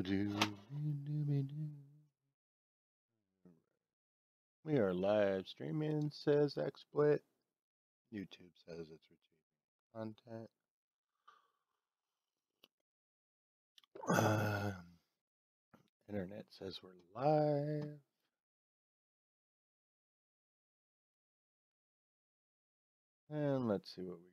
We are live streaming, says XSplit. YouTube says it's retrieving content. Internet says we're live. And let's see what we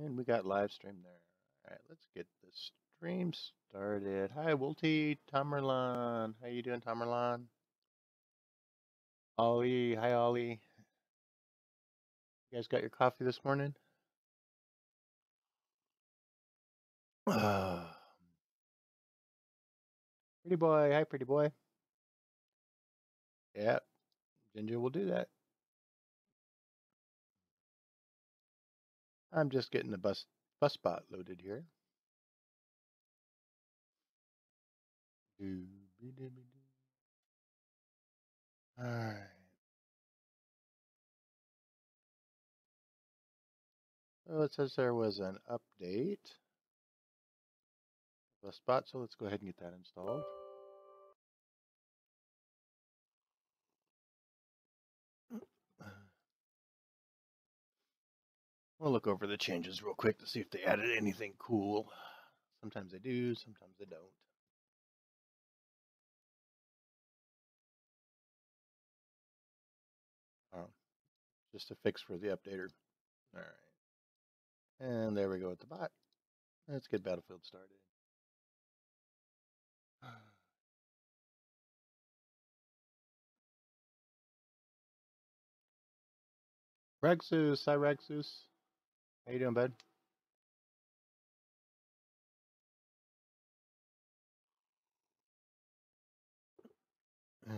And we got live stream there. All right, let's get the stream started. Hi, Wolty, Tamerlan. How you doing, Tamerlan? Ollie, hi, Ollie. You guys got your coffee this morning? Uh, pretty boy, hi, pretty boy. Yep, Ginger will do that. I'm just getting the bus bus spot loaded here. All right. So it says there was an update. The spot, so let's go ahead and get that installed. We'll look over the changes real quick to see if they added anything cool. Sometimes they do, sometimes they don't. Oh, just a fix for the updater. All right. And there we go with the bot. Let's get Battlefield started. Rexus, hi Rexus. How you doing, bud?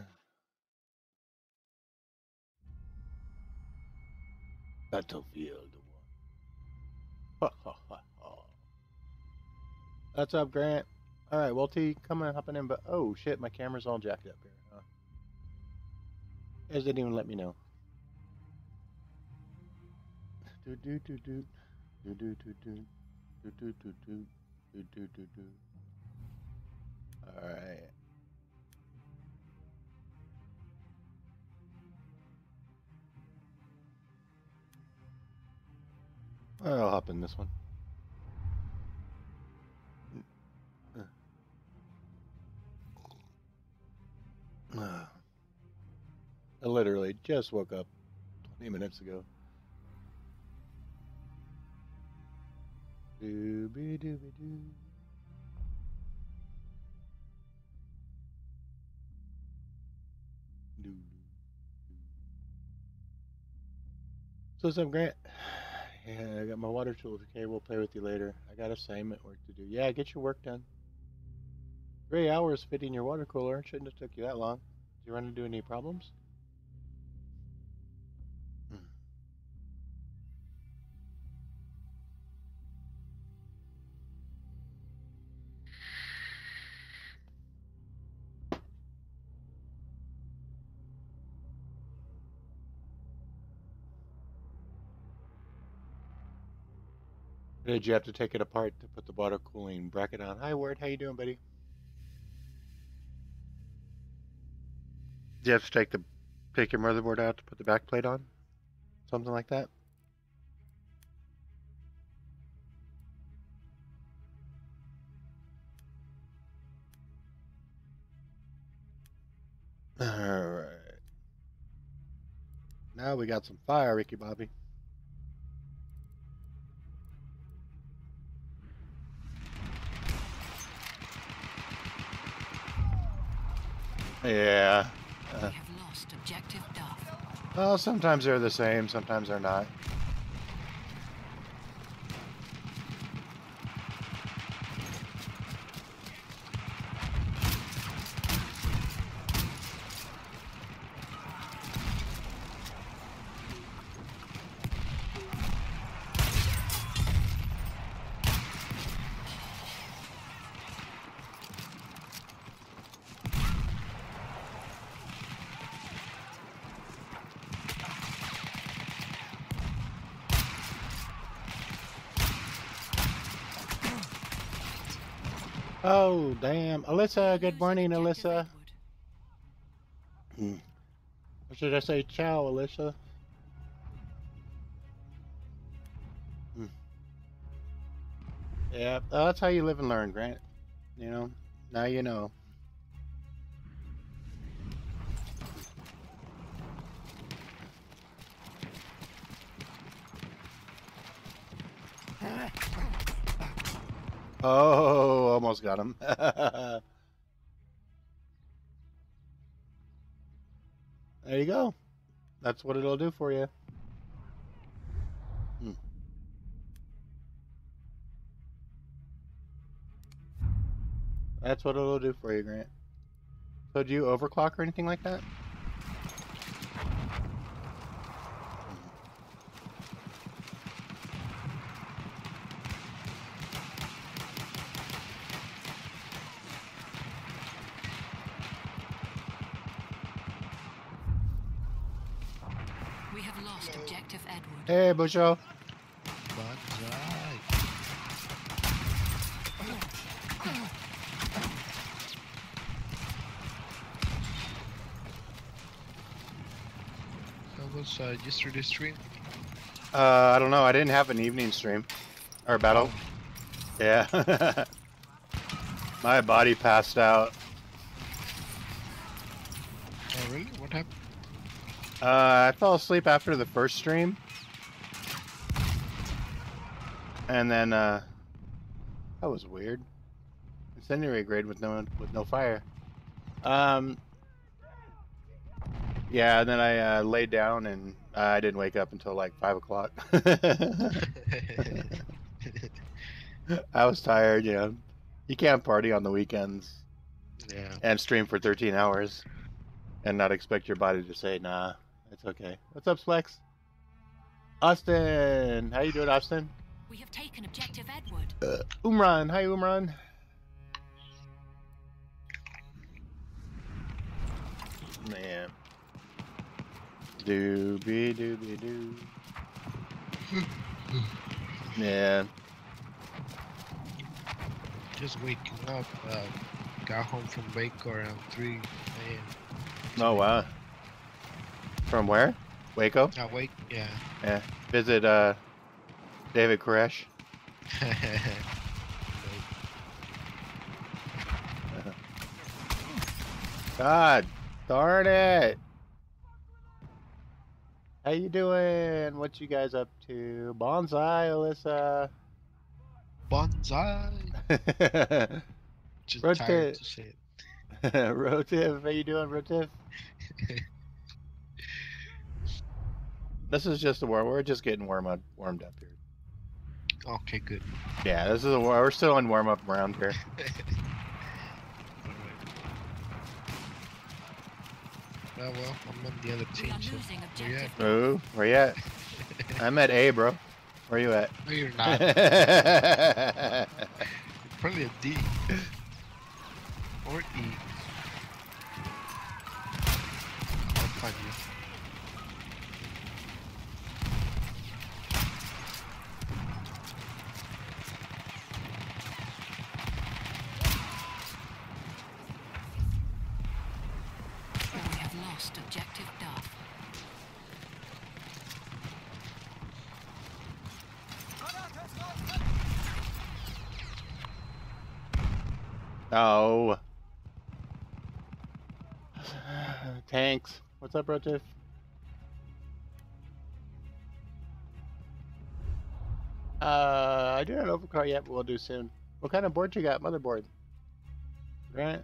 Battlefield. What's up, Grant? All right, well, T, come on, hopping in, but oh shit, my camera's all jacked up here. Huh? Guys didn't even let me know. Do do do do do do do do do do do do do do do do. All right. I'll hop in this one. I literally just woke up 20 minutes ago. So what's up, Grant? Yeah, I got my water tools. Okay, we'll play with you later. I got assignment work to do. Yeah, get your work done. Three hours fitting your water cooler. Shouldn't have took you that long. Did you run into any problems? Did you have to take it apart to put the water cooling bracket on? Hi, Ward. How you doing, buddy? Did you have to take the take your motherboard out to put the back plate on? Something like that? All right. Now we got some fire, Ricky Bobby. Yeah. Uh, We have lost objective Duff. well, sometimes they're the same, sometimes they're not. Alyssa, good morning, Alyssa. Edward. Or should I say ciao, Alyssa? Hmm. Yeah, uh, that's how you live and learn, Grant. You know, now you know. Oh, almost got him. there you go. That's what it'll do for you. Hmm. That's what it'll do for you, Grant. So do you overclock or anything like that? We have lost objective Edward. Hey, Busho. Was uh, yesterday's stream? Uh, I don't know. I didn't have an evening stream or battle. Yeah. My body passed out. Oh really? What happened? Uh, I fell asleep after the first stream. And then, uh, that was weird. Incendiary grade with no, with no fire. Um, yeah, and then I, uh, laid down and I didn't wake up until like five o'clock. I was tired, you know. You can't party on the weekends yeah. and stream for 13 hours and not expect your body to say, nah, it's okay. What's up, Splex? Austin! How you doing, Austin? We have taken objective Edward. Uh, Umran! Hi, Umran! Man. Doobie doobie doo. Man. Just waking up. Uh, got home from Waco around 3 a.m. Oh, wow. From where? Waco? I wake, yeah. Yeah. Visit, uh, David Koresh. God darn it! How you doing? What you guys up to? Bonsai, Alyssa. Banzai. Just Rotate. tired to say it. Rotiv, how you doing, Rotiv? This is just a war. We're just getting warm up, warmed up here. Okay, good. Yeah, this is a war. We're still in warm up round here. Alright. Well, well, I'm on the other team, so where you objective. Ooh, where you at? I'm at A, bro. Where you at? No, you're not. Probably a D. Or E. I'll find you. We have lost objective Duff. oh. Tanks. What's up, Rotiv? Uh, I do not overclock yet, but we'll do soon. What kind of board you got? Motherboard. Grant?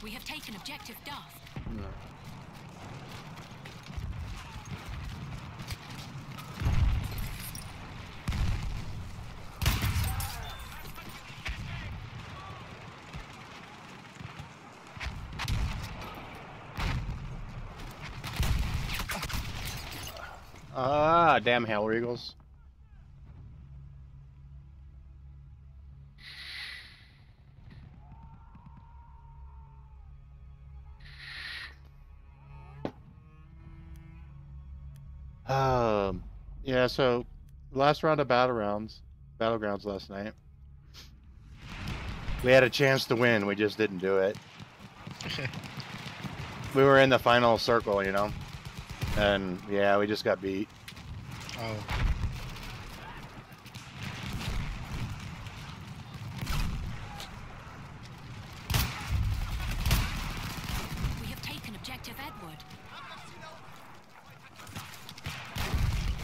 We have taken objective Duff. No. damn hell eagles. Um, yeah, so last round of battle rounds, battlegrounds last night. We had a chance to win, we just didn't do it. we were in the final circle, you know. And yeah, we just got beat oh, We have taken objective Edward.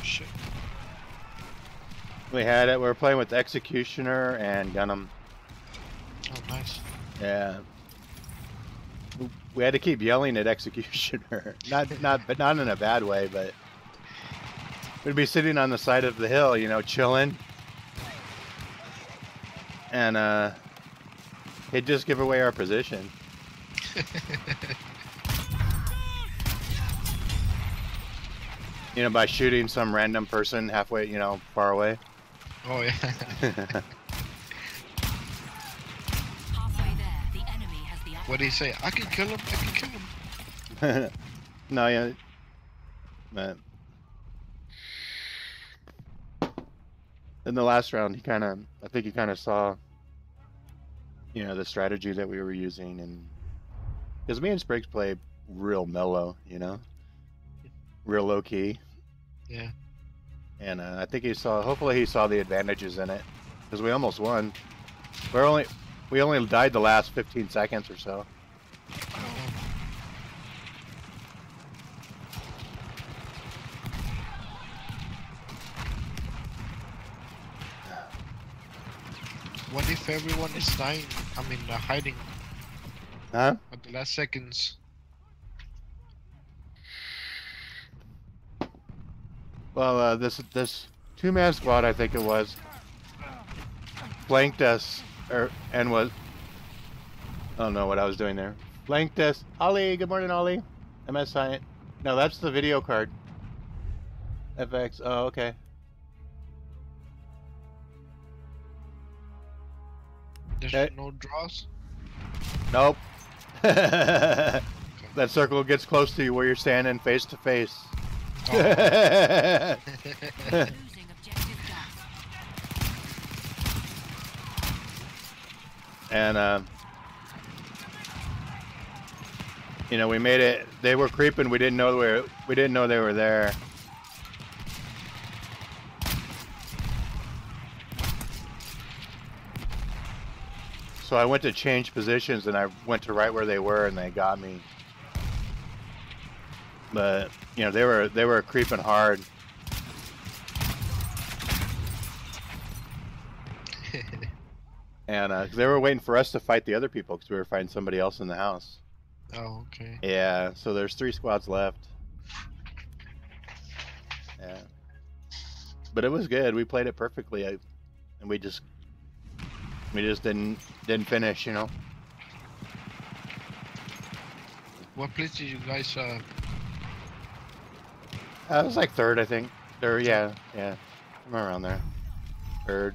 shit. We had it. We were playing with Executioner and Gunham. Oh, nice. Yeah. We- We had to keep yelling at Executioner. Not not but not in a bad way, but we'd be sitting on the side of the hill, you know, chilling. And uh he'd just give away our position. You know, by shooting some random person halfway, you know, far away. Oh, yeah. Halfway there, the enemy has the upper what do you say? I can kill him. I can kill him. no, yeah. But in the last round, he kind of, I think he kind of saw, you know, the strategy that we were using, and because me and Spriggs play real mellow, you know, real low key, Yeah. and uh, I think he saw. Hopefully, he saw the advantages in it because we almost won. We're only, we only died the last 15 seconds or so. Oh, What if everyone is dying? I mean, uh, hiding Huh? at the last seconds. Well, uh, this this two man squad, I think it was, flanked us, or and was. I don't know what I was doing there. Flanked us. Ollie, good morning, Ollie. MS Science. No, that's the video card. FX. Oh, okay. There's Okay. no draws. Nope. that circle gets close to you where you're standing face to face. Oh. losing objective Duff. and um, you know we made it. They were creeping. We didn't know they were. We didn't know they were there. So I went to change positions, and I went to right where they were, and they got me. But you know they were they were creeping hard. And uh, they were waiting for us to fight the other people because we were fighting somebody else in the house. oh, okay. Yeah, so there's three squads left. Yeah, but it was good. We played it perfectly, I, and we just we just didn't didn't finish. You know, What place did you guys uh uh, it was like third, I think. Third, yeah, yeah, somewhere around there. Third.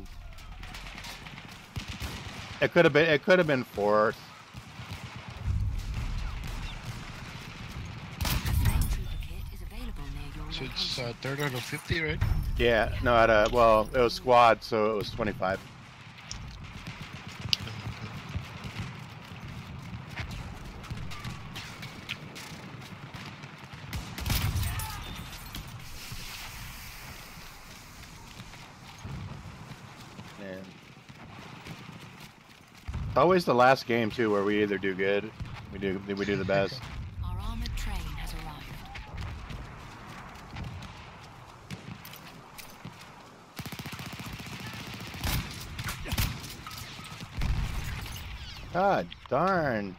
It could have been. It could have been fourth. A flame trooper kit is available near your so it's uh, third out of fifty, right? Yeah, no, at a well, it was squad, so it was 25. And it's always the last game too, where we either do good, we do we do the best. Our armored train has arrived. God darn.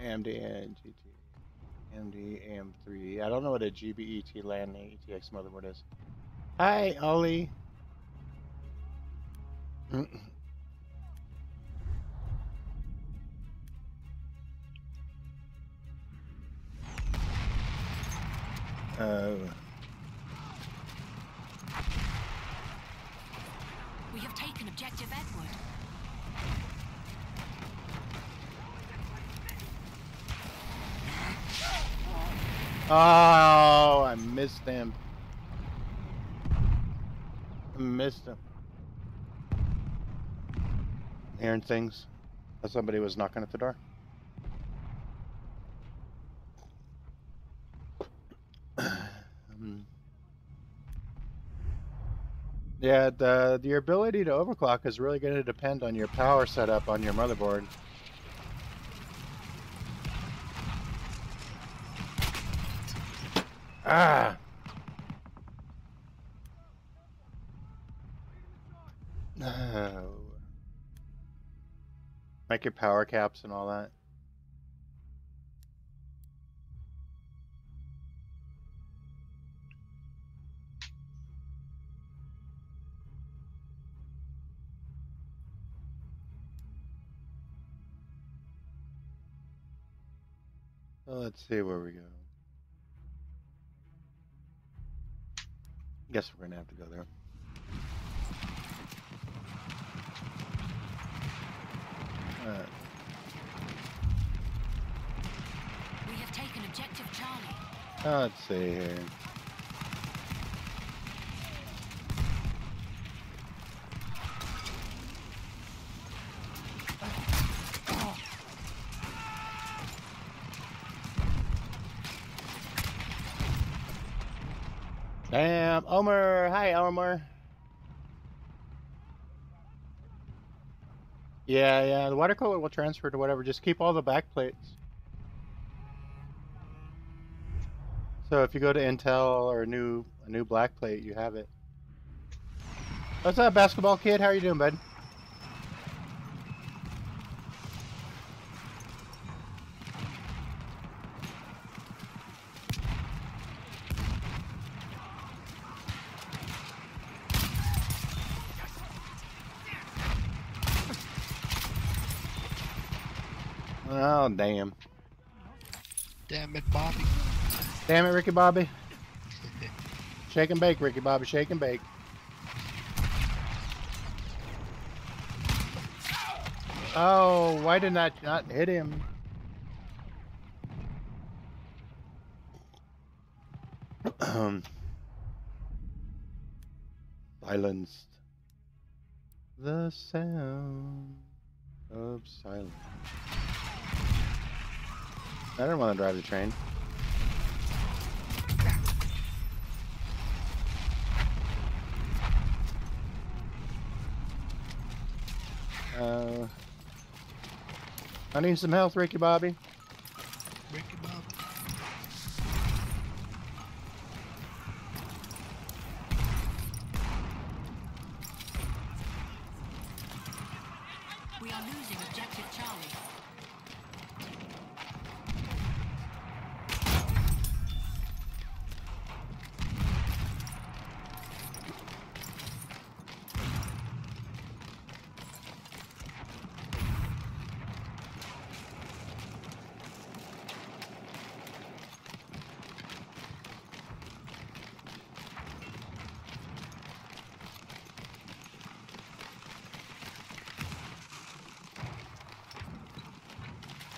AMD and GT. AMD AM3. I don't know what a GBET LAN ETX motherboard is. Hi, Ollie. Uh, We have taken objective Edward. oh, I missed him. Missed him. Hearing things. Thought somebody was knocking at the door. Um, yeah, the your ability to overclock is really going to depend on your power setup on your motherboard. Ah. No. Like your power caps and all that. Let's see where we go. Guess we're gonna have to go there. Alright. We have taken objective Charlie. Let's see here. Damn, Omer. Hi, Omer. Yeah, yeah. The water cooler will transfer to whatever. Just keep all the back plates. So if you go to Intel or a new a new black plate, you have it. What's up, basketball kid? How are you doing, bud? Oh damn! Damn it, Bobby. Damn it, Ricky Bobby! Shake and bake, Ricky Bobby. Shake and bake. Oh, why did that not hit him? Silenced. The sound of silence. I don't want to drive the train. Uh, I need some health, Ricky Bobby. Ricky Bobby. We are losing objective Charlie.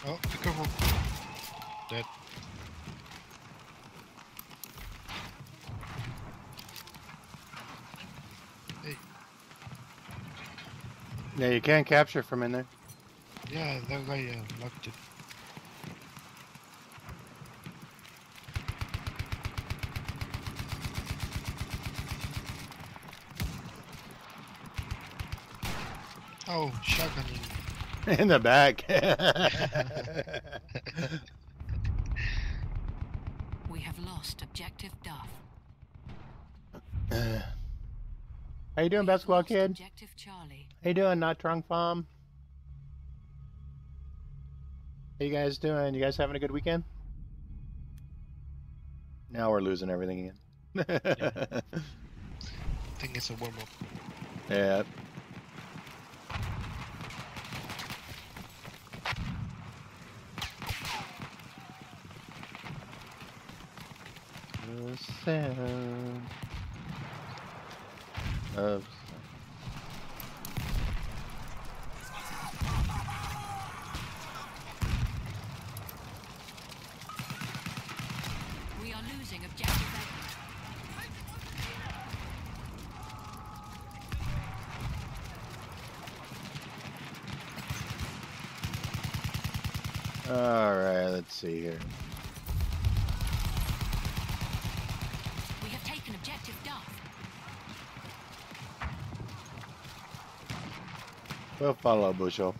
Oh, be careful. Dead. Hey, Yeah, you can capture from in there. yeah, that guy uh, locked it. Oh, shotgun. in the back. We have lost objective Duff. How you doing, We have basketball lost kid? Objective Charlie. How you doing, not drunk farm? How you guys doing? You guys having a good weekend? Now we're losing everything again. I think it's a warm up. yeah. The sound of We'll follow Bushel.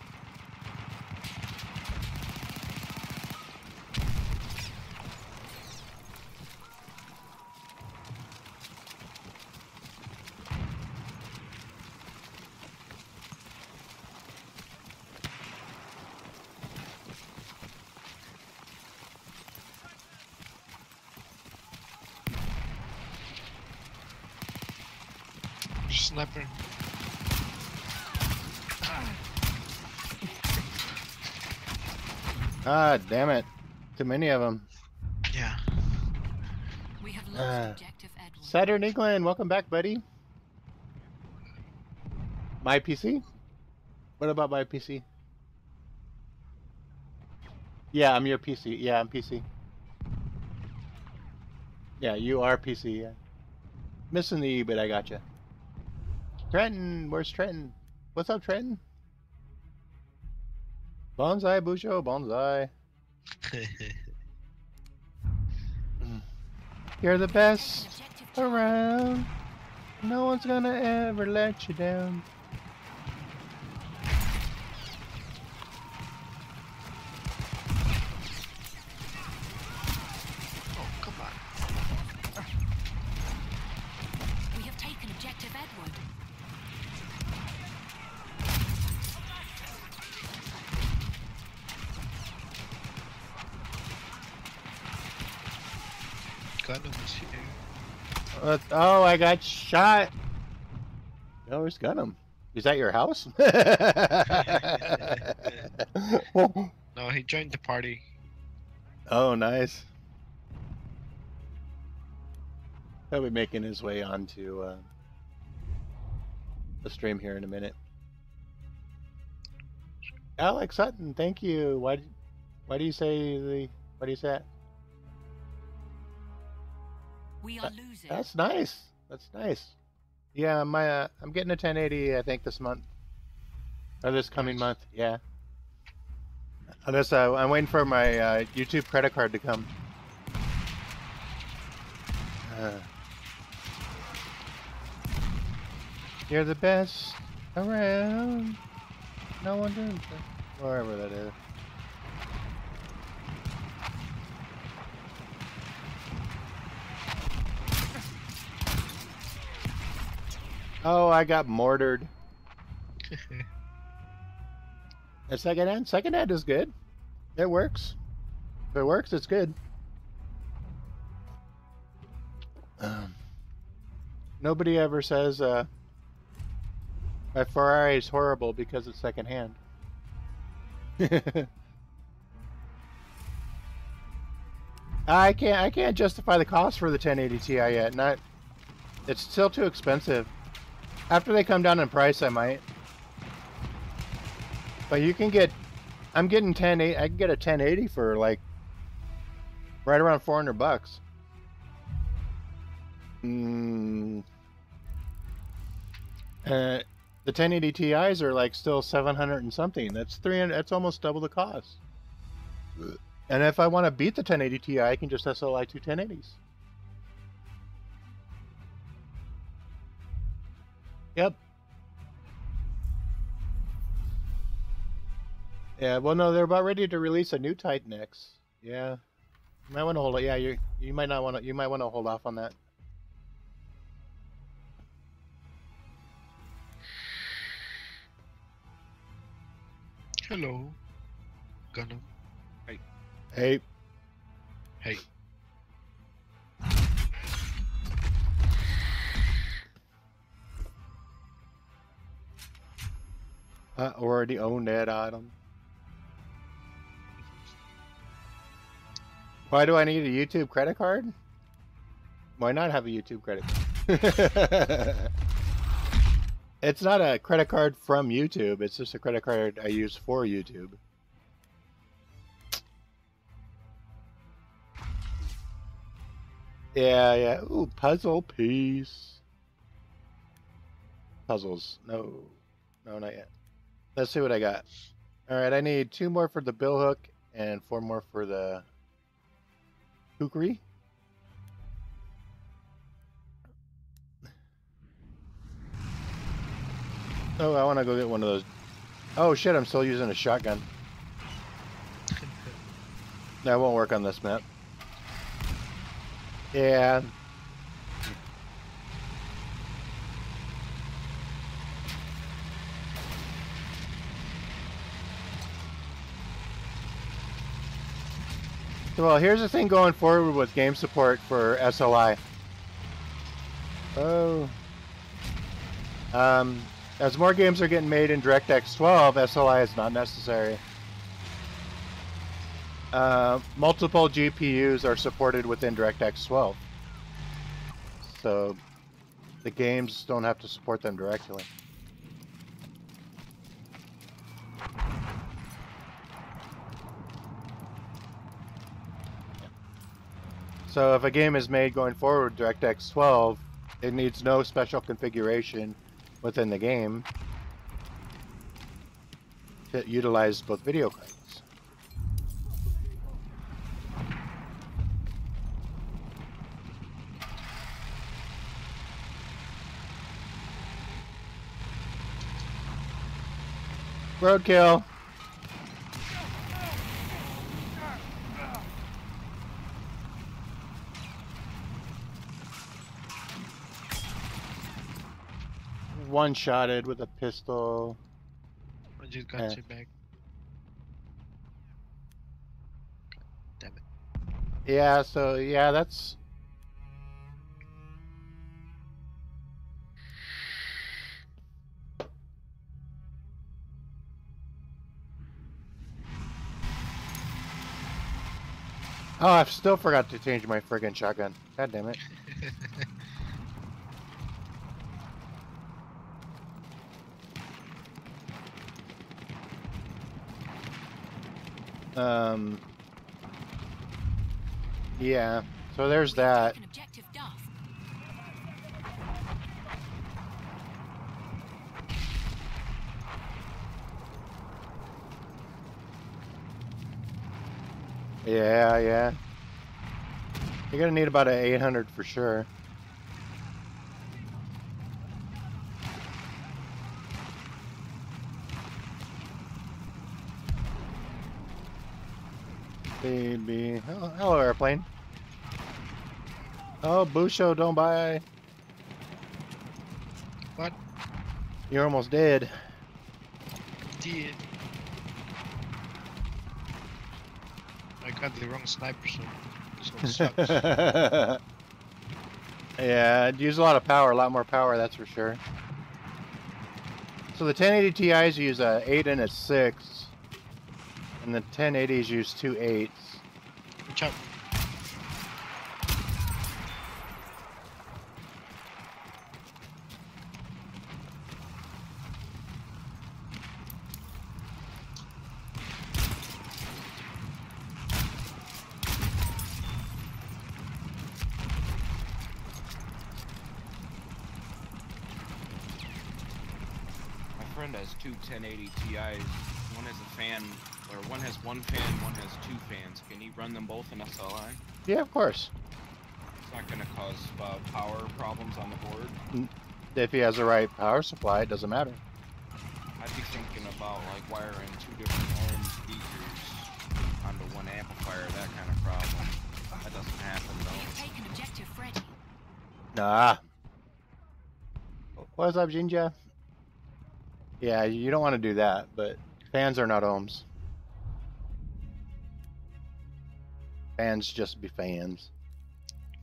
Sniper. Ah, damn it. Too many of them. Yeah. We have lost Ah. objective Edward. Saturn England, welcome back, buddy. My PC? What about my PC? Yeah, I'm your PC. Yeah, I'm PC. Yeah, you are PC, yeah. Missing the E, but I got you. Trenton, where's Trenton? What's up, Trenton? Bonsai, Busho, bonsai. You're the best around. No one's gonna ever let you down. oh, come on. We have taken objective Edward. Gunham is here. Uh, oh, I got shot. Oh, got him. Is that your house? No, he joined the party. oh, nice. He'll be making his way onto uh, the stream here in a minute. Alex Sutton, thank you. Why? Why do you say the? Why do you say that? We are losing. That's nice. That's nice. Yeah, my uh, I'm getting a 1080 I think this month or this coming month. Yeah. Unless uh, I'm waiting for my uh, YouTube credit card to come. Uh, you're the best around. No one does. Wherever that is. Oh, I got mortared. A second hand? Second hand is good. It works. If it works, it's good. Um, nobody ever says uh, my Ferrari is horrible because it's second hand. I can't. I can't justify the cost for the 1080 Ti yet. Not. It's still too expensive. After they come down in price, I might. But you can get, I'm getting 1080. I can get a 1080 for like right around 400 bucks. Mm. Uh, the 1080 Ti's are like still 700 and something. That's 300. That's almost double the cost. And if I want to beat the 1080 Ti, I can just SLI two 1080s. Yep. Yeah, well, no, they're about ready to release a new Titan X. Yeah, you might want to hold it. Yeah, you you might not want to. You might want to hold off on that. Hello. Gunham. Hey, Hey. I already own that item. Why do I need a YouTube credit card? Why not have a YouTube credit card? it's not a credit card from YouTube. It's just a credit card I use for YouTube. Yeah, yeah. Ooh, puzzle piece. Puzzles. No. No, not yet. Let's see what I got. All right, I need two more for the bill hook and four more for the kukri. Oh, I want to go get one of those. Oh shit! I'm still using a shotgun. That won't work on this map. Yeah. Well, here's the thing going forward with game support for SLI. Oh. Um, as more games are getting made in DirectX 12, SLI is not necessary. Uh, multiple GPUs are supported within DirectX 12. So the games don't have to support them directly. So if a game is made going forward with DirectX 12, it needs no special configuration within the game to utilize both video cards. Roadkill. One shotted with a pistol. I just got Yeah. you back. Damn it. Yeah, so yeah, that's Oh, I still forgot to change my friggin' shotgun. God damn it. Um Yeah, so there's that. Taken objective Duff. Yeah, yeah. You're gonna need about an 800 for sure. Baby. Oh, hello, airplane. Oh, Busho, don't buy. What? You're almost dead. Dead. I got the wrong sniper, so this one sucks. yeah, it'd use a lot of power, a lot more power, that's for sure. So the 1080 Ti's use a 8 and a 6, and the 1080s use two 8s. Watch out. My friend has two 1080 Ti's. One fan, one has two fans. Can he run them both in SLI? Yeah, of course. It's not going to cause uh, power problems on the board. If he has the right power supply, it doesn't matter. I'd be thinking about like wiring two different home speakers onto one amplifier, that kind of problem. That doesn't happen We though. have taken objective Freddy. Nah. What's up, Jinja? Yeah, you don't want to do that, but fans are not ohms. Fans just be fans.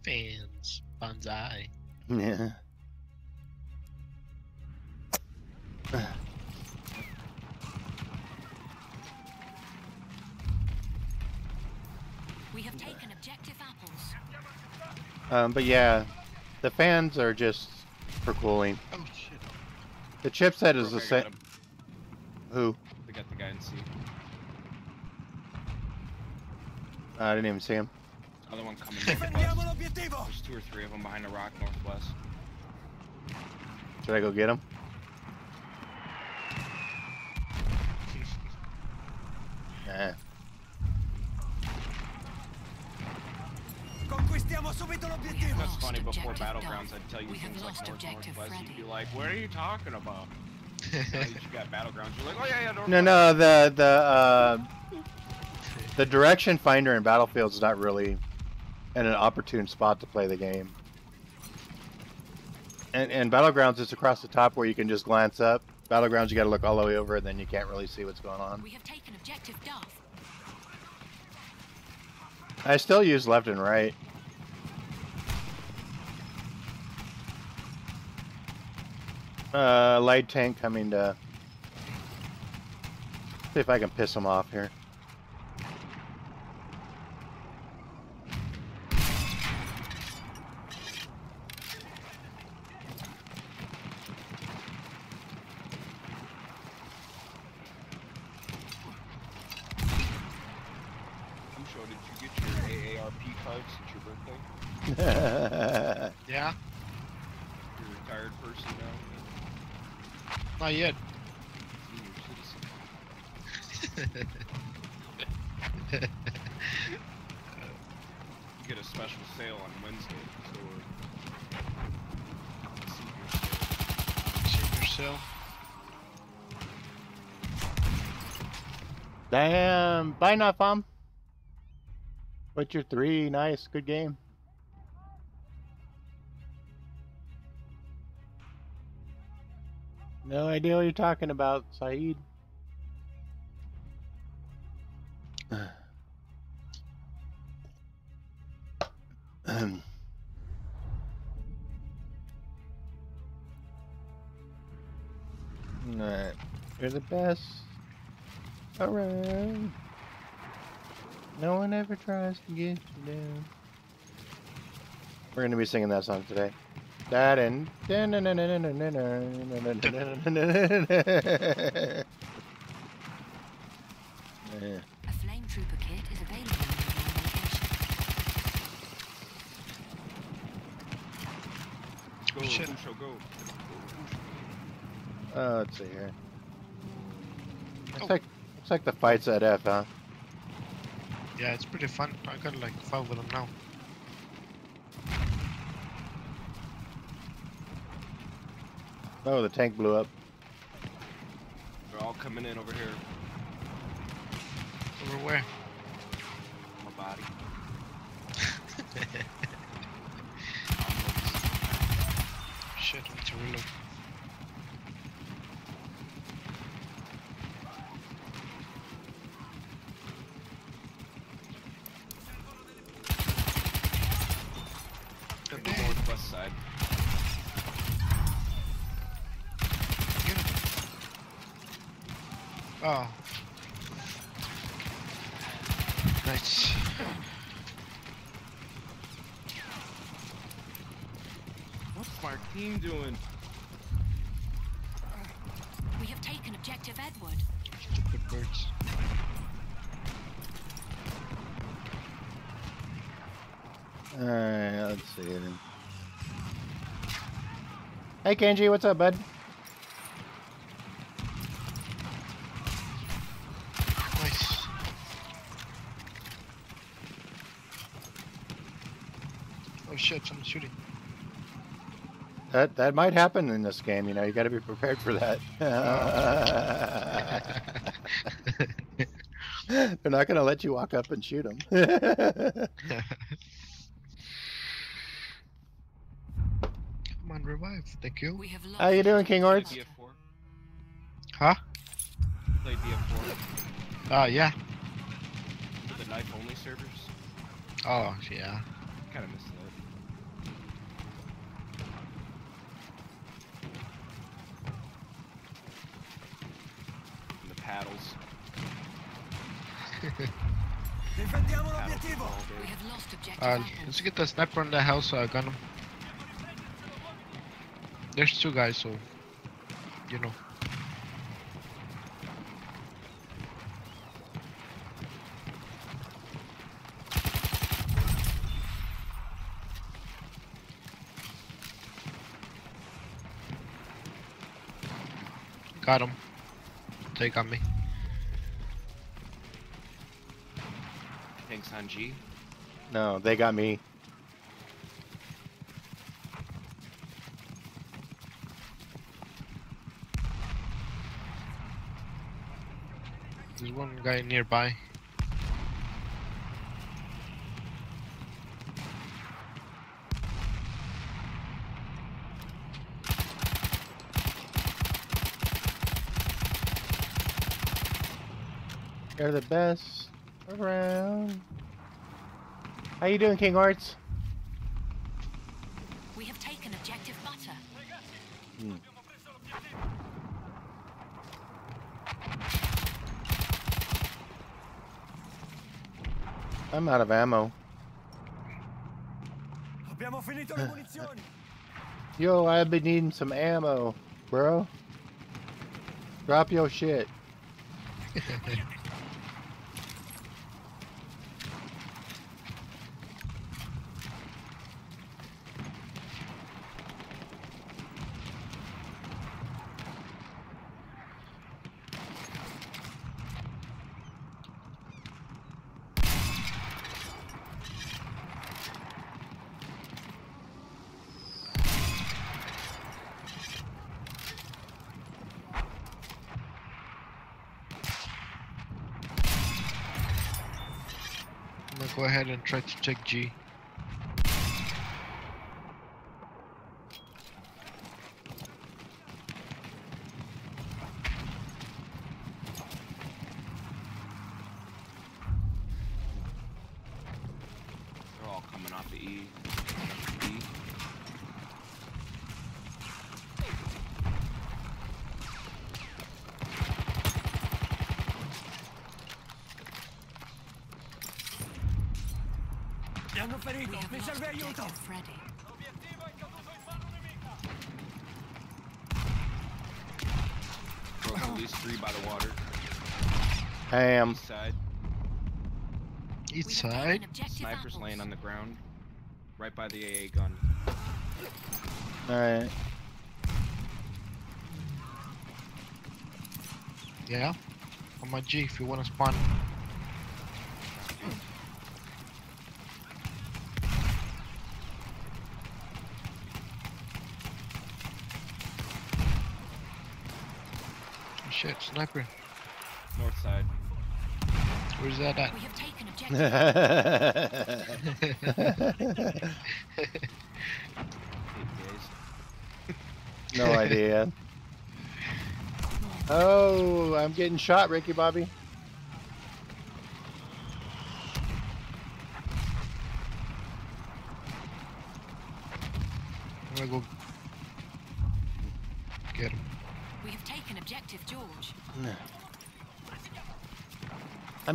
Fans. Banzai. Yeah. We have taken objective apples. Um, but yeah, the fans are just for cooling. Oh shit. The chipset is the Brooke, I got same. Who? We got the guy in C. Uh, I didn't even see him. Other one coming. There's two or three of them behind the rock northwest. Should I go get him? Yeah. That's funny, before Battlegrounds, I'd tell you we things like North Northwest, you'd be like, what are you talking about? you got Battlegrounds, you're like, oh yeah, yeah, North No, North no, North. the, the, uh, the direction finder in Battlefield is not really in an opportune spot to play the game. And and Battlegrounds is across the top where you can just glance up. Battlegrounds, you got to look all the way over, and then you can't really see what's going on. We have taken objective Duff. I still use left and right. Uh, light tank coming to. See if I can piss him off here. I'm sure. Did you get your AARP card since your birthday? Yeah, You're a retired person now. Not yet. You get a special sale on Wednesday. So. senior sale. Senior cell. Damn. Bye, Nafam. What's your three? Nice. Good game. No idea what you're talking about, Saeed. Alright. You're the best around. No one ever tries to get you down. We're gonna be singing that song today. That and. Yeah. A flame trooper kit is available in your location. Go, Shit. Pusho, go. Oh, let's see here. Looks Oh. like looks like the fights at F, huh? Yeah, it's pretty fun. I got like five of them now. Oh, the tank blew up. They're all coming in over here. Over where? My body. Shit, I need to reload. Hey Kenji, what's up, bud? Nice. Oh shit, someone's shooting. That that might happen in this game, you know, you gotta be prepared for that. They're not gonna let you walk up and shoot them. Come on, revive. Thank you. We have How you doing, King objective Orts? Alpha. BF4. Huh? Play DF4. Oh, yeah. For the knife only servers. Oh, yeah. Kinda missed that. And the paddles. Difendiamo l'obiettivo! We have lost objective Uh, let's get the sniper on the house so I got him. There's two guys, so you know. Got him. They got me. Thanks on G. no, they got me. There's one guy nearby. You're the best around. How you doing, King Arts? We have taken objective butter. I'm out of ammo. Abbiamo finito le munizioni. Yo, I've been needing some ammo, bro. Drop your shit. I'm gonna go ahead and try to check G. They're all coming off the E. E. Mi hanno We ferito. have Mi lost serve aiuto. objective Freddy. Broke at least three by the water. Ham. East side. East We have taken side. Snipers laying on the ground. Right by the AA gun. Alright. Yeah. On my G if you wanna spawn. Shit, sniper. North side. Where's that at? Objective. No idea. Oh, I'm getting shot, Ricky Bobby. I'm gonna go get him. We have taken objective George.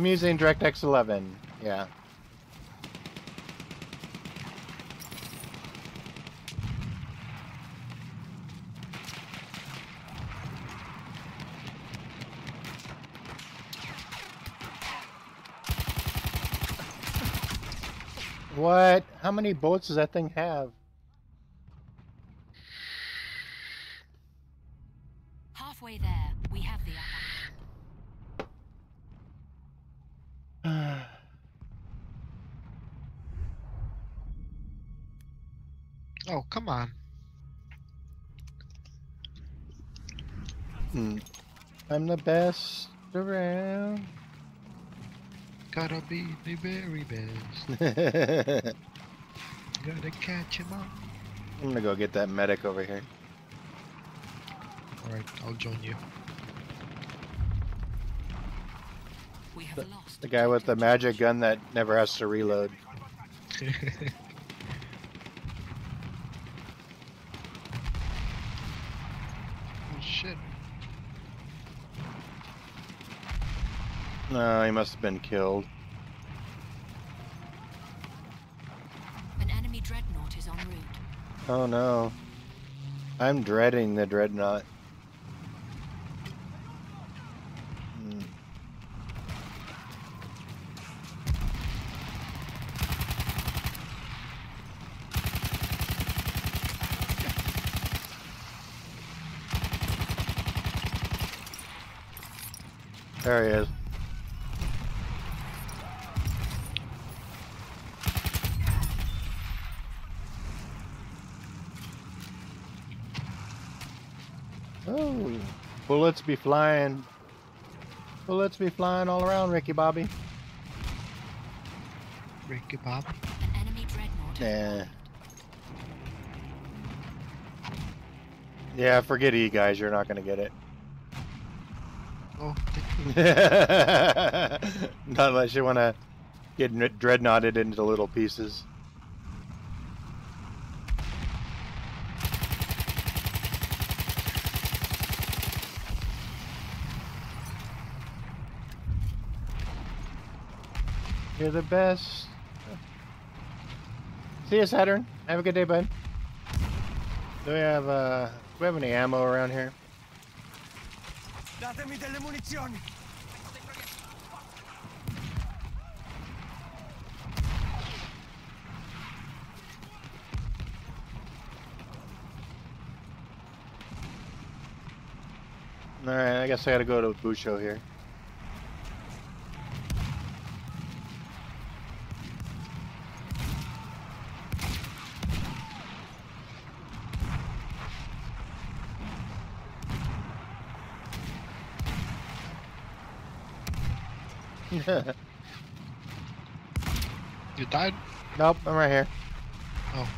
I'm using DirectX 11. Yeah. What? How many bullets does that thing have? Halfway there, we have the upper hand. Oh, come on. Hmm. I'm the best around. Gotta be the very best. I'm Gotta catch him up. I'm gonna go get that medic over here. Alright, I'll join you. We have lost The guy with the magic gun that never has to reload. oh shit. No, he must have been killed. An enemy dreadnought is en route. Oh no. I'm dreading the dreadnought. Hmm. There he is. Oh, bullets be flying. Bullets be flying all around, Ricky Bobby. Ricky Bob. An enemy dreadnought has Nah. Yeah, forget E, guys. You're not gonna get it. Oh, not unless you want to get n- dreadnoughted into little pieces. You're the best. See you, Saturn. Have a good day, bud. Do we have uh, do we have any ammo around here? Datemi delle munizioni. All right, I guess I gotta go to Busho here. You died? nope, I'm right here. Oh.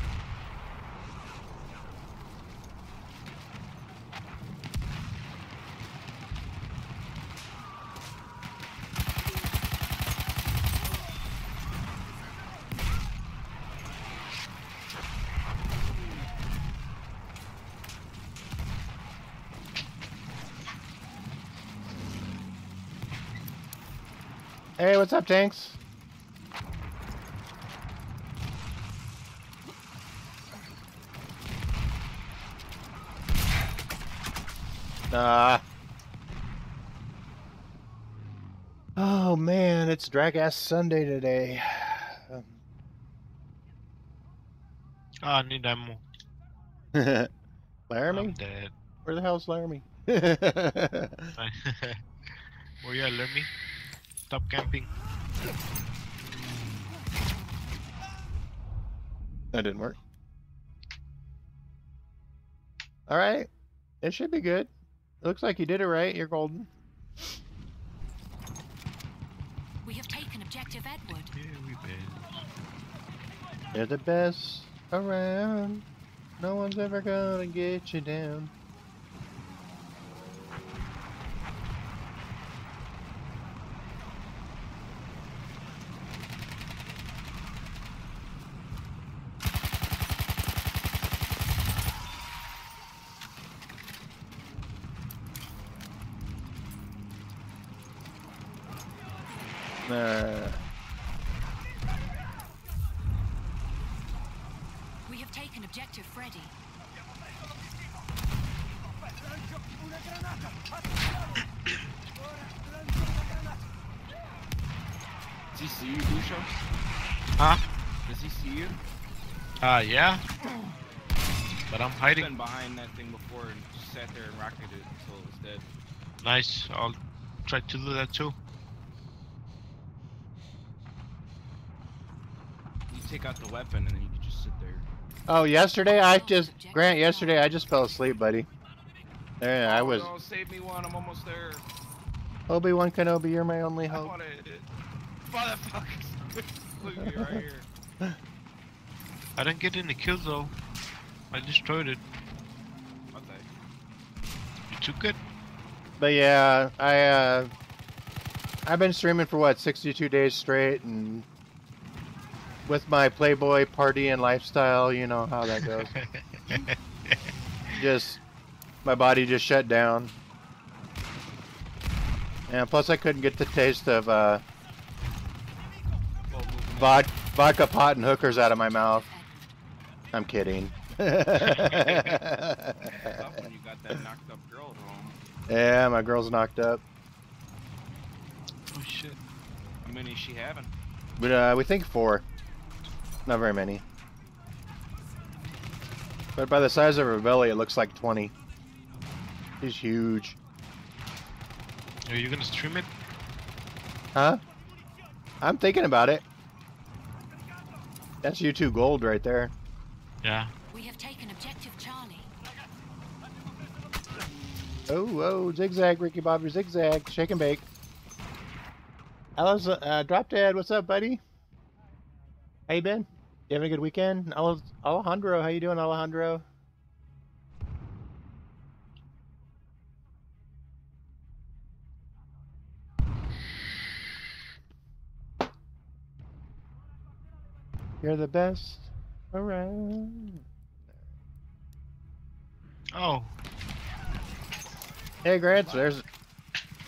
Hey, what's up, Tanks? Ah. Oh man, it's drag ass Sunday today. Um, Oh, I need ammo. Laramie? I'm dead. Where the hell's Laramie? Where you at, me? Stop camping. That didn't work. All right. It should be good. It looks like you did it right. You're golden. We have taken objective Edward. Yeah, we been. You're the best around. No one's ever gonna get you down. Uh, We have taken objective Freddy. Lancio una granata. Attenzione. Ora lancio una granata. Does he see you, Busho? Huh? Does he see you? Ah, yeah? But I'm I've hiding. been behind that thing before and just sat there and rocketed it until it was dead. Nice. I'll try to do that too. You take out the weapon and then you can just sit there. oh, yesterday I just Grant. Yesterday I just fell asleep, buddy. There, I Oh, was No, save me one. I'm almost there. Obi Wan Kenobi. You're my only I hope. wanted it. Motherfuckers. Look at me right here. I didn't get any kills though. I destroyed it. What the? You too good? But yeah, I uh, I've been streaming for what 62 days straight, and with my Playboy party and lifestyle, you know how that goes. just my body just shut down. And plus, I couldn't get the taste of uh, Well, vod- vodka, pot, and hookers out of my mouth. I'm kidding. Tough when you got that knocked up girl yeah, my girl's knocked up, oh shit. How many is she having? but uh, we think four. Not very many. But by the size of her belly, it looks like 20. She's huge. Are you gonna stream it? Huh? I'm thinking about it. That's YouTube gold right there. Yeah. We have taken objective Charlie. Oh, oh, zigzag, Ricky Bobby, zigzag, shake and bake. Alice, uh, Drop Dead, what's up, buddy? How you been? You having a good weekend? Ale- Alejandro, how you doing, Alejandro? You're the best around. Oh, Hey, Grant, there's...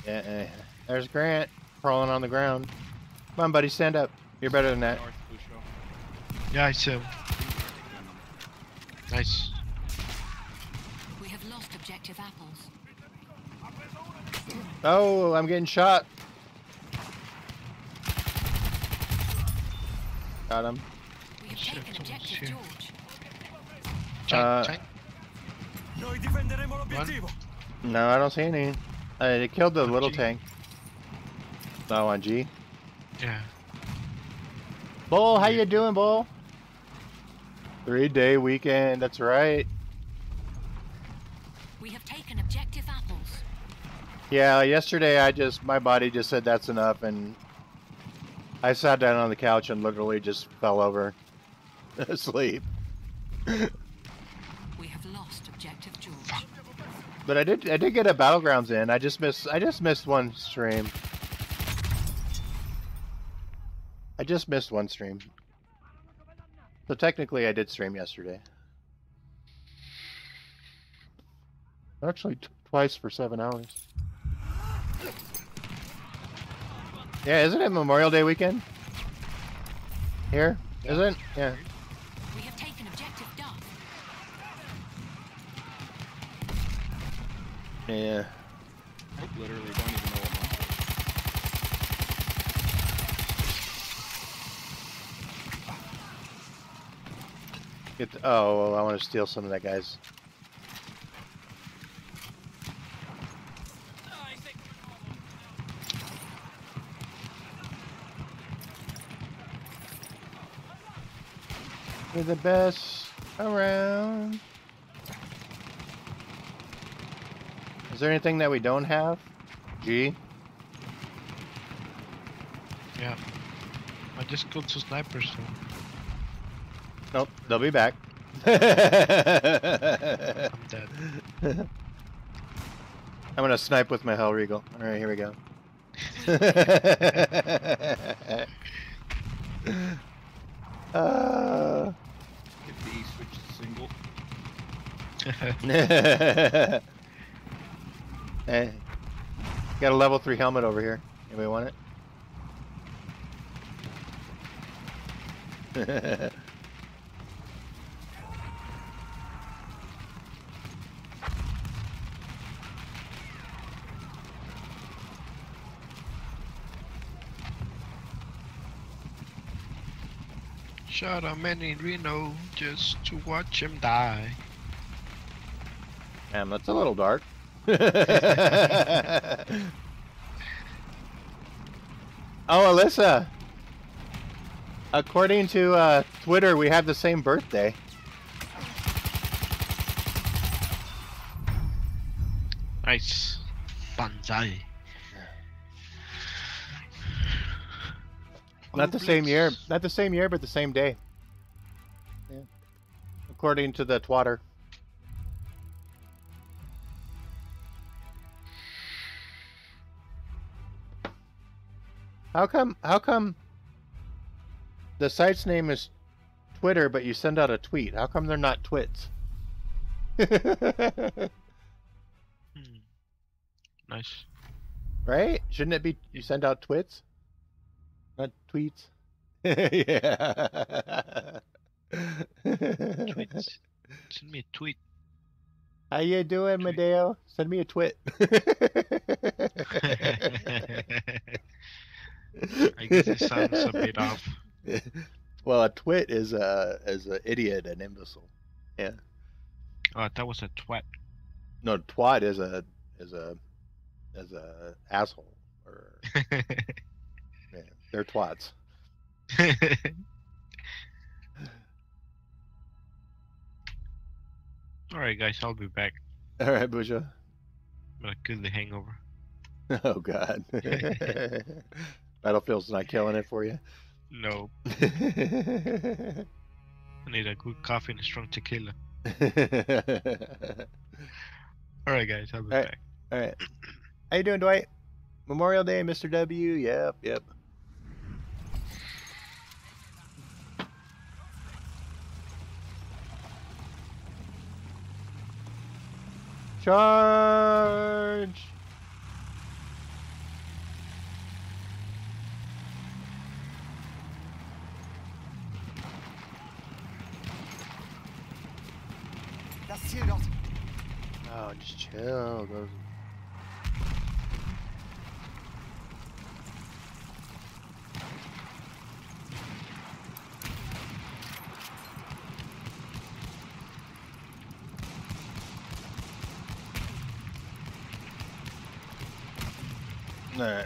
Yeah, eh, there's Grant crawling on the ground. Come on, buddy, stand up. You're better than that. Yeah, I see. Nice. We have lost objective apples. Oh, I'm getting shot. Got him. We have taken objective. George. Tank, Uh, tank. Noi difenderemo l'obiettivo. No, I don't see any. Uh, they killed the On little G. tank. No, on G. Yeah. Bull, how you doing, Bull? Three day weekend. That's right. We have taken objective apples. Yeah, yesterday I just my body just said that's enough, and I sat down on the couch and literally just fell over asleep. But I did I did get a battlegrounds in. I just missed I just missed one stream. I just missed one stream. So technically I did stream yesterday. Actually twice for 7 hours. Yeah, isn't it Memorial Day weekend? Here? Isn't? Yeah. Yeah. I literally don't even know what month Get the, oh, well, I want to steal some of that guy's. You're the best around. Is there anything that we don't have? G? Yeah. I just killed two snipers. So. Nope, they'll be back. I'm dead. I'm gonna snipe with my Hellriegel. Alright, here we go. uh, If the E switch to single. hey, got a level 3 helmet over here. Anybody want it? Shot a man in Reno just to watch him die. Damn, that's a little dark. oh, Alyssa. According to uh, Twitter, we have the same birthday. Nice. Banzai. Not the same year. Not the same year, but the same day. Yeah. According to the twatter. How come? How come? The site's name is Twitter, but you send out a tweet. How come they're not twits? Hmm. Nice. right? Shouldn't it be you send out twits, not tweets? yeah. Tweets. Send me a tweet. How you doing, Tweet. Medeo? Send me a twit. I guess it sounds a bit off. well, a twit is a is an idiot, an imbecile. Yeah. Oh, that was a twat. No, twat is a is a is a asshole or yeah, they're twats. Alright, guys, I'll be back. All right, Busha. I'm gonna kill the hangover. Oh God. Battlefield's not killing it for you. No, I need a good coffee and a strong tequila. Alright, guys, I'll be Alright. back. All right. How you doing, Dwight? Memorial Day, Mr. W. Yep, yep. Charge! Das Ziel dort. Oh, just chill. Go. Alright.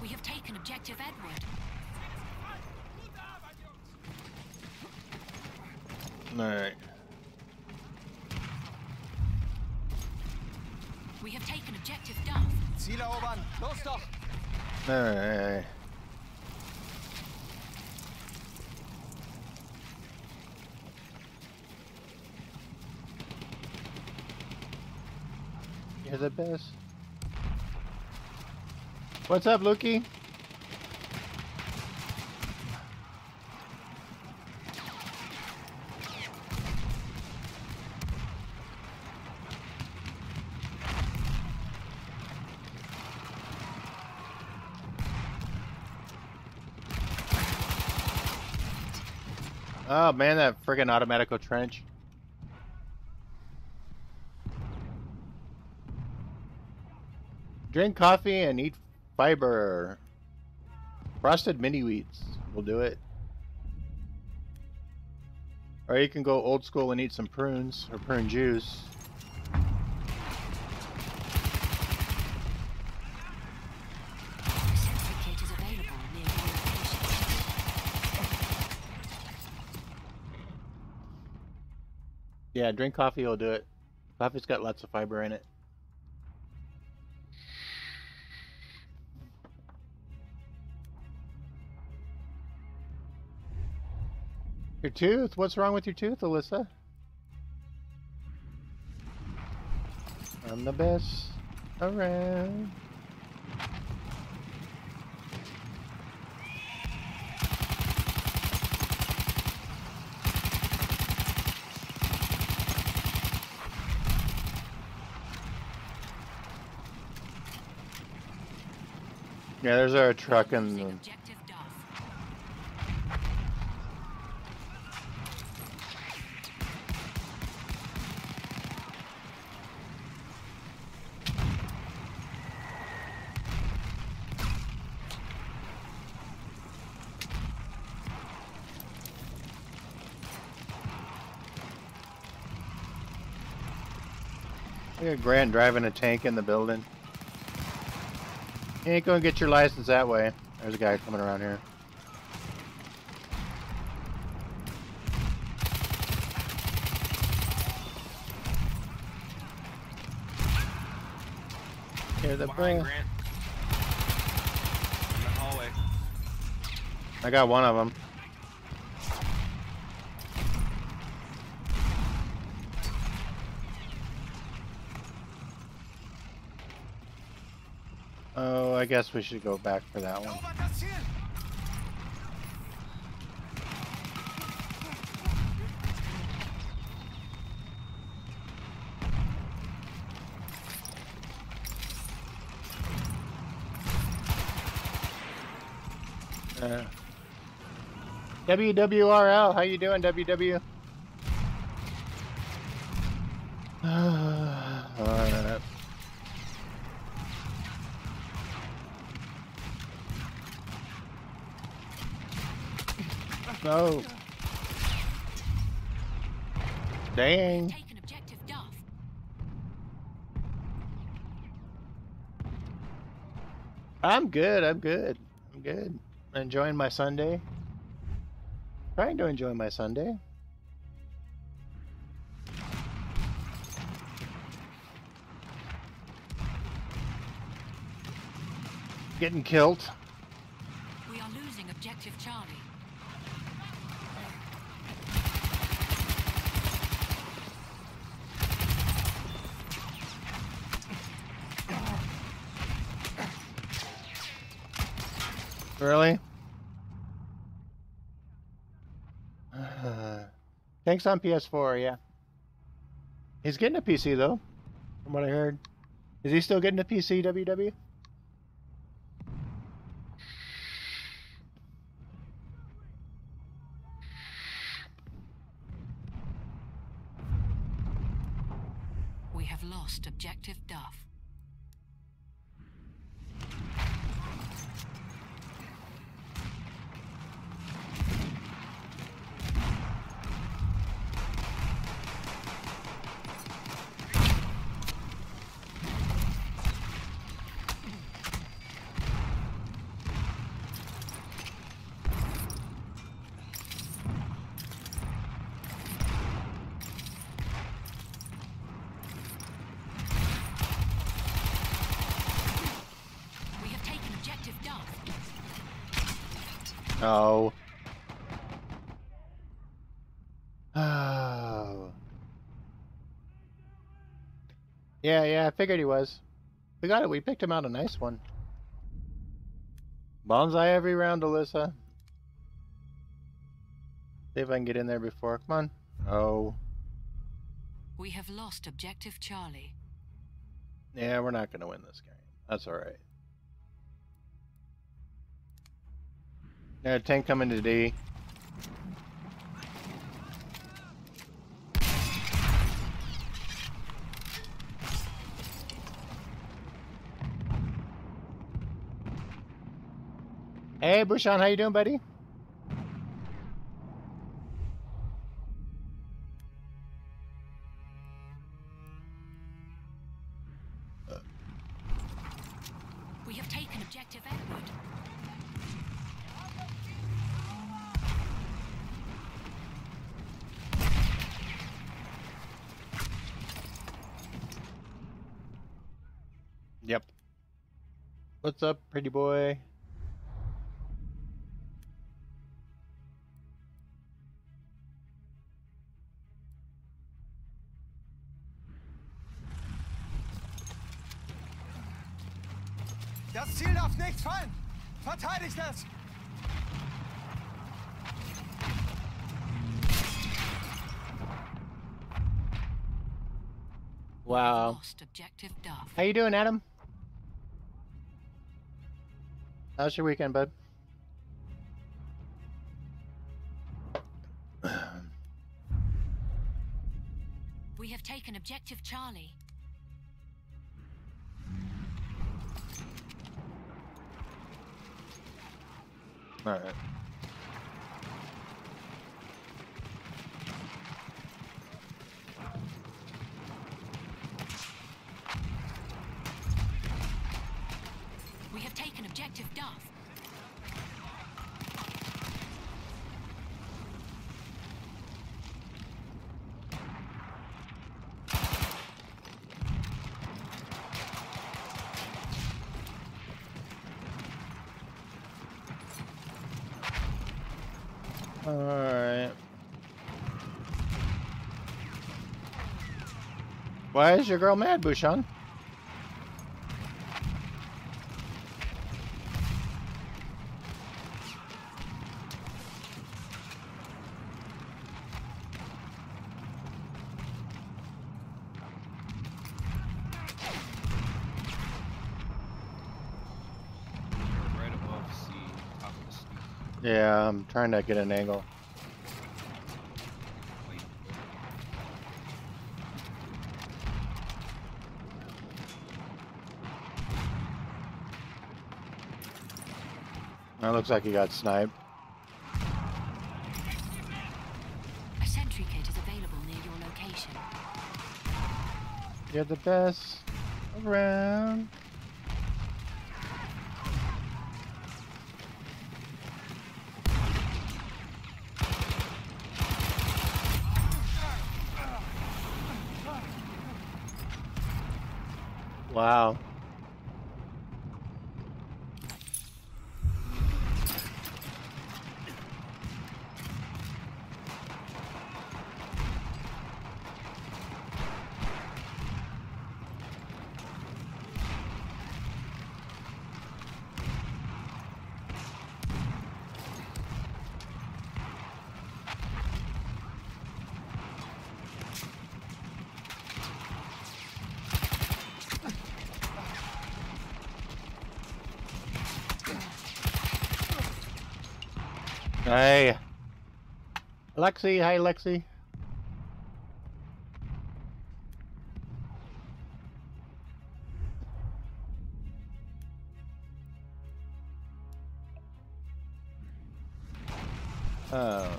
We have taken objective Edward. Alright. We have taken objective Duff. Ziel erobern. Los doch. Alright. You're the best. What's up, Lukey? Oh man, that friggin' automatico trench. Drink coffee and eat fiber. Frosted mini wheats will do it. Or you can go old school and eat some prunes or prune juice. The sentry kit is available near your location. Yeah, drink coffee will do it. Coffee's got lots of fiber in it. Your tooth? What's wrong with your tooth, Alyssa? I'm the best around. Yeah, there's our truck and the. We got Grant driving a tank in the building. You ain't gonna get your license that way. There's a guy coming around here. Hear the Behind In the hallway. I got one of them. Oh, I guess we should go back for that one. Uh, WWRL, how you doing, WW? Alright. No. Dang. Taken objective Duff. I'm good. I'm good. I'm good. Enjoying my Sunday. Trying to enjoy my Sunday. getting killed. We are losing objective Charlie. Really? Thanks on PS4, yeah. He's getting a PC though, from what I heard. Is he still getting a PC, WW? Yeah, I figured he was. We got it. We picked him out a nice one. Bonsai every round, Alyssa. See if I can get in there before. Come on. Oh. We have lost objective Charlie. Yeah, we're not going to win this game. That's alright. Yeah, tank coming to D. Hey, Bhushan, how you doing, buddy? We have taken objective Edward. Yep. What's up, pretty boy? Das Ziel darf nicht fallen! Verteidigt es! Wow. Lost objective Duff. How you doing, Adam? How's your weekend, bud? We have taken objective Charlie. All right. We have taken objective Duff. All right. Why is your girl mad, Bhushan? You're right above C, top of the steep. Yeah, I'm trying to get an angle. Wait. That looks like he got sniped. A sentry kit is available near your location. You're the best around. Hi. Lexi, hi Lexi. Oh.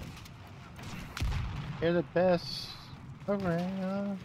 You're the best around.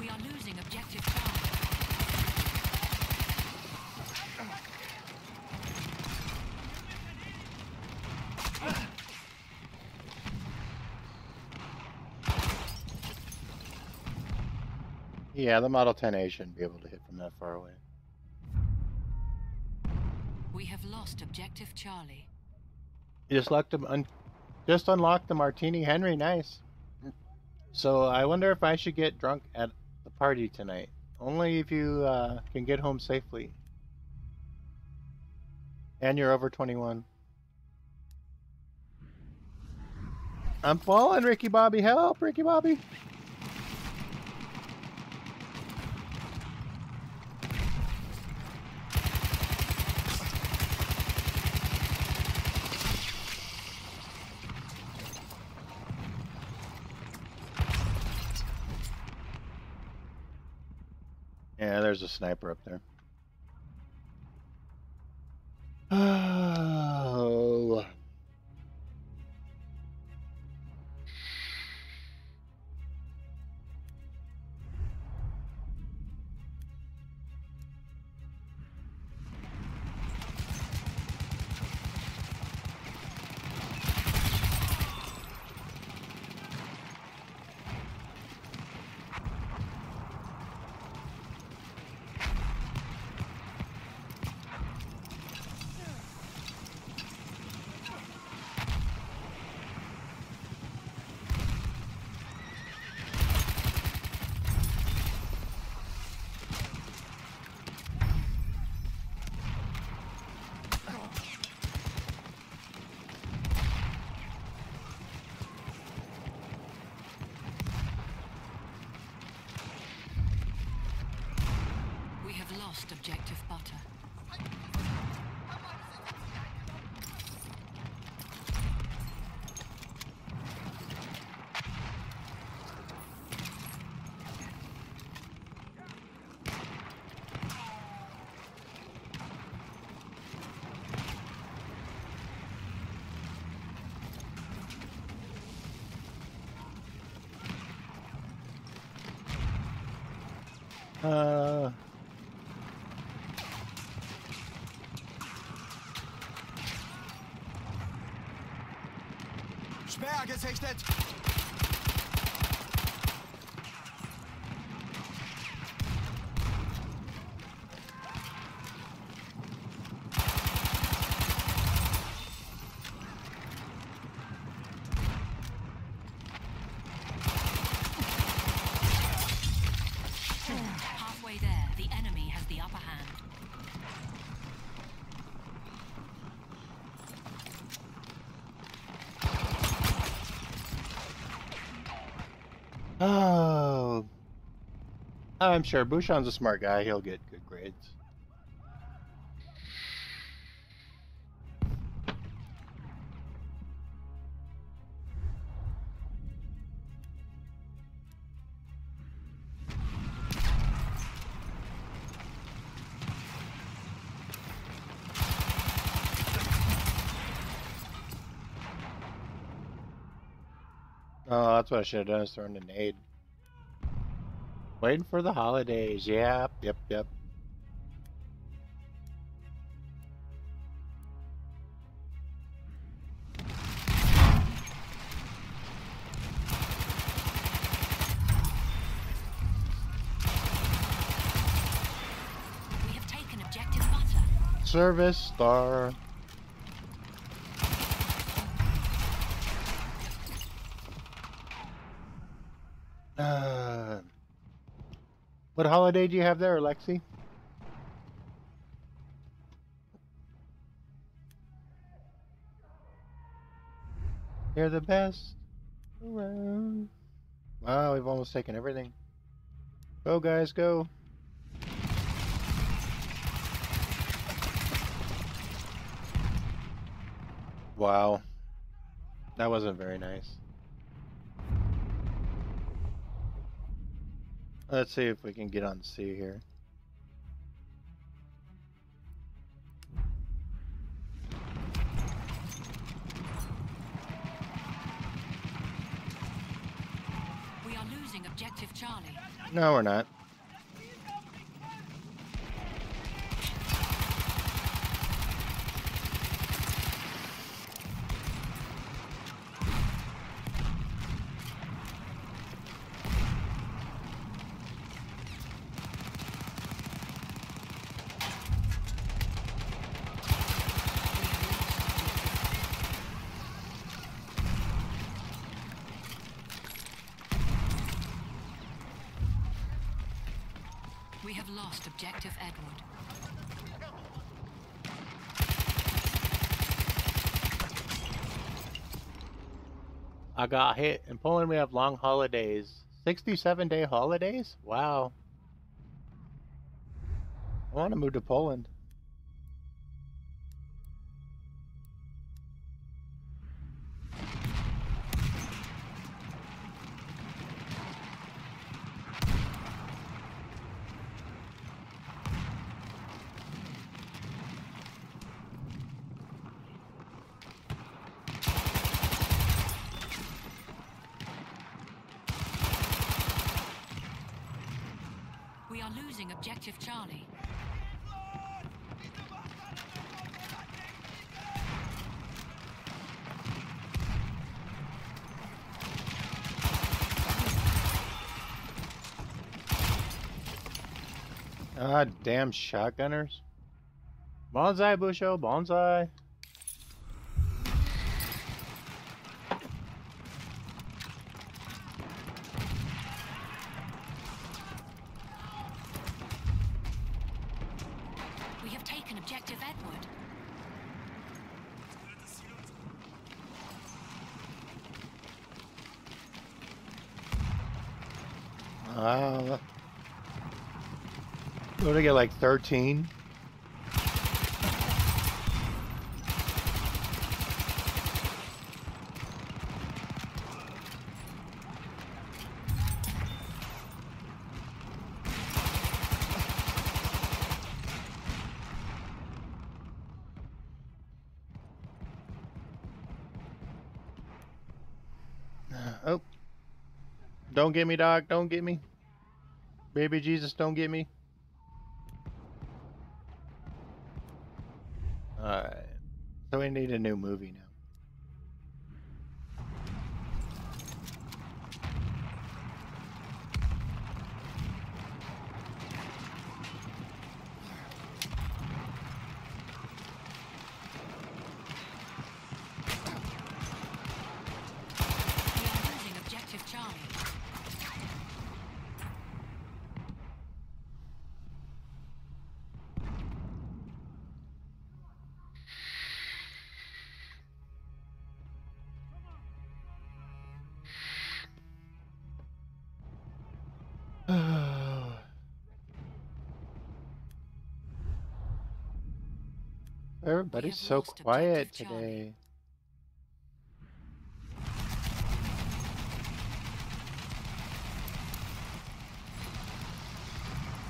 We are losing objective Charlie. Yeah, the Model 10A shouldn't be able to hit from that far away. We have lost objective Charlie. Just locked them un- just unlocked the Martini Henry, nice. So I wonder if I should get drunk at the party tonight. Only if you uh, can get home safely. And you're over 21. I'm falling, Ricky Bobby. Help, Ricky Bobby. Yeah, there's a sniper up there. Lost objective Butter. Uh, Sperr gesichtet! I'm sure Bhushan's a smart guy. He'll get good grades. Oh, that's what I should have done is thrown a nade. Waiting for the holidays. Yep, yep, yep. service star what holiday do you have there, Alexi? You're the best around. Wow, we've almost taken everything. Go, guys, go. Wow. That wasn't very nice. Let's see if we can get on C here. We are losing objective Charlie. No, we're not. We have lost objective Edward. I got hit. In Poland, we have long holidays. 67 day holidays? Wow. I want to move to Poland. Damn shotgunners. Bonsai, Busho, bonsai. Get, like 13? Uh, oh. Don't get me, dog. Don't get me. Baby Jesus, don't get me. Alright. So we need a new movie now. Everybody's have so quiet objective Charlie. today.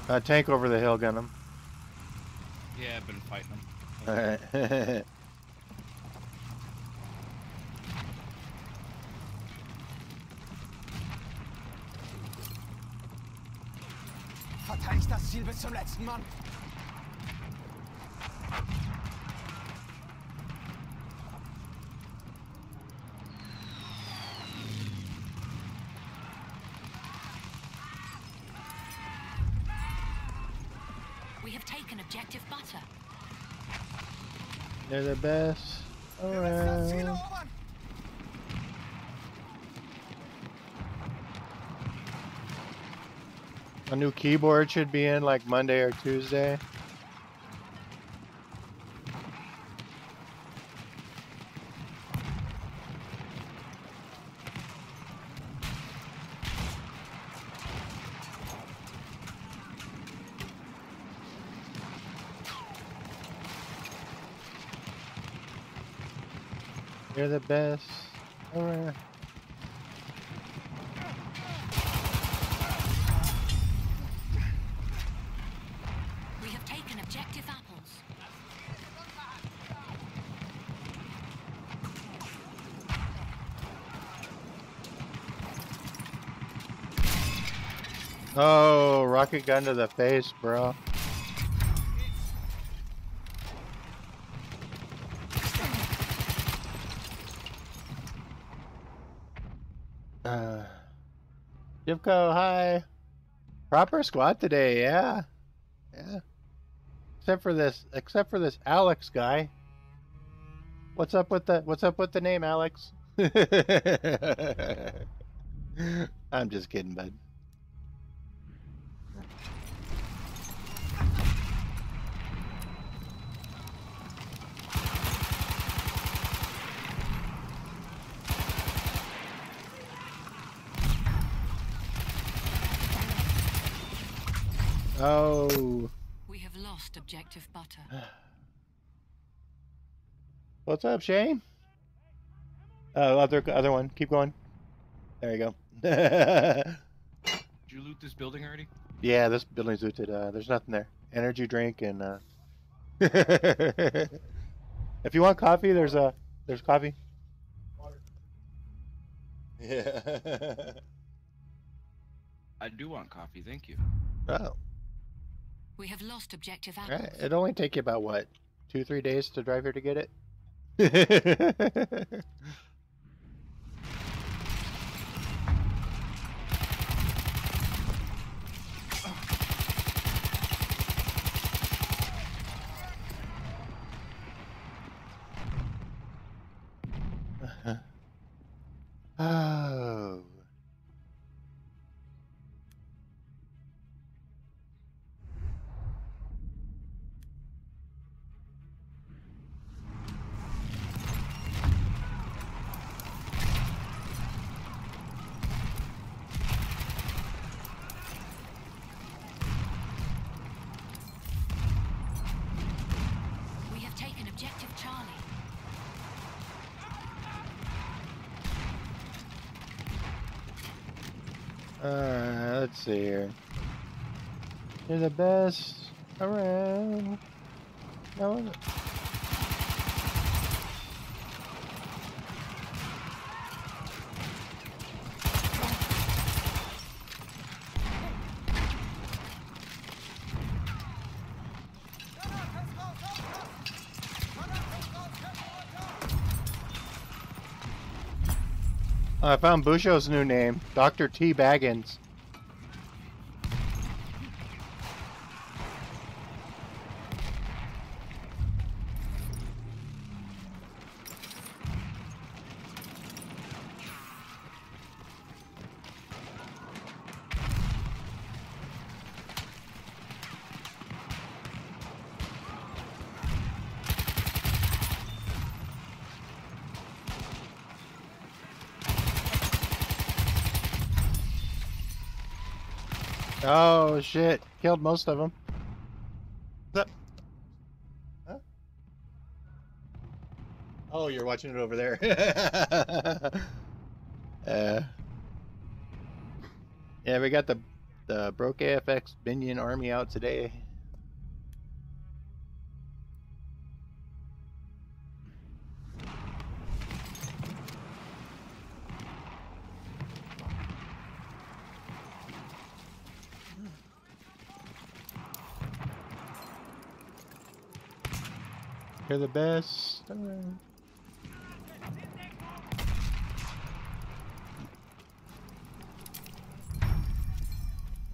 Uh, tank over the hill, gun him. Yeah, I've been fighting them. Alright. Verteidigt das Ziel bis zum letzten Mann. We have taken objective Butter. They're the best around. A new keyboard should be in like Monday or Tuesday. You're the best around. We have taken objective apples. Rocket gun to the face, bro. Uh, hi. Proper squad today, yeah. Yeah. Except for this, except for this Alex guy. What's up with the, what's up with the name Alex? I'm just kidding, bud. Oh, We have objective butter. what's up, Shane? Oh, other other one. Keep going. There you go. Did you loot this building already? yeah, this building's looted. Uh, there's nothing there. Energy drink and. Uh... if you want coffee, there's a there's coffee. Yeah. I do want coffee, thank you. oh, We have lost objective apples. right. It'd only take you about what, two three days to drive here to get it. oh. We have taken objective Charlie. Uh, let's see here. You're the best around. No. Granaten raus, Aufpassen! Granaten raus, Temperatur! I found Busho's new name, Dr. T. Baggins. Oh shit! Killed most of them. Huh? Oh, you're watching it over there. uh, yeah, we got the the BrokeAFx minion army out today. You're the best.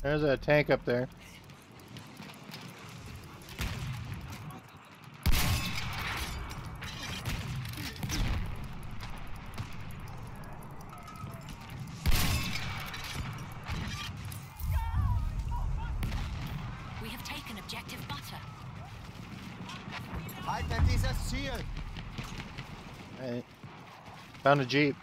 There's a tank up there. Found a jeep.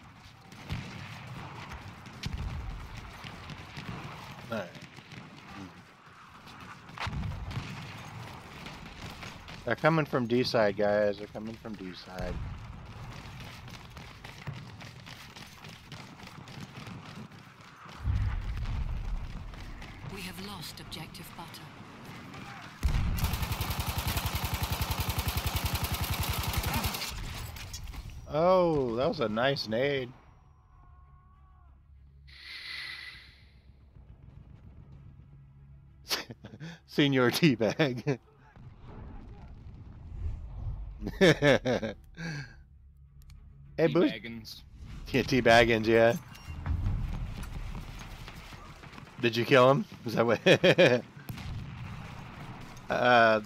They're coming from D side, guys. They're coming from D side. We have lost objective butter. Oh, that was a nice nade. Senior teabag. hey. Baggins. Yeah, teabaggins, yeah. Did you kill him? Is that what? uh,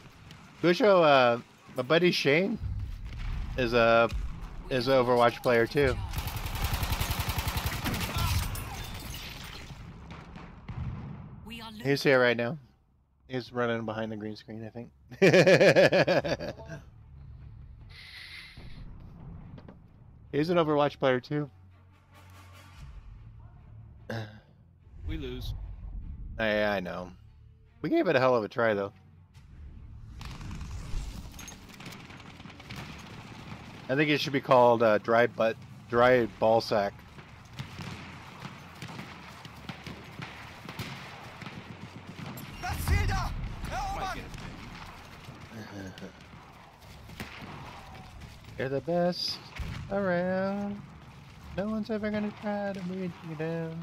Busho, uh, my buddy Shane is a We is an Overwatch player too. Charlie. He's here right now. He's running behind the green screen, I think. He's an Overwatch player too. We lose. I I know. We gave it a hell of a try though. I think it should be called uh, dry butt, dry ball sack. Das Ziel da! Might Erobern! get a ping. You're the best around. No one's ever gonna try to bring you down.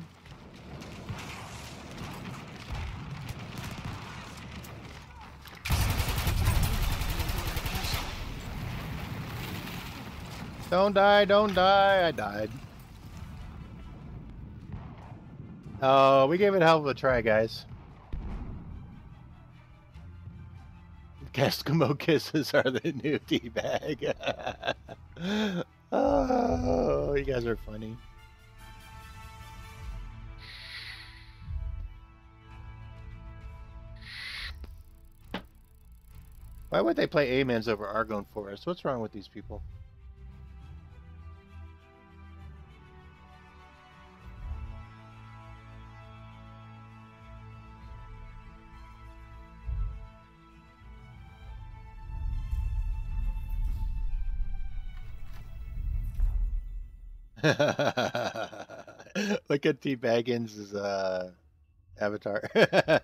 Don't die, don't die. I died. Oh, we gave it a hell of a try, guys. Eskimo kisses are the new teabag. oh, you guys are funny. Why would they play Amiens over Argonne Forest? What's wrong with these people? Look at T Baggins' uh, avatar.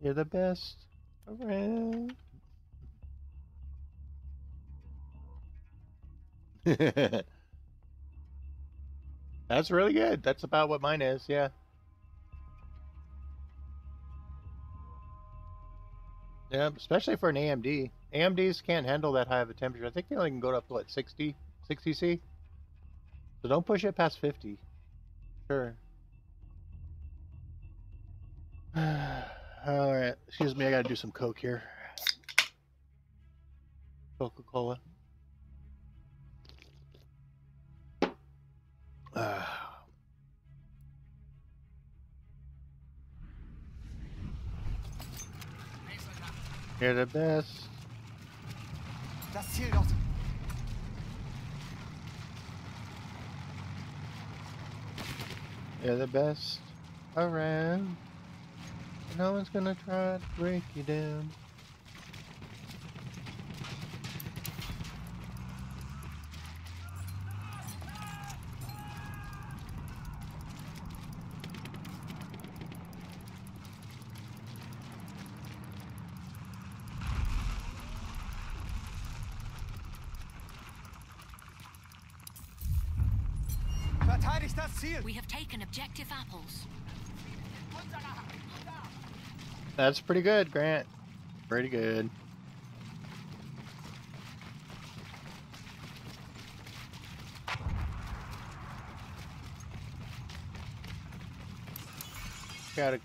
You're the best around. That's really good. That's about what mine is, yeah. Yeah, especially for an AMD. AMDs can't handle that high of a temperature. I think they only can go up to what 60, 60 C. So don't push it past 50. Sure. All right. Excuse me. I gotta do some Coke here. Coca Cola. Ah. You're the best. Das Ziel dort! You're the best around. No one's gonna try to break you down. Verteidigt das Ziel! We have taken apples. That's pretty good, Grant. Pretty good. Got it.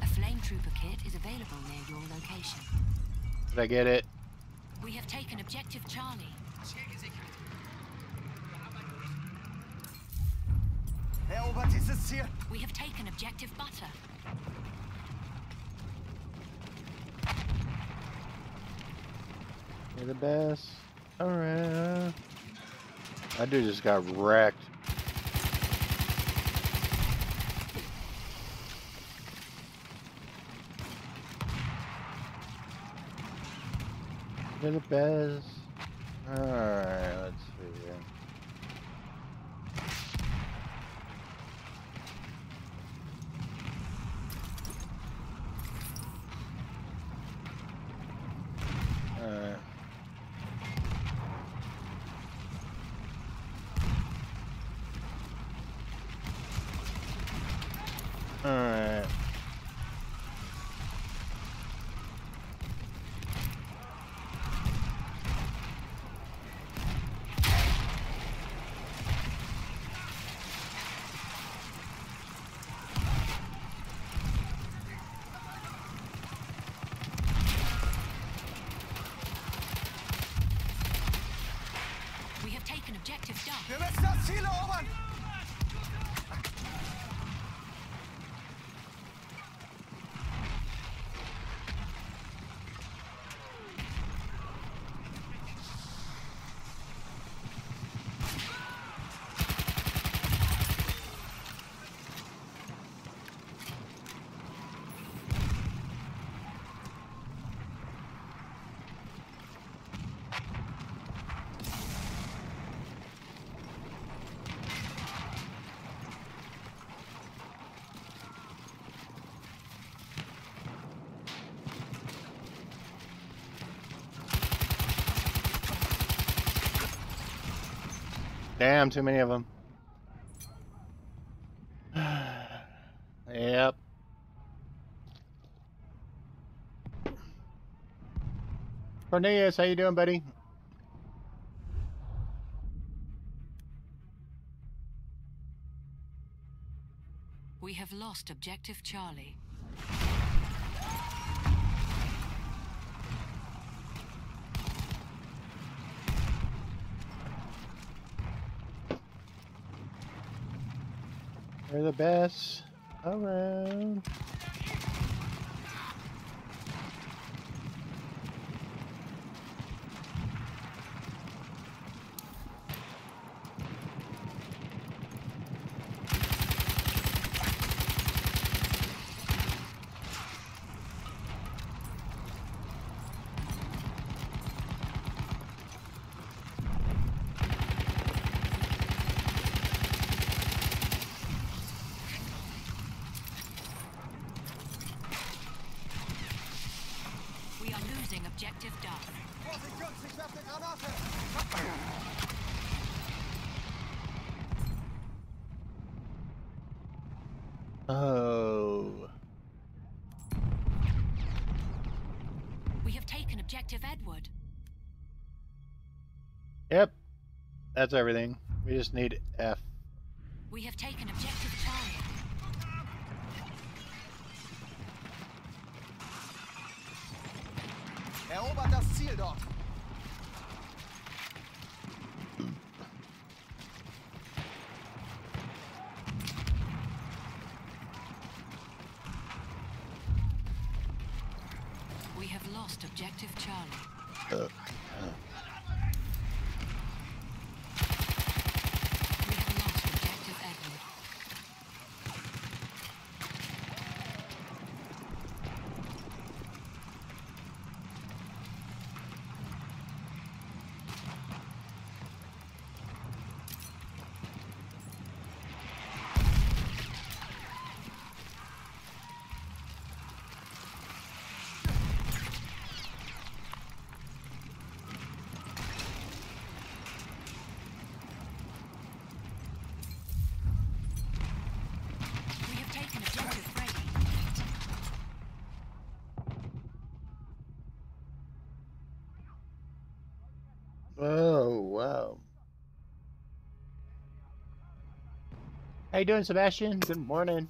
A flame trooper kit is available near your location. Did I get it? We have taken objective Charlie. Erobert dieses Ziel. We have taken objective Butter. You're the best Alright. That dude just got wrecked. You're the best. Alright, let's see here. Alright. Alright. We have taken objective Duff. Wir müssen das Ziel erobern. Damn, too many of them. yep. Cornelius, how you doing, buddy? We have lost objective Charlie. The best around. We are losing objective Duff. Vorsicht, Jungs, ich werfe eine Granate. Oh. We have taken objective Edward. Yep. That's everything. We just need F. We have taken objective Charlie. Erobert das Ziel dort. We have lost objective Charlie. Uh, We have lost objective Edward. We have taken objective Freddy. oh, wow. How you doing, Sebastian? Good morning.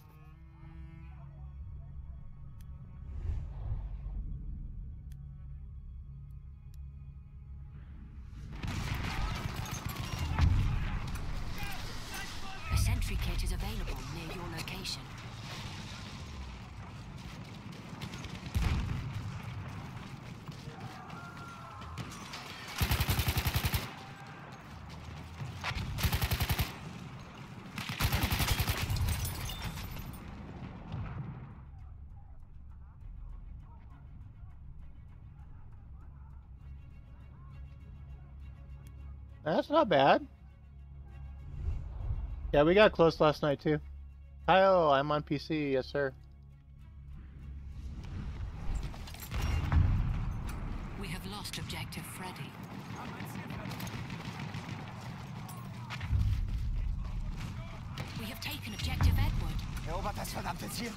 That's not bad. Yeah, we got close last night too. Kyle, I'm on PC, yes sir. We have lost objective Freddy. We have taken objective Edward. Erobert das verdammte Ziel.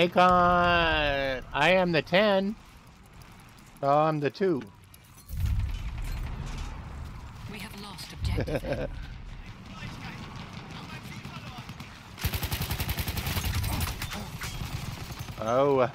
Macon, I am the 10. Oh, I'm the 2. We have lost objective oh.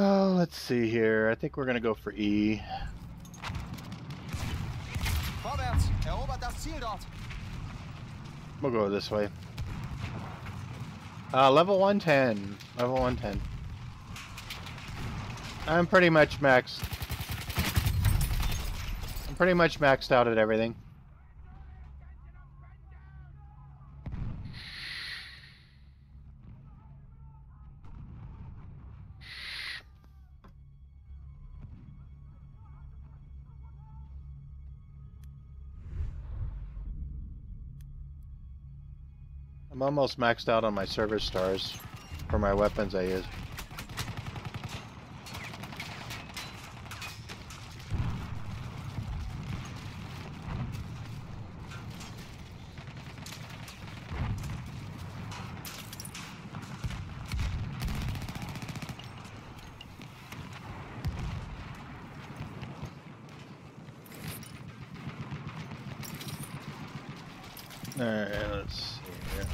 Oh, let's see here. I think we're gonna go for E. Vorwärts! Erobert das Ziel dort! We'll go this way. Uh, level 110. Level 110. I'm pretty much maxed. I'm pretty much maxed out at everything. Almost maxed out on my service stars for my weapons I use. Alright, let's see here.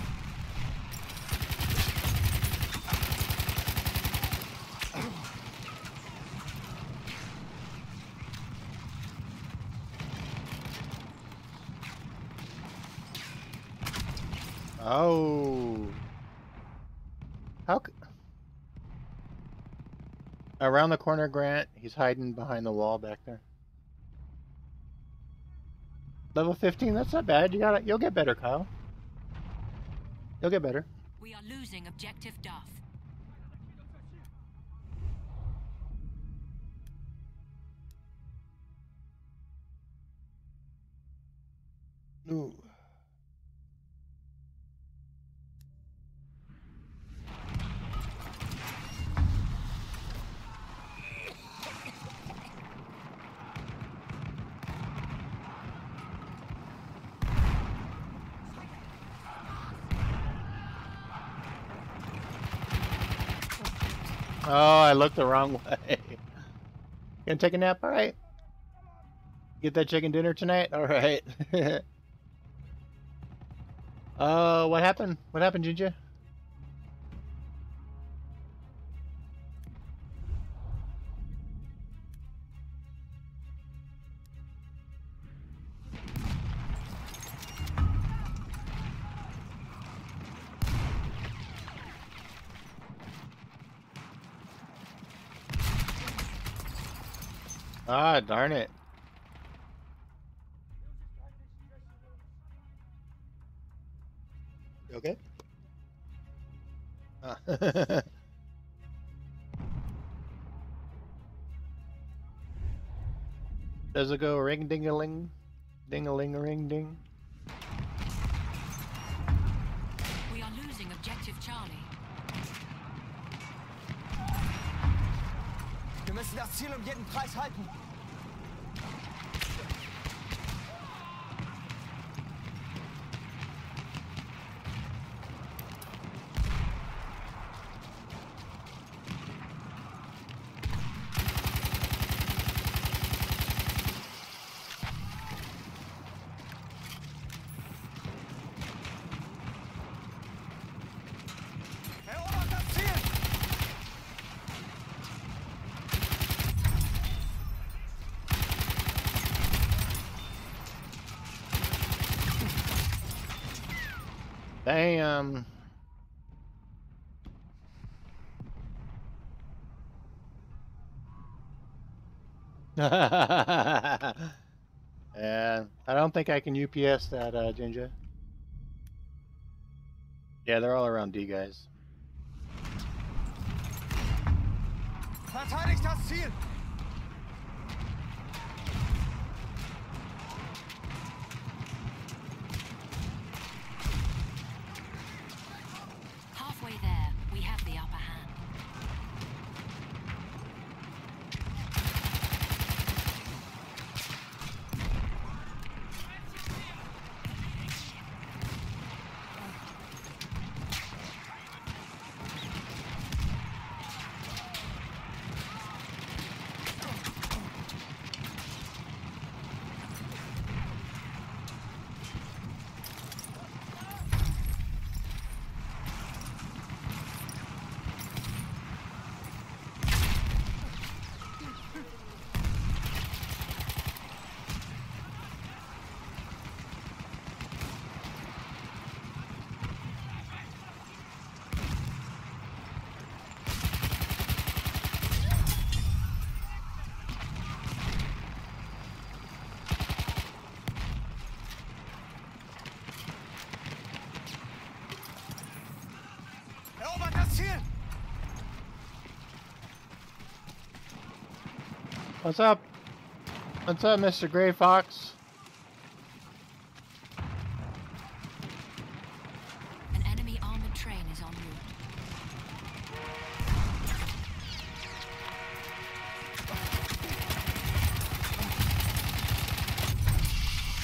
Oh. How c- Around the corner, Grant. He's hiding behind the wall back there. Level 15, that's not bad. You got it. You'll get better, Kyle. You'll get better. Looked the wrong way. Gonna take a nap? All right. Get that chicken dinner tonight? All right. uh, what happened? What happened, Ginger? Does it go ring ding a ling? Ding a ling a ring ding? We are losing objective Charlie. Wir müssen das Ziel um jeden Preis halten. Damn. yeah, I don't think I can UPS that, uh, Ginger. Yeah, they're all around D, guys. Verteidigt das Ziel! Halfway there, we have the upper hand. Erobert das Ziel! What's up? What's up, Mr. Gray Fox? An enemy armored train is en route.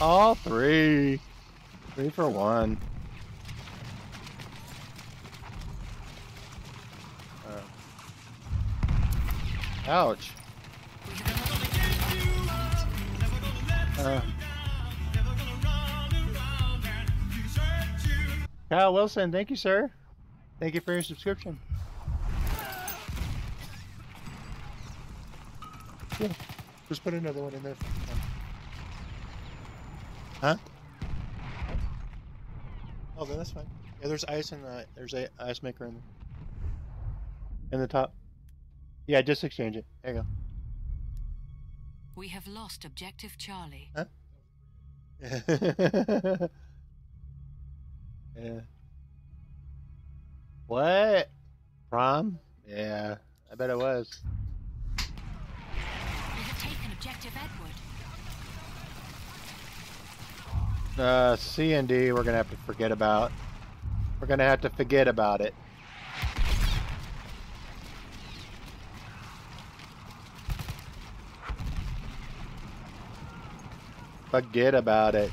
All three. Three for one. Wilson, thank you, sir. Thank you for your subscription. Yeah, just put another one in there. Huh? Oh, then that's fine. Yeah, there's ice in the there's a ice maker in there. In the top. Yeah, just exchange it. There you go. We have lost objective Charlie. go. C and D, we're gonna have to forget about. We're gonna have to forget about it. Forget about it.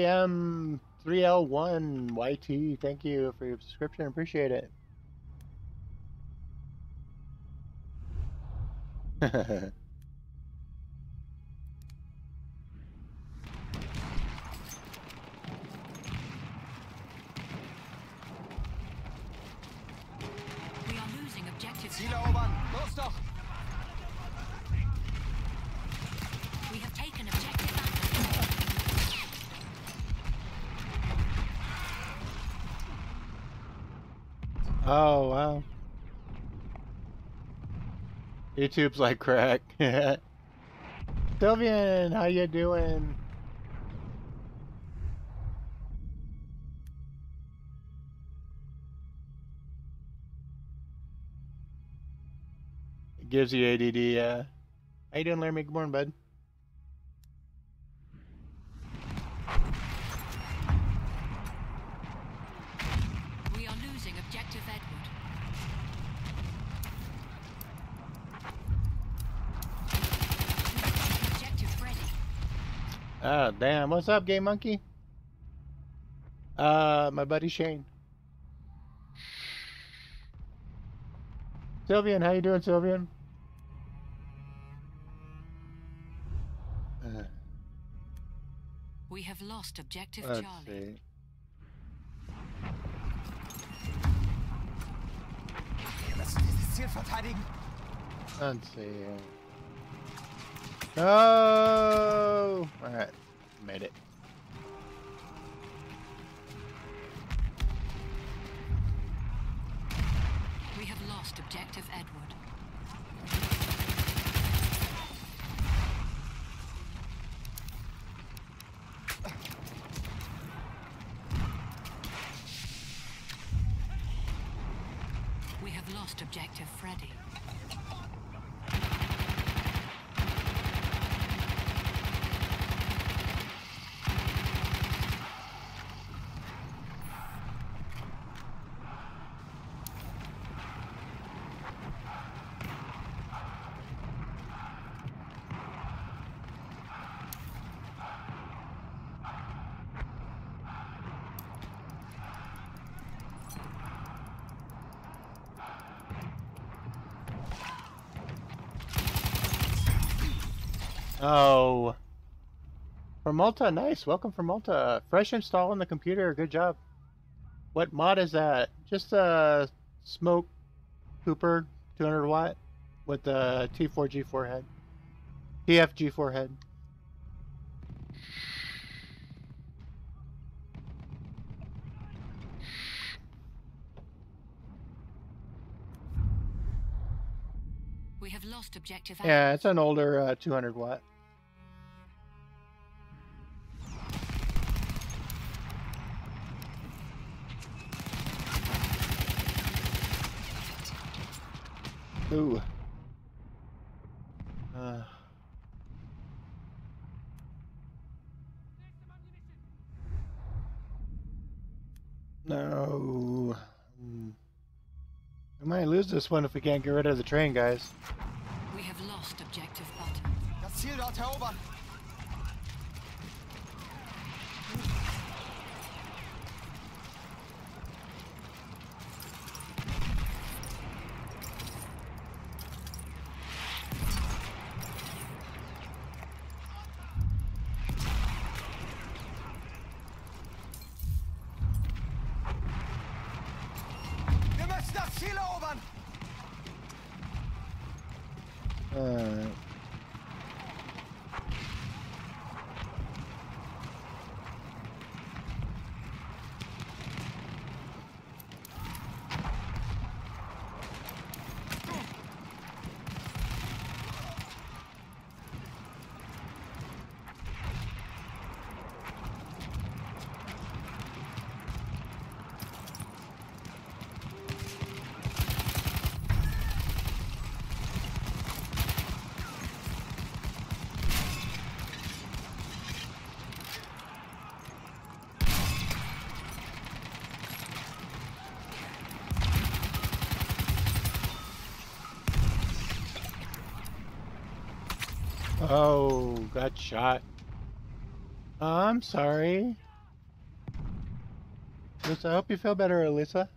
3L1YT, thank you for your subscription. Appreciate it. YouTube's like crack. Sylvian, how you doing? It gives you ADD, yeah. How you doing, Laramie? Good morning, bud. We are losing objective Edward. Objective Freddy. Ah, damn. What's up, Game Monkey? Uh, my buddy Shane. Sylvian, how you doing, Sylvian? Uh, We have lost objective let's Charlie. see. Wir müssen dieses Ziel verteidigen. Let's see here. No! Alright, made it. We have lost objective Edward. We have lost objective Freddy. Oh. From Malta, nice. Welcome from Malta. Fresh install on the computer. Good job. What mod is that? Just a SMOK Koopor 200 watt with the T4G4 head. TFV4 head. We have lost objective Yeah, it's an older uh, 200 watt. Ooh. Uh. No. We might lose this one if we can't get rid of the train, guys. We have lost objective butter. Das Ziel dort erobern. Wir müssen das Ziel erobern. Alright. Oh, got shot. Oh, I'm sorry. Lisa, I hope you feel better, Alyssa.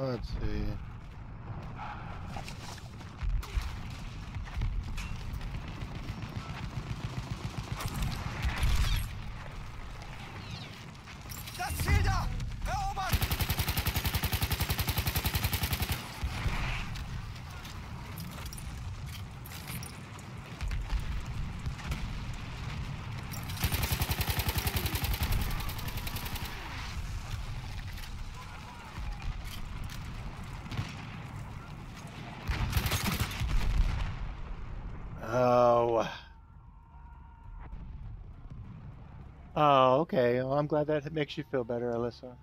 Let's see. Das Ziel da! Erobern! Oh. Oh, okay. Well, I'm glad that makes you feel better, Alyssa.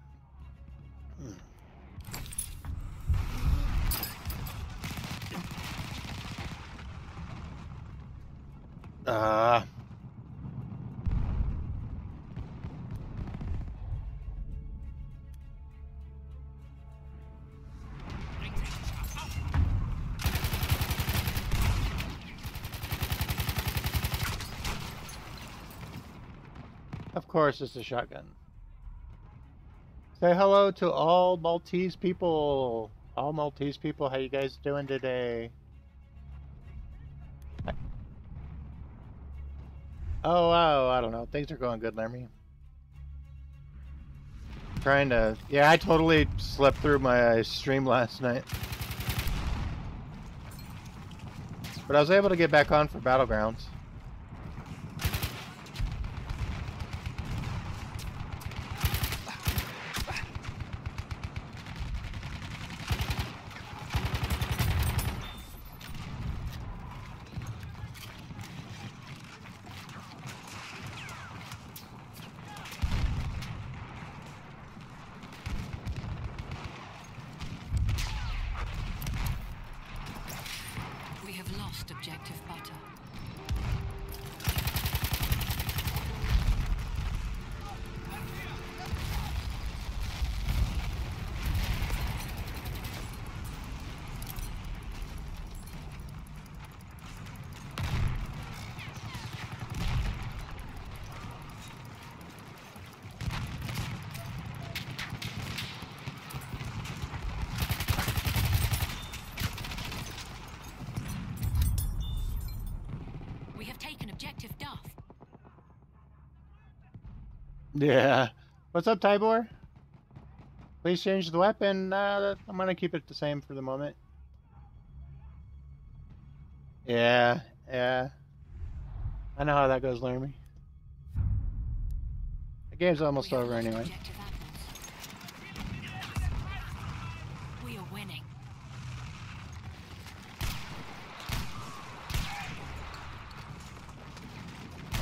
It's a shotgun. Say hello to all Maltese people. All Maltese people, how you guys doing today? Oh, wow, I don't know. Things are going good, Lermy. Trying to... Yeah, I totally slept through my stream last night. But I was able to get back on for Battlegrounds. We have lost objective butter. We have taken objective Duff. Yeah. What's up, Tybor? Please change the weapon. Uh, I'm gonna keep it the same for the moment. Yeah, yeah. I know how that goes, Laramie. The game's almost over anyway. We are winning.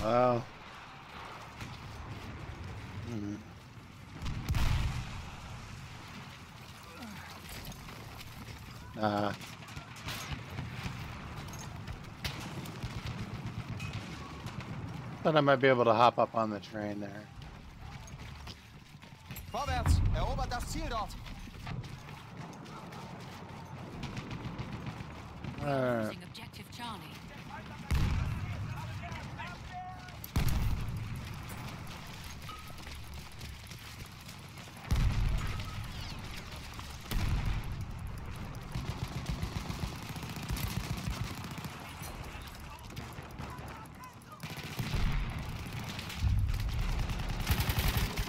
Wow. Hmm. Uh, thought I might be able to hop up on the train there. Vorwärts! Erobert das Ziel dort objective Charlie.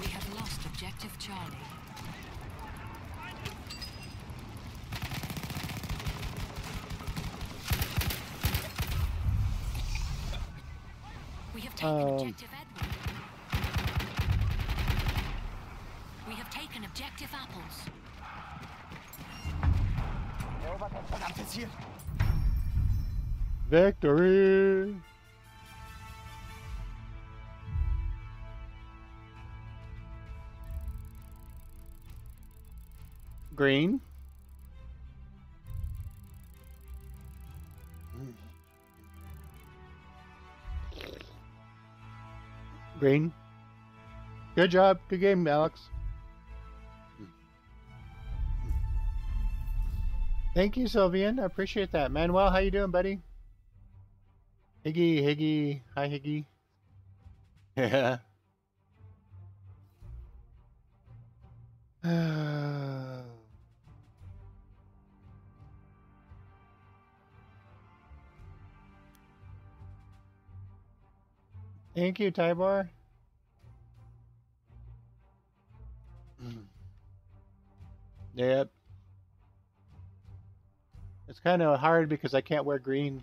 We have lost objective Charlie. We have taken Um. objective Edward. We have taken objective apples. Erobert das verdammte Ziel! Victory! Green. Green. Good job. Good game, Alex. Thank you, Sylvian. I appreciate that. Manuel, how you doing, buddy? Higgy, Higgy. Hi, Higgy. Yeah. Thank you, Tybor. Mm. Yep. It's kind of hard because I can't wear green.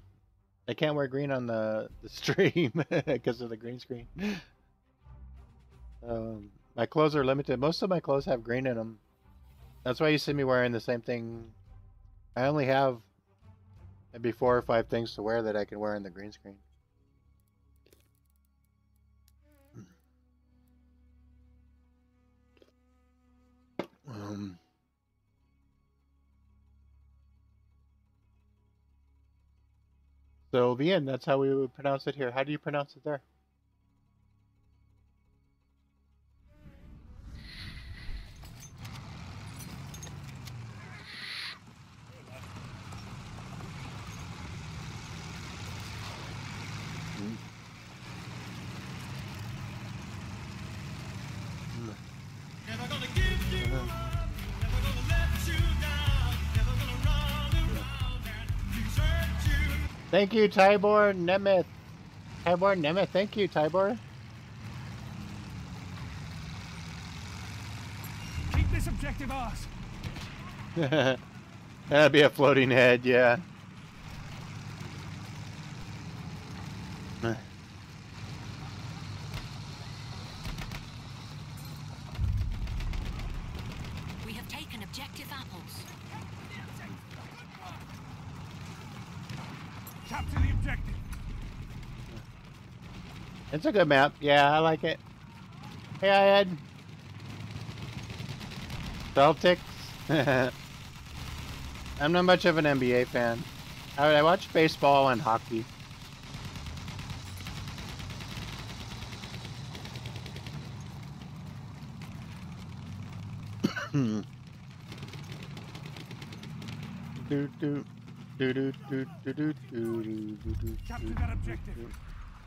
I can't wear green on the, the stream because of the green screen. Um, my clothes are limited. Most of my clothes have green in them. That's why you see me wearing the same thing. I only have That'd four or five things to wear that I can wear in the green screen. Um, so Vian, that's how we would pronounce it here. How do you pronounce it there? Thank you, Tybor Nemeth. Tybor Nemeth, thank you, Tybor. Keep this objective ours. That'd be a floating head, yeah. We have taken objective apples. Capture the objective. It's a good map. Yeah, I like it. Hey, Ed. Celtics. I'm not much of an NBA fan. I, I watch baseball and hockey. do do do do do do do do do do Capture that objective.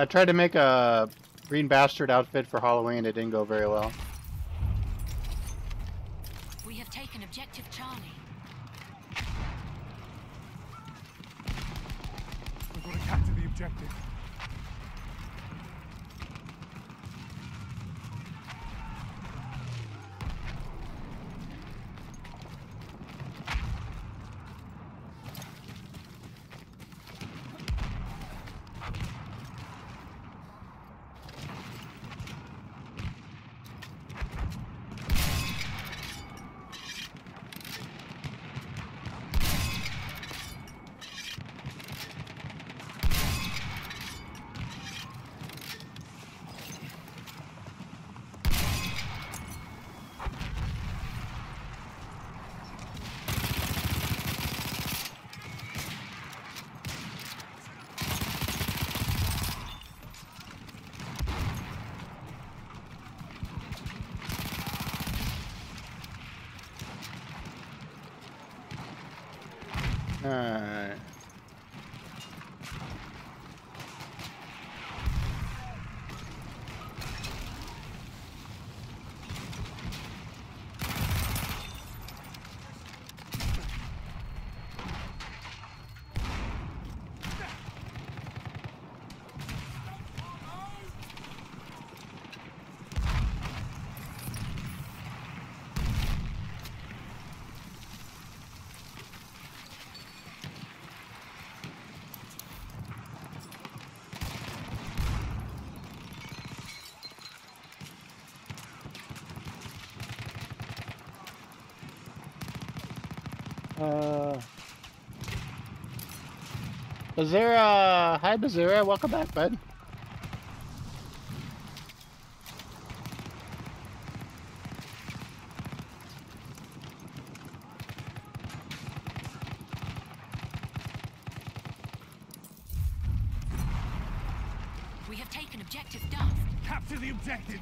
I tried to make a green bastard outfit for Halloween. It didn't go very well. We have taken objective Charlie. We've got to capture the objective. 嗯。Uh, hi Bazira, welcome back, bud. We have taken objective Duff. Capture the objective.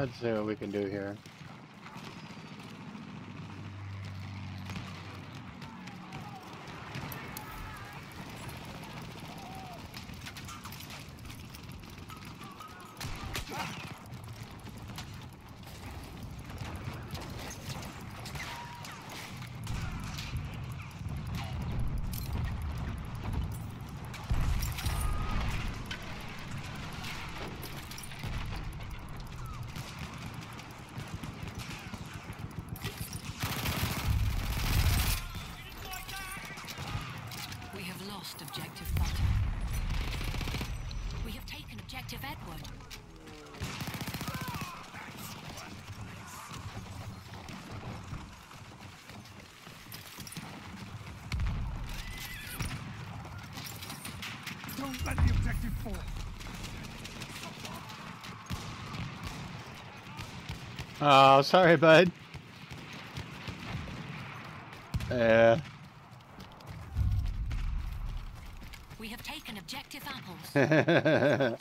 Let's see what we can do here. Oh, sorry, bud. Yeah. We have taken objective apples.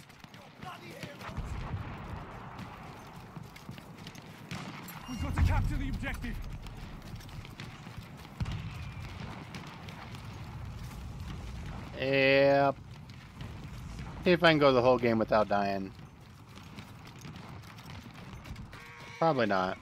We've got to capture the objective. yep. See if I can go the whole game without dying. Probably not.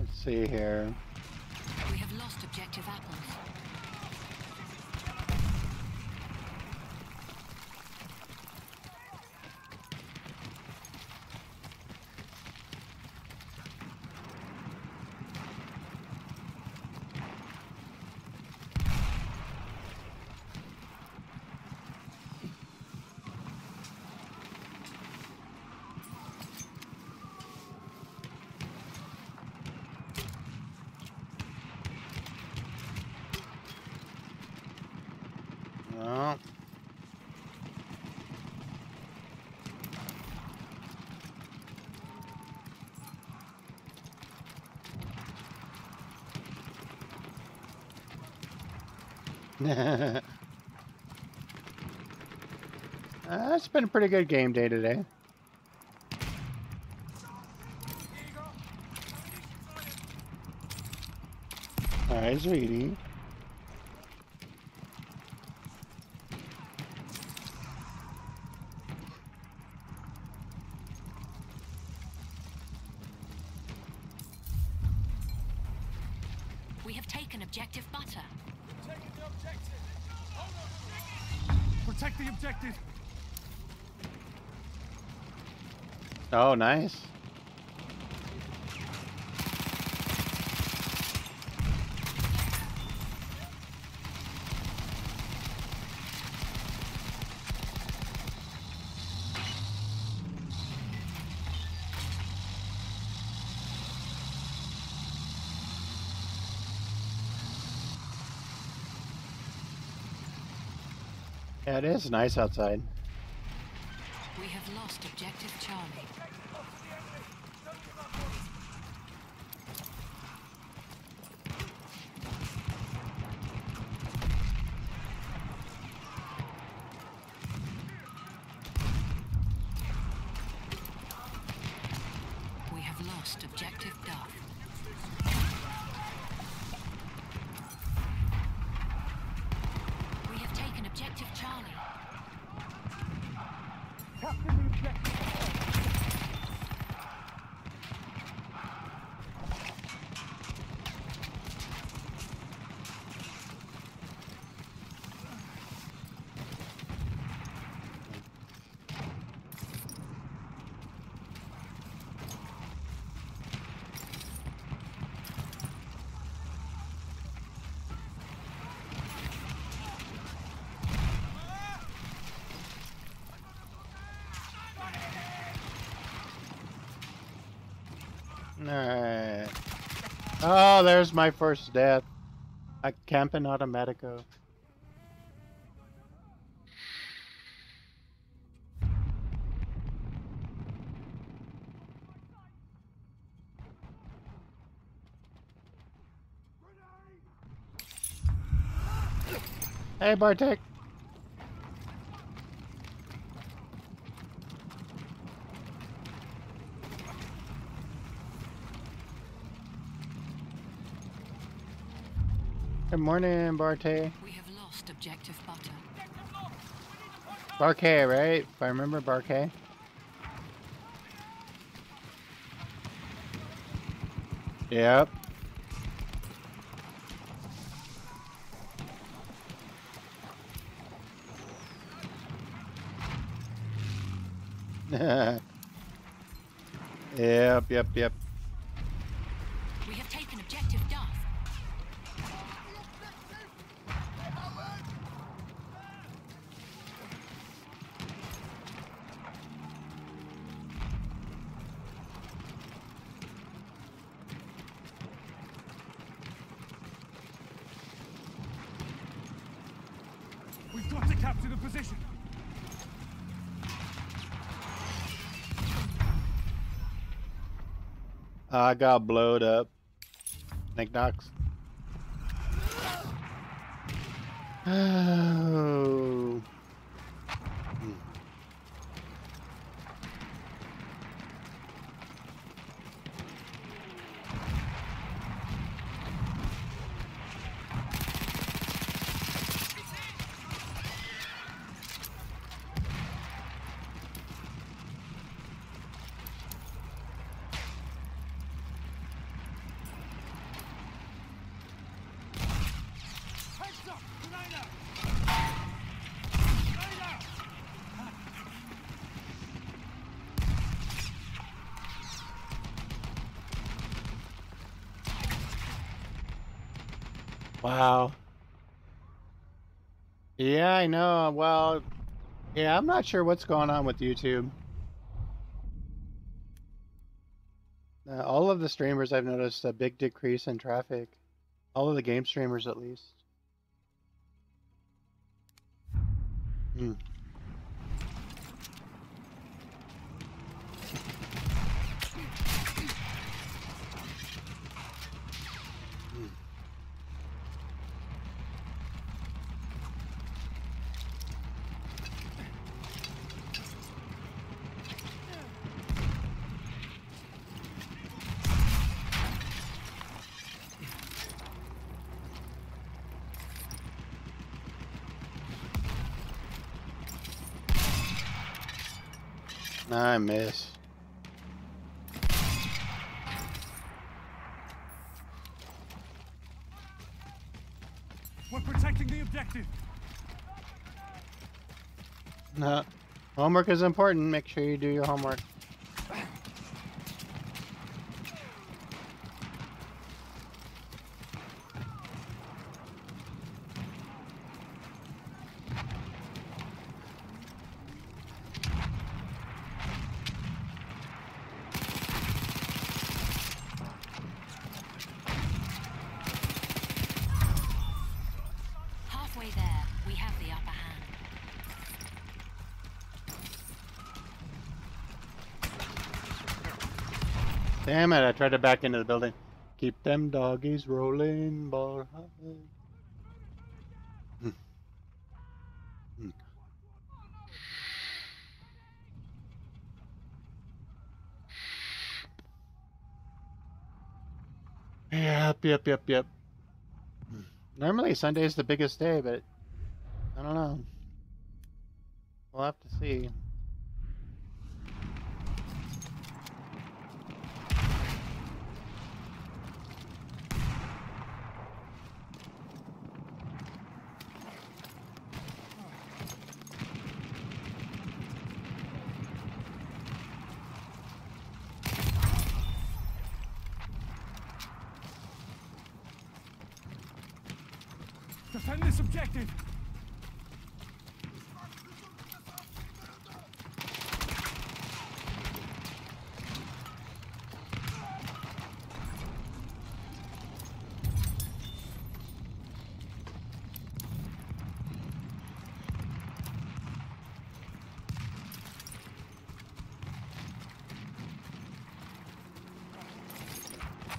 Let's see here. we have lost objective apples. No. uh, it's been a pretty good game day today. Alright, sweetie. We have taken objective Butter. Protect the objective. Oh, nice. It is nice outside. We have lost objective Charlie. We have lost objective Duff. We have taken objective Charlie. Capture the objective. Alright. Oh, there's my first death. A camping automatico. Hey, Bartek. Morning, Bartek. We have lost objective butter. Barkay, right? If I remember Barkay. Yep. yep, yep, yep. Got blowed up. Nick Knox. Oh. Heads up! Grenade out! Grenade out! Wow. Yeah, I know. Well, yeah, I'm not sure what's going on with YouTube. Uh, all of the streamers I've noticed a big decrease in traffic. All of the game streamers, at least. Hmm. I miss. We're protecting the objective. No. Homework is important. Make sure you do your homework. I tried to back into the building. Keep them doggies rolling, ball. Hmm. Hmm. Yep, yep, yep, yep. Normally Sunday's the biggest day, but I don't know. We'll have to see. Defend this objective.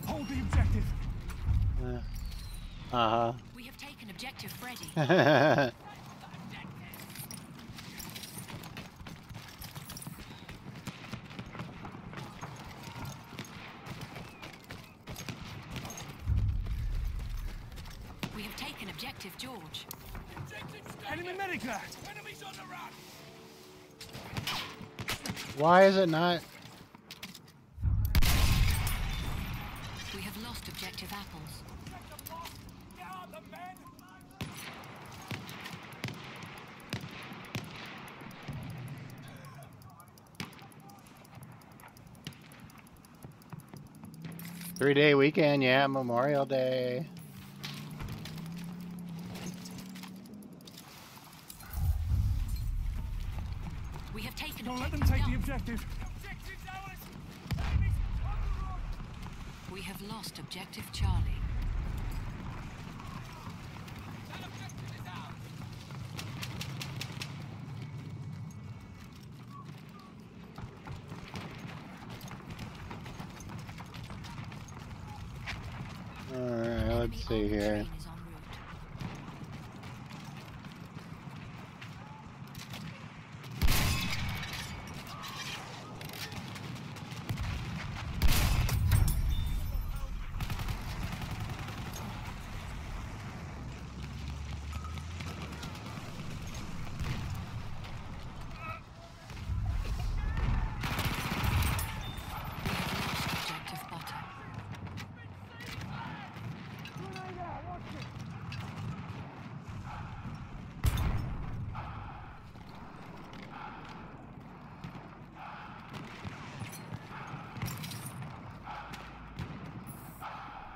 Hold the objective. Uh We have taken objective Freddy. We have taken objective George. Enemy medic lad. Why is it not? We have lost objective apples. Three day weekend, yeah, Memorial Day. We have taken Don't let them objective take the Duff. objective. We have lost objective Charlie. Alright, let's see Enemy here. armored train is en route. We have lost objective butter.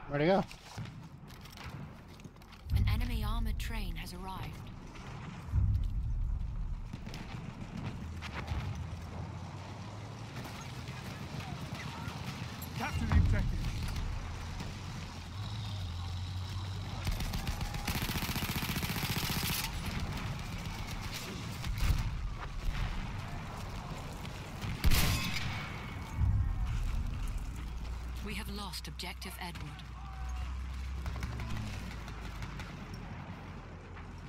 Where'd he go? An enemy armored train has arrived. Capture the objective. We have lost objective Edward.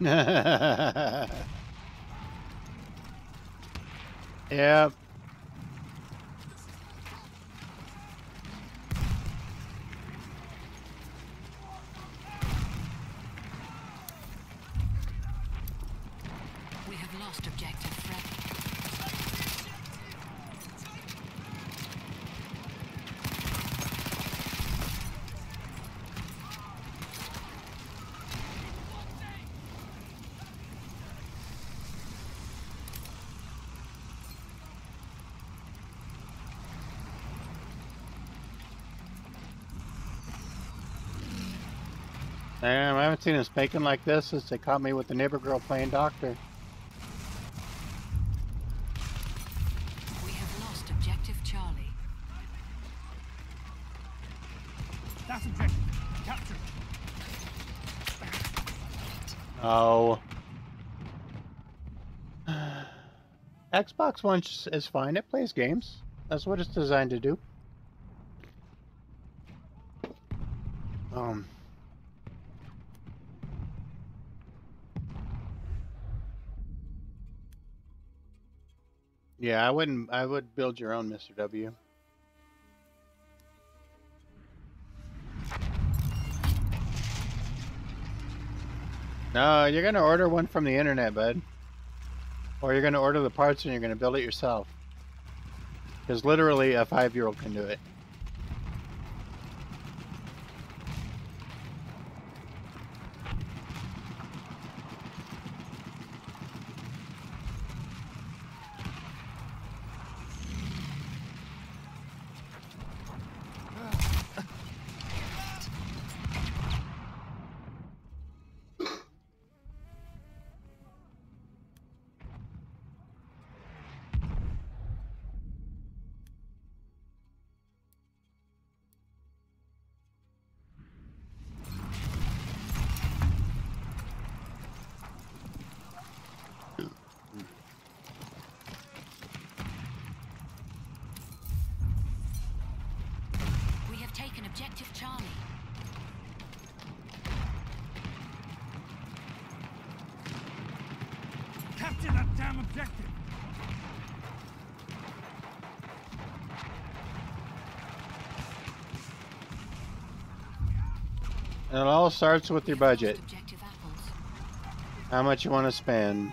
yep. We have lost objective Freddy. Damn, I haven't seen him spanking like this since they caught me with the neighbor girl playing doctor. We have lost objective Charlie. That's objective. Capture. Oh. Xbox One is fine. It plays games. That's what it's designed to do. I wouldn't. I would build your own, Mr. W. No, you're gonna order one from the internet, bud. Or you're gonna order the parts and you're gonna build it yourself. Because literally a five-year-old can do it. Objective Charlie. Capture that damn objective! It all starts with your budget. How much you want to spend.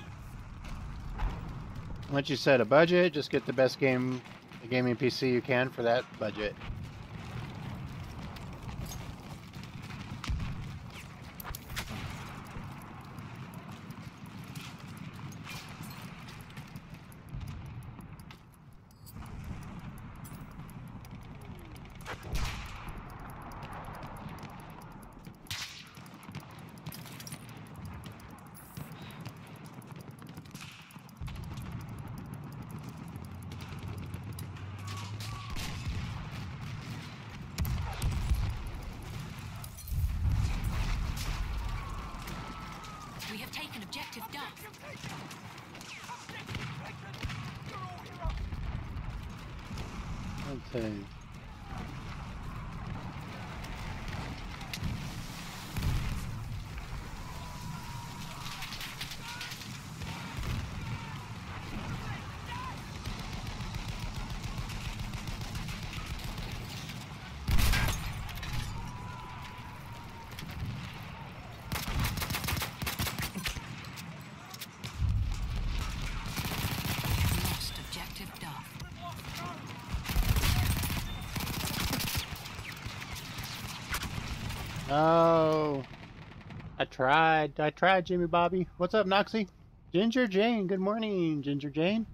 Once you set a budget, just get the best game, the gaming PC you can for that budget. Tried. I tried, Jimmy Bobby. What's up, Noxie? Ginger Jane. Good morning, Ginger Jane.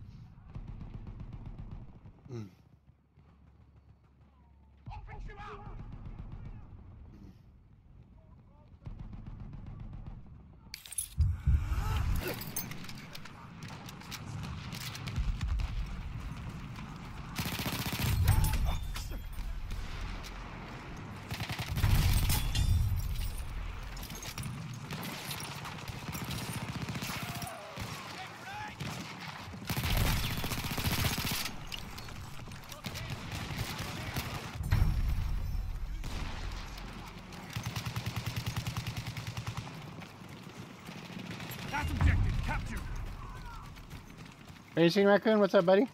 Have you seen Raccoon? What's up, buddy?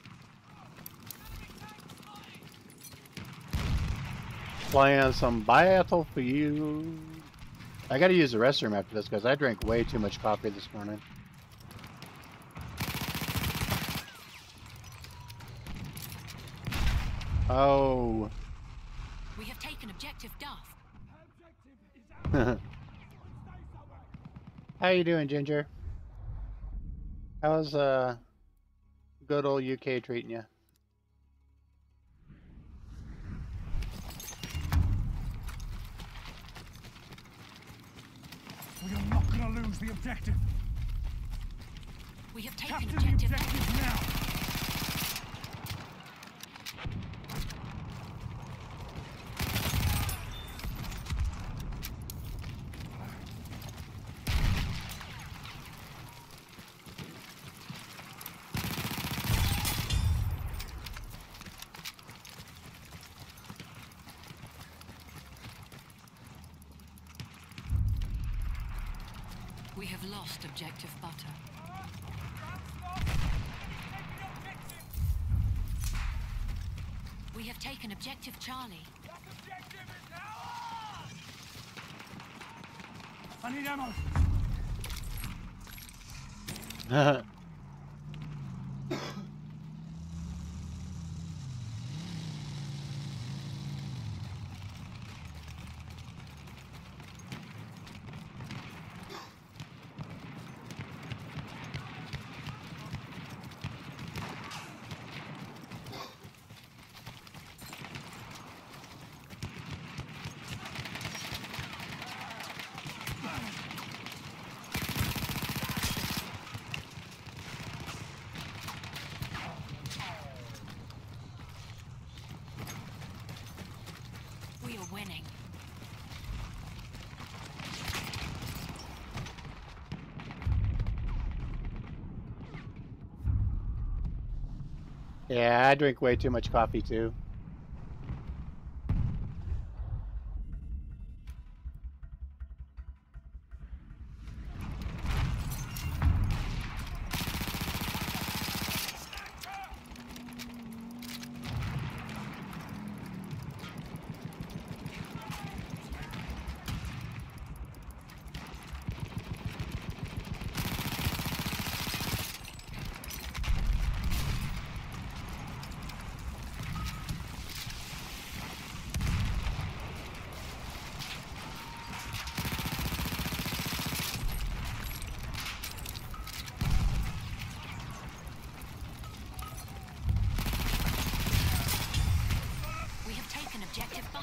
Playing some battle for you. I gotta use the restroom after this because I drank way too much coffee this morning. Oh. We have taken objective Duff. How you doing, Ginger? How's uh good old UK treating you? We are not gonna lose the objective! We have taken Capture the objective objective now! We have lost objective Butter. We have taken objective Charlie. I need ammo! We are winning. yeah, I drink way too much coffee too.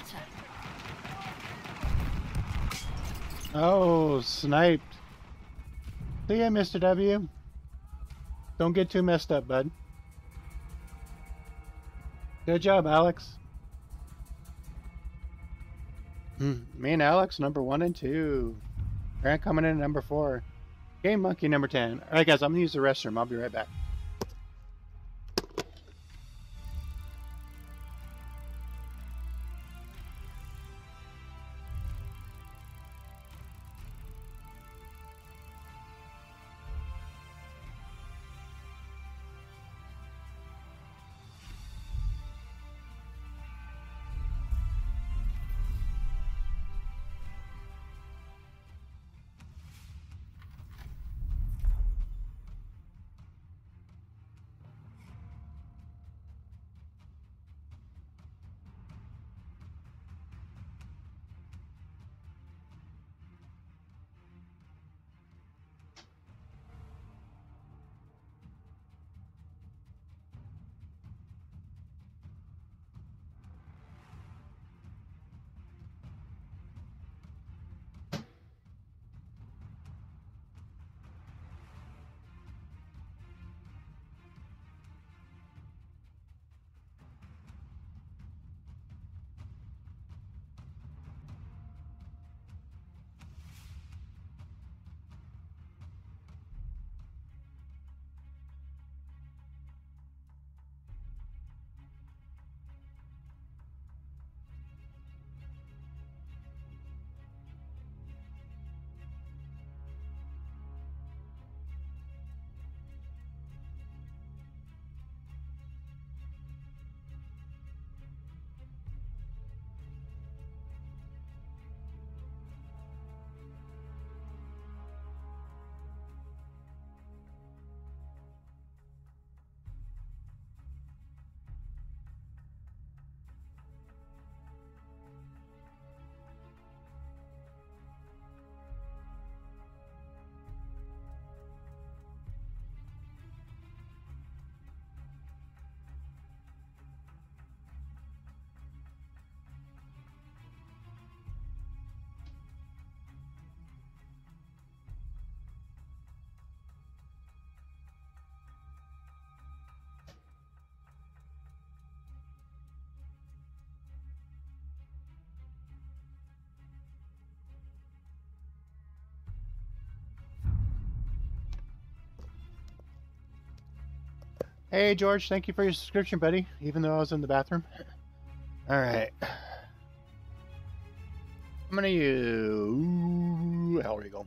Objective. Oh, sniped. See ya, Mr. W. Don't get too messed up, bud. Good job, Alex. Hmm, Me and Alex, number one and two. Grant coming in at number four. Game Monkey, number 10. All right, guys, I'm going to use the restroom. I'll be right back. Hey, George, thank you for your subscription, buddy, even though I was in the bathroom. All right. I'm to use. Hell, we go.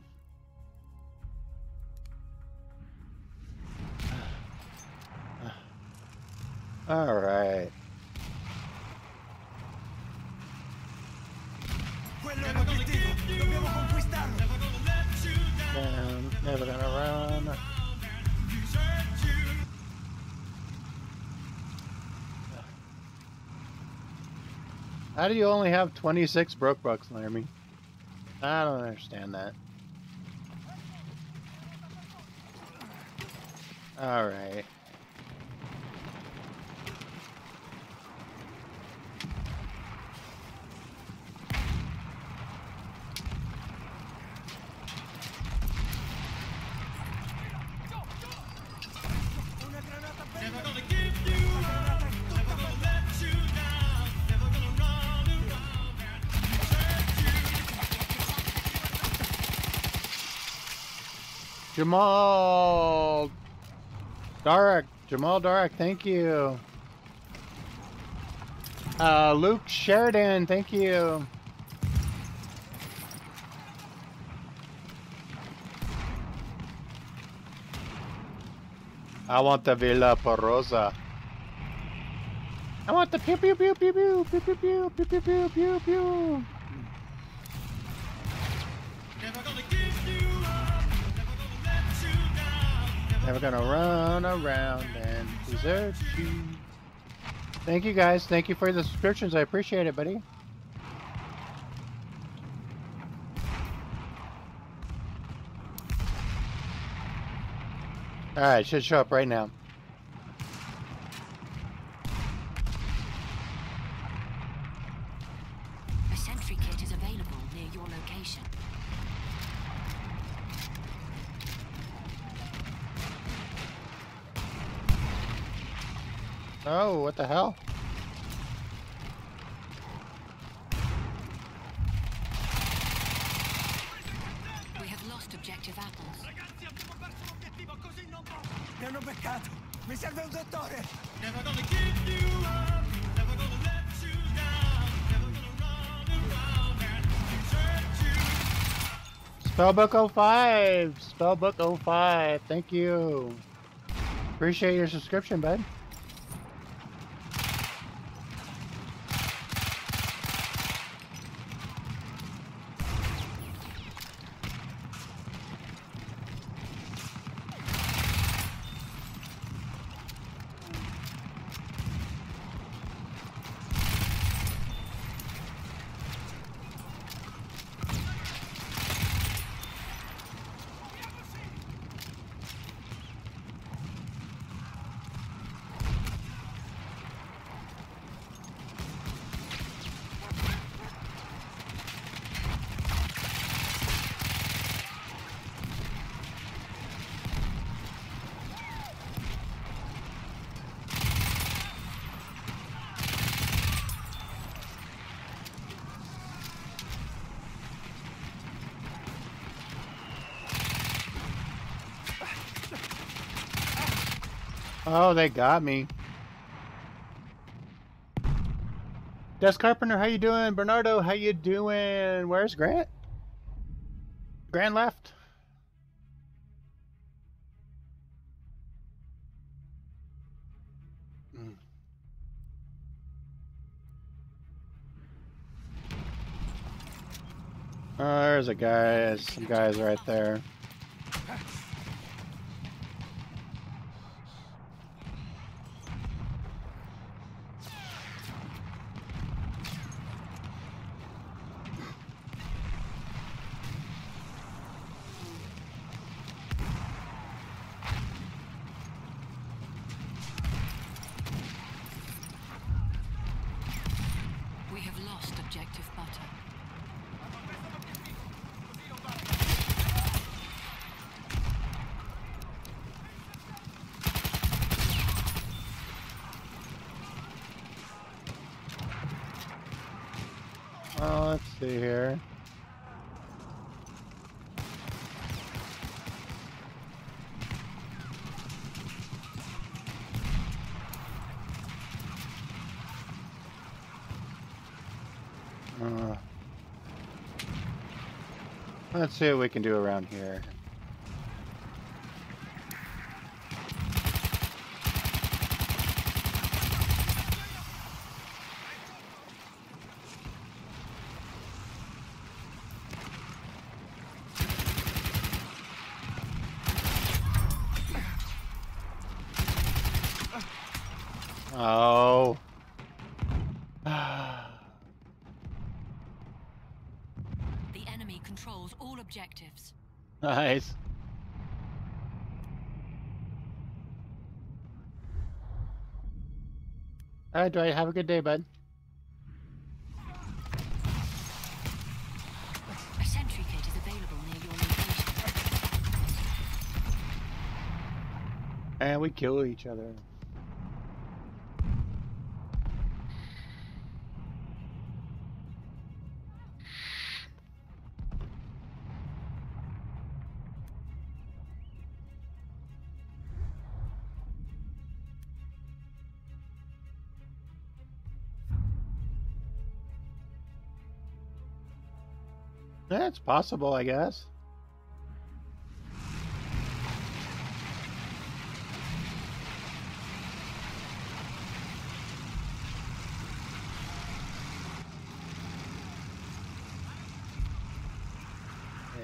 All right. Quello è l'obiettivo, dobbiamo conquistarlo. Down, never gonna run. How do you only have 26 broke bucks, Laramie? I don't understand that. Alright. Jamal Darak, Jamal Darak, thank you. Uh, Luke Sheridan, thank you. I want the Villar Perosa. I want the pew pew pew pew pew pew pew pew pew pew pew pew pew. Never gonna run around and desert you. Thank you guys. Thank you for the subscriptions. I appreciate it, buddy. Alright, should show up right now. The hell? We have lost objective apples. Ragazzi, abbiamo perso l'obiettivo, così non può. Mi hanno beccato! Mi serve un dottore! Never gonna give you up, never gonna let you down, never gonna run around and desert you. Spellbook 05! Spellbook 05, thank you. Appreciate your subscription, bud. Oh, they got me. Des Carpenter, how you doing? Bernardo, how you doing? Where's Grant? Grant left. Mm. Oh, there's a guy. Some guys right there. We have lost objective butter. Oh, let's see here. Uh, let's see what we can do around here. Oh. The enemy controls all objectives. nice. All right, Dwight. Have a good day, bud. A sentry kit is available near your location. And we kill each other. Possible, I guess.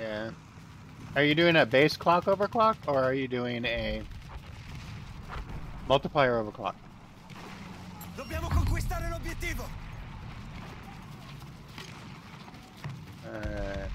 Yeah. Are you doing a base clock overclock or are you doing a multiplier overclock? Dobbiamo conquistare l'obiettivo! Uh,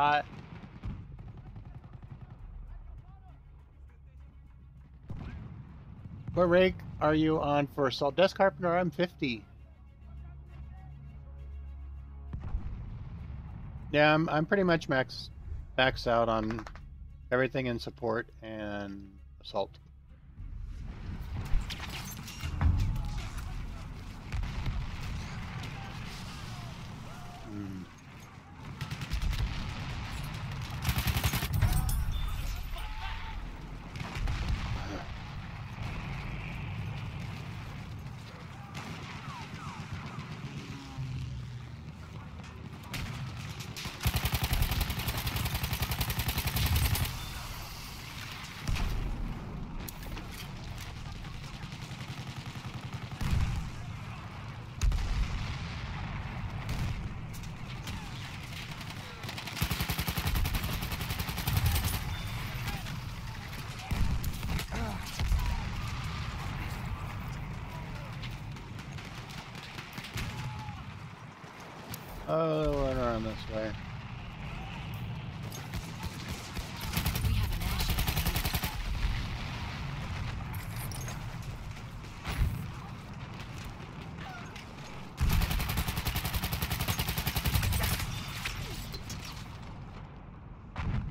I got. What rig are you on for assault? Desk Carpenter, I'm 50. Yeah, I'm, I'm pretty much max maxed out on everything in support and assault. Hmm. Run around this way. We have.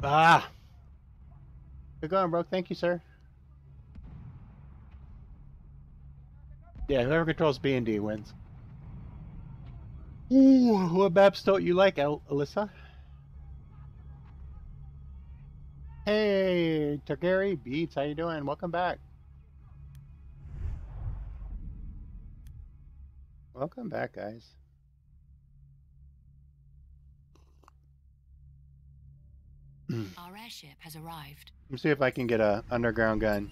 Ah! Good going, bro. Thank you, sir. Yeah, whoever controls B and D wins. Ooh, what maps don't you like, Al- Alyssa? Hey, Tagari Beats, how you doing? Welcome back. Welcome back, guys. Our airship has arrived. Let me see if I can get a underground gun.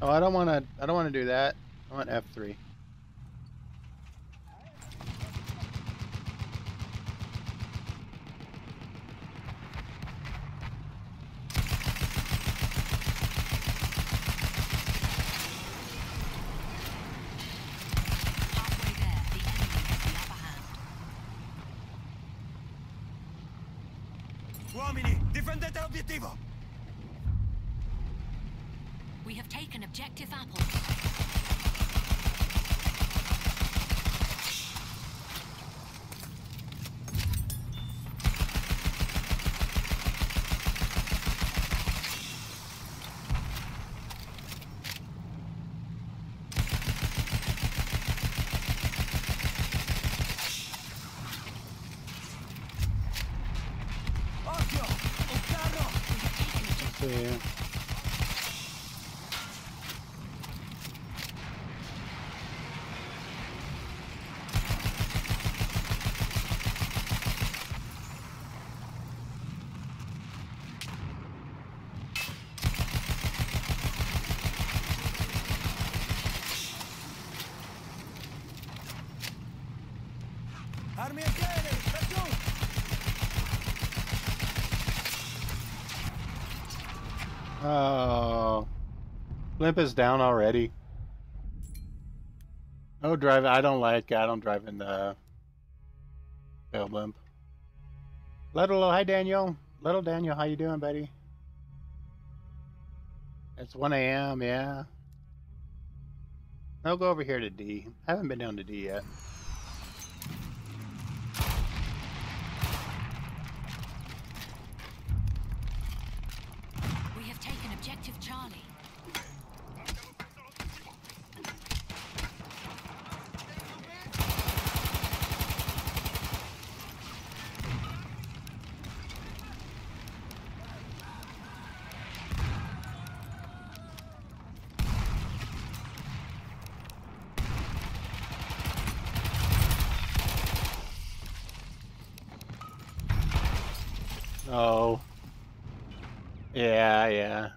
Oh, I don't want to. I don't want to do that. I want F three. Halfway there, the enemy has the upper hand. Uomini, difendete l'obiettivo! We have taken objective apples. Occhio! Un carro! We have taken objective See. Armi e piede! Laggiù! Oh, Limp is down already. Oh, drive. I don't like. I don't drive in the failed limp. Little, oh, hi Daniel. Little Daniel, how you doing, buddy? It's 1 a.m. Yeah. I'll go over here to D. I haven't been down to D yet. We have taken objective Charlie. Oh. Yeah, yeah.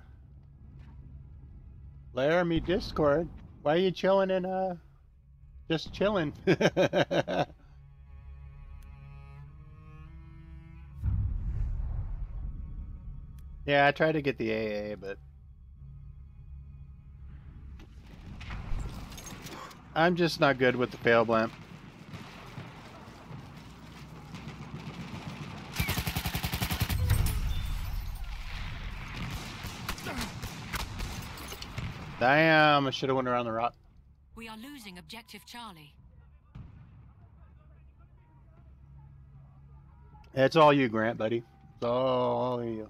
Discord. Why are you chilling in uh just chilling? yeah, I tried to get the AA, but I'm just not good with the fail blimp. Damn, I should have went around the rock. We are losing objective Charlie. It's all you, Grant, buddy. It's all you.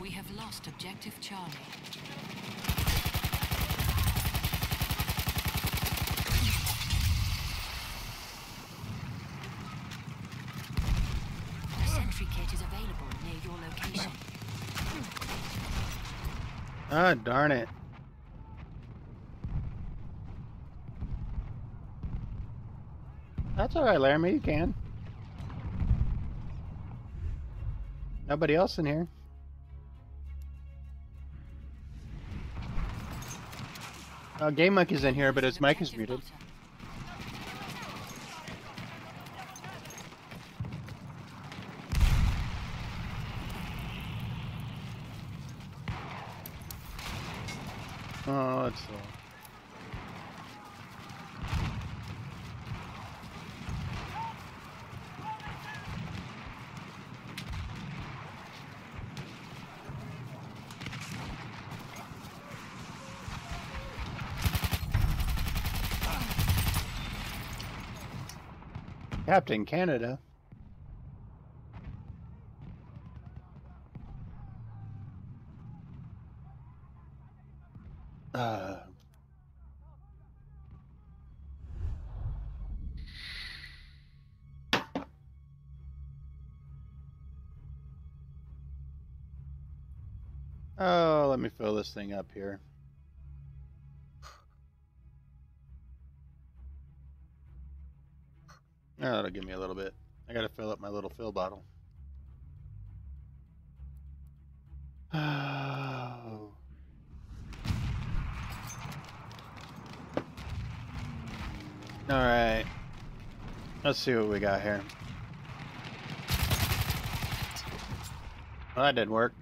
We have lost objective Charlie. A sentry kit is available near your location. Ah, darn it. That's all right, Laramie. You can. Nobody else in here. Uh, Game Monkey's in here, but his mic is muted. Oh, it's slow. Captain Canada. Uh, oh, let me fill this thing up here. Oh, that'll give me a little bit. I gotta fill up my little fill bottle. Oh. All right. Let's see what we got here. Well, that didn't work.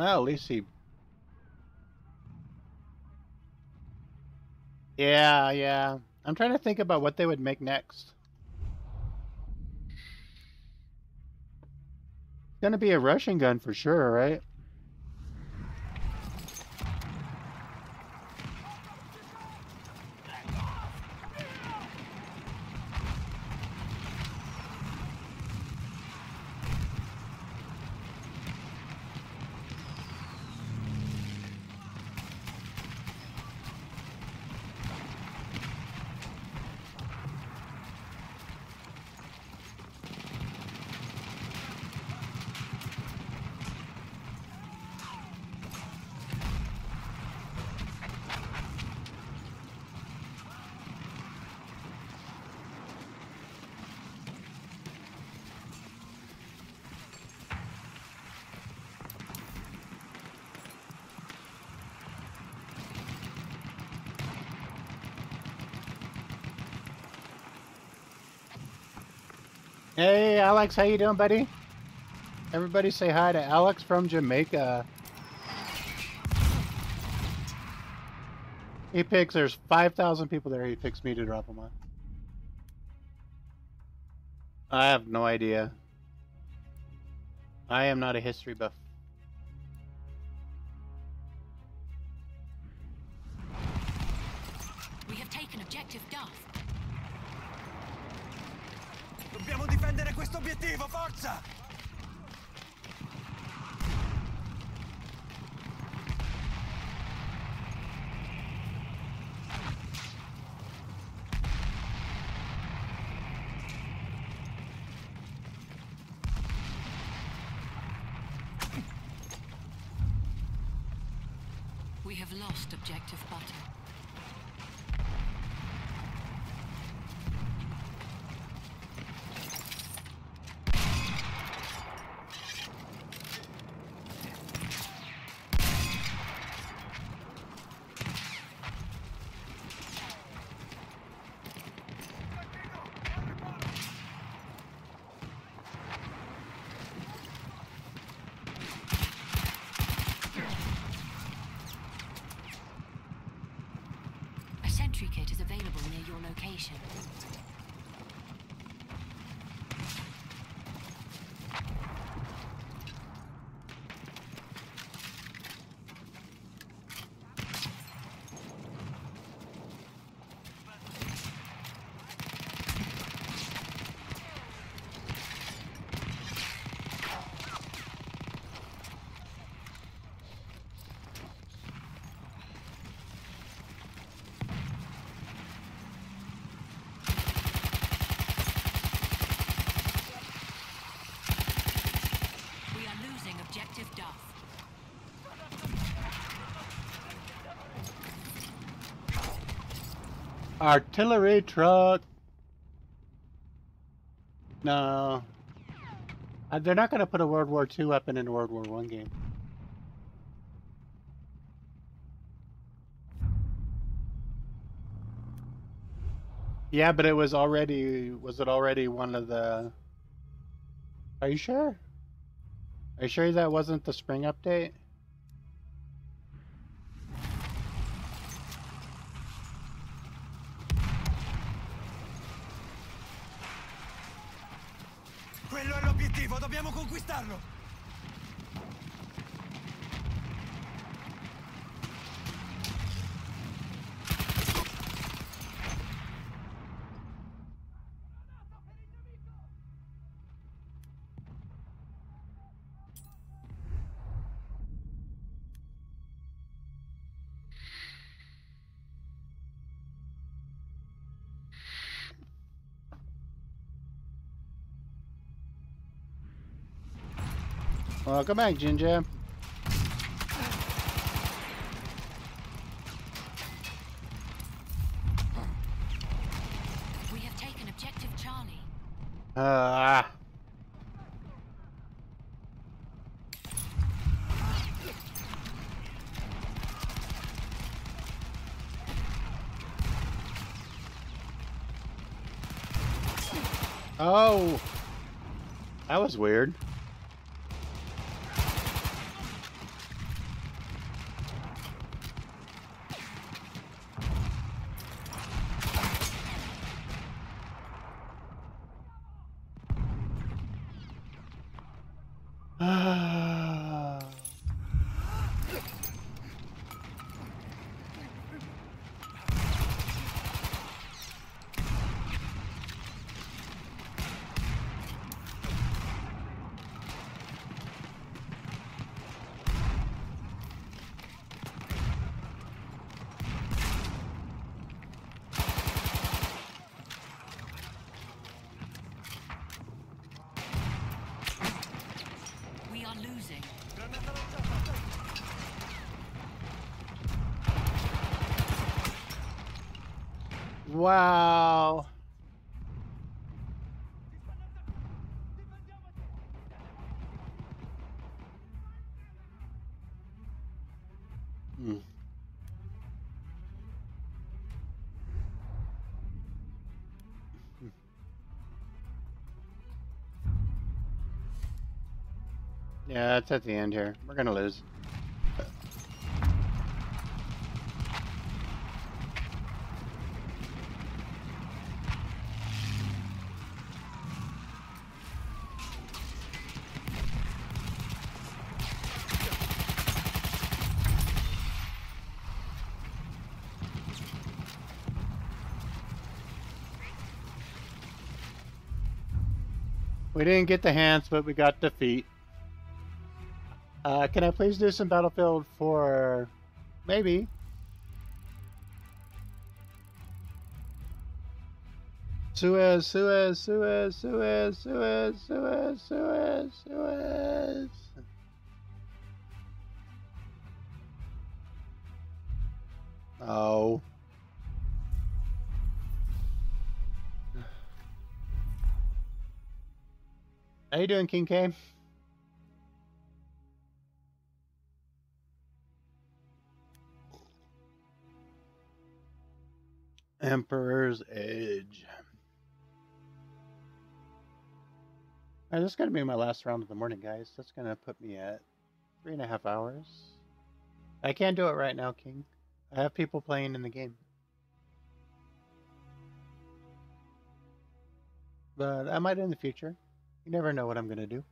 Well, at least he. Yeah, yeah. I'm trying to think about what they would make next. It's gonna be a Russian gun for sure, right? Hey, Alex, how you doing, buddy? Everybody say hi to Alex from Jamaica. He picks, there's 5,000 people there. He picks me to drop them on. I have no idea. I am not a history buff. Lost objective butter. A sentry kit is available near your location. We are losing objective Duff. Artillery truck. No. Uh, they're not going to put a World War II weapon in a World War One game. Yeah, but it was already. Was it already one of the? Are you sure? Are you sure that wasn't the spring update? Welcome back, Ginger. We have taken objective Charlie. Ah. Oh. That was weird. it's at the end here. We're gonna lose. We didn't get the hands, but we got the feet. Uh, can I please do some Battlefield for maybe? Suez, Suez, Suez, Suez, Suez, Suez, Suez, Suez. Oh. How you doing, King K? Alright, this is gonna be my last round of the morning, guys. That's gonna put me at three and a half hours. I can't do it right now, King. I have people playing in the game. But I might in the future. You never know what I'm gonna do.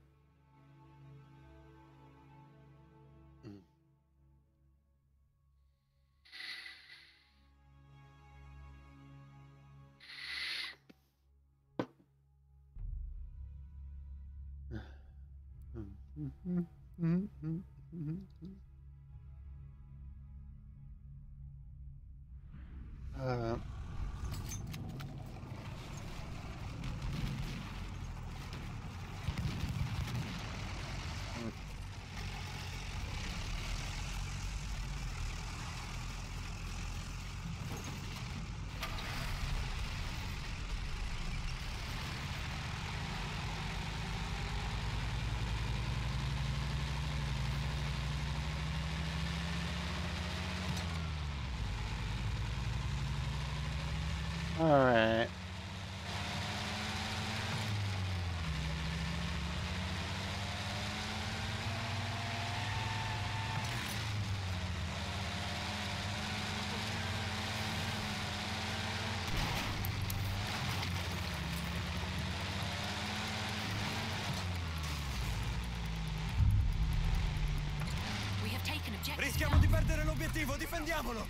Rischiamo di perdere l'obiettivo, difendiamolo!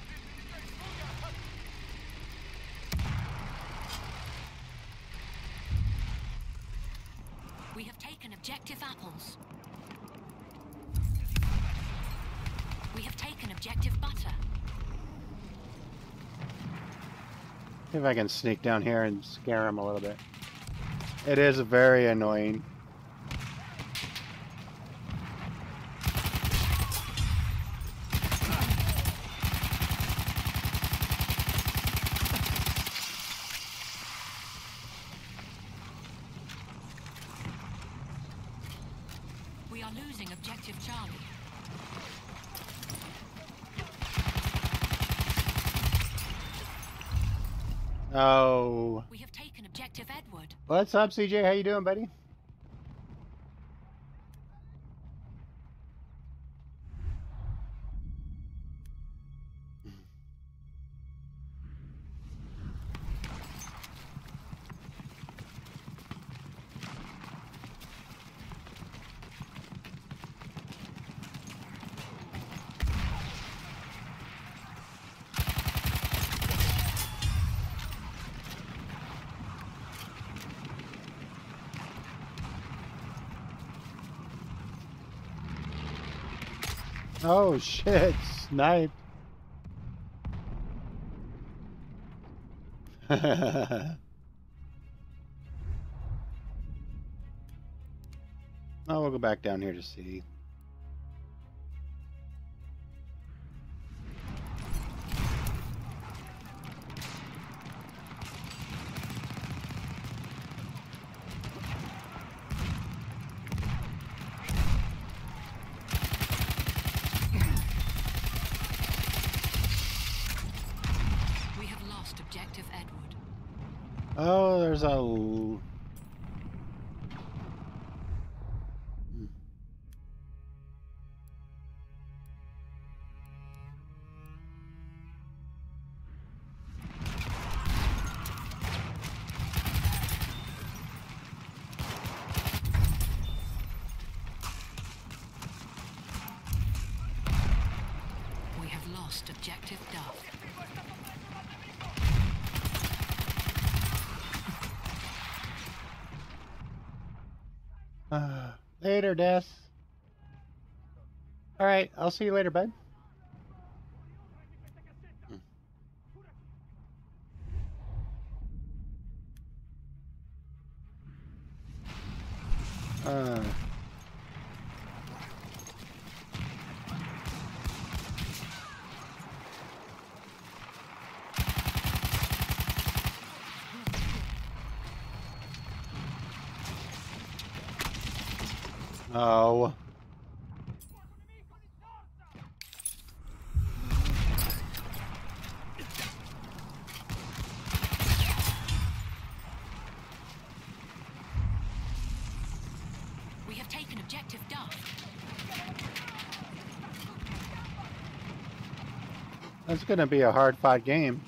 We have taken objective apples. We have taken objective butter. See if I can sneak down here and scare him a little bit. It is very annoying. We are losing objective Charlie. Oh, We have taken objective Edward. What's up, CJ? How you doing, buddy? Oh shit, snipe. oh, we'll go back down here to see. Later, All right, I'll see you later, bud. Uh, oh. We have taken objective Duff. That's gonna be a hard fought game.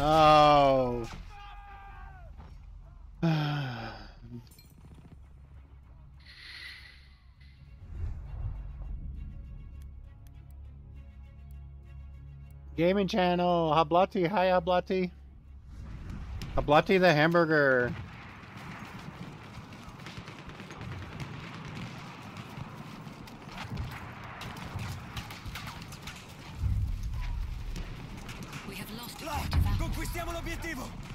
Oh. Gaming channel, Hablati, hi Hablati. Hablati the hamburger. We have lost Là, objective Apple. conquistiamo l'obiettivo.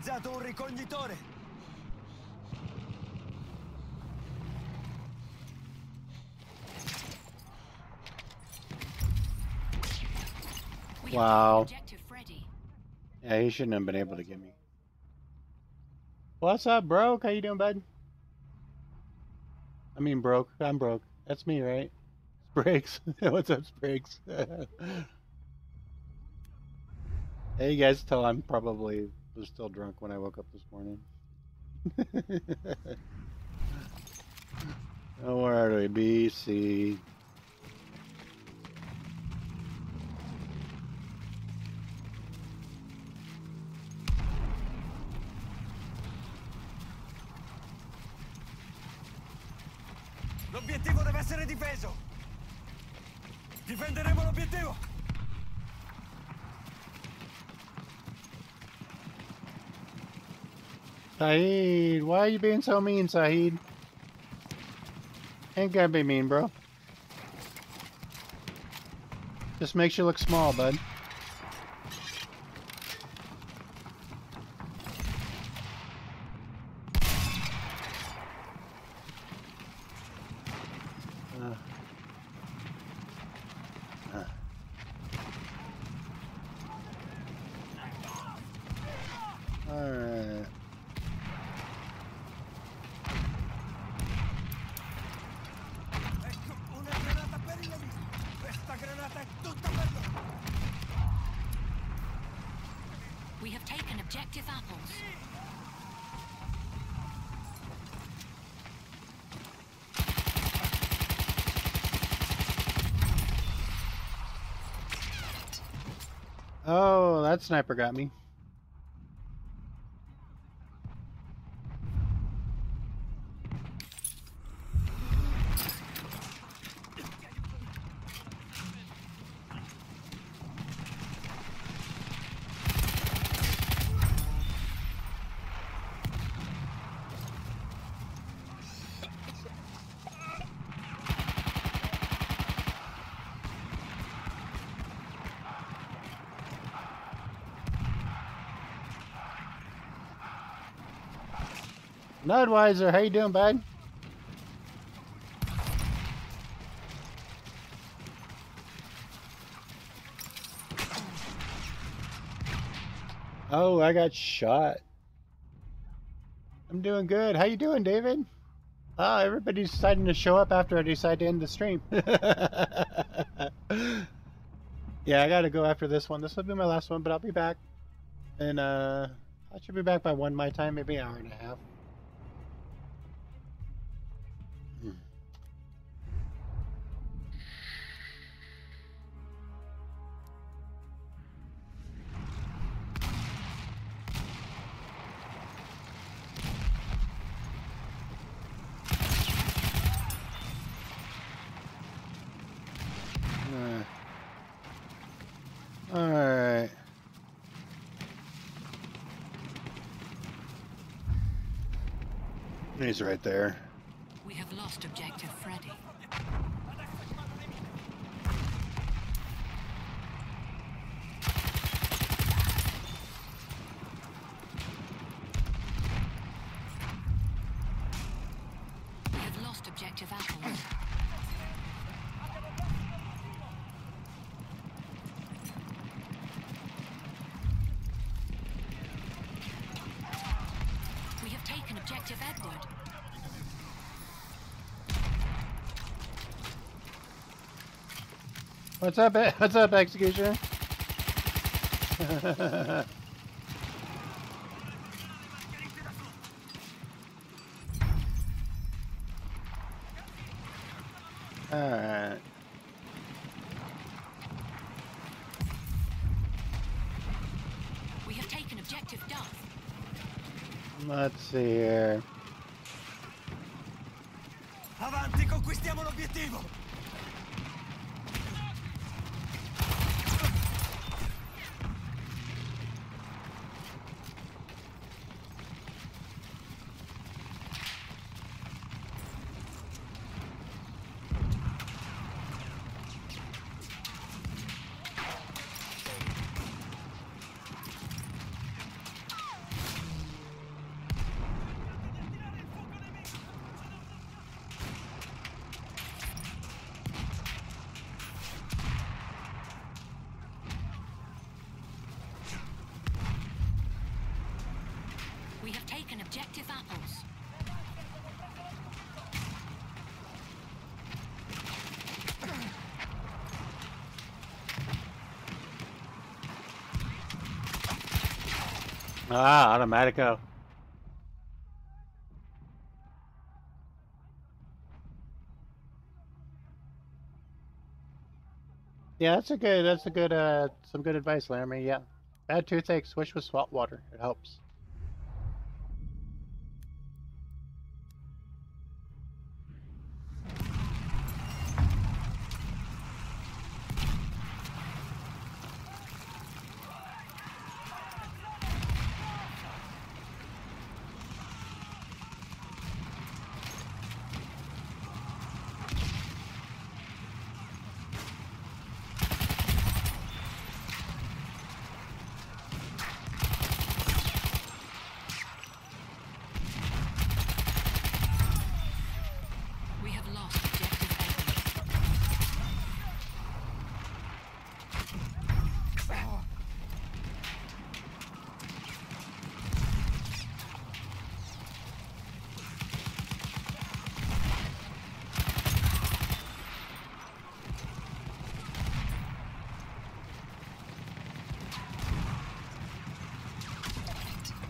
Ho localizzato un ricognitore. Wow. taken objective Freddy. Yeah, he shouldn't have been able to get me. What's up, broke? How you doing, bud? I mean, broke. I'm broke. That's me, right? Spriggs. What's up, Spriggs? hey, you guys tell I'm probably was still drunk when I woke up this morning. oh, where are we? B, why are you being so mean, Saeed? Ain't gonna be mean, bro. Just makes you look small, bud. Apples. Oh, that sniper got me. Nudweiser, how you doing, bud? Oh, I got shot. I'm doing good. How you doing, David? Oh, everybody's deciding to show up after I decide to end the stream. yeah, I gotta go after this one. This will be my last one, but I'll be back. And uh I should be back by one my time, maybe an hour and a half. Right there. We have lost objective Freddy. We have lost objective apples. We have taken objective Edward. What's up? What's up, executioner? Alright. We have taken objective Duff. Let's see here. Avanti, conquistiamo l'obiettivo! We have taken objective apples. Ah, automatico. Yeah, that's a good. That's a good. Uh, some good advice, Laramie. Yeah, bad toothache. Switch with salt water. It helps. We have lost objective Edward.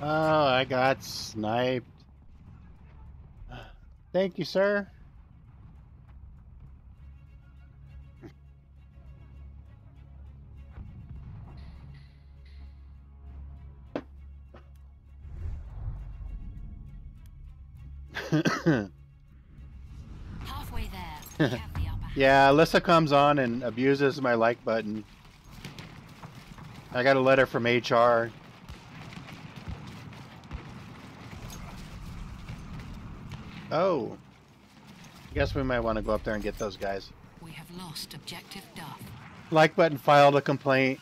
Oh, I got sniped. Thank you, sir. Halfway there. We have the upper hand. yeah, Alyssa comes on and abuses my like button. I got a letter from HR. Oh. I guess we might want to go up there and get those guys. We have lost objective Duff. Like button filed a complaint.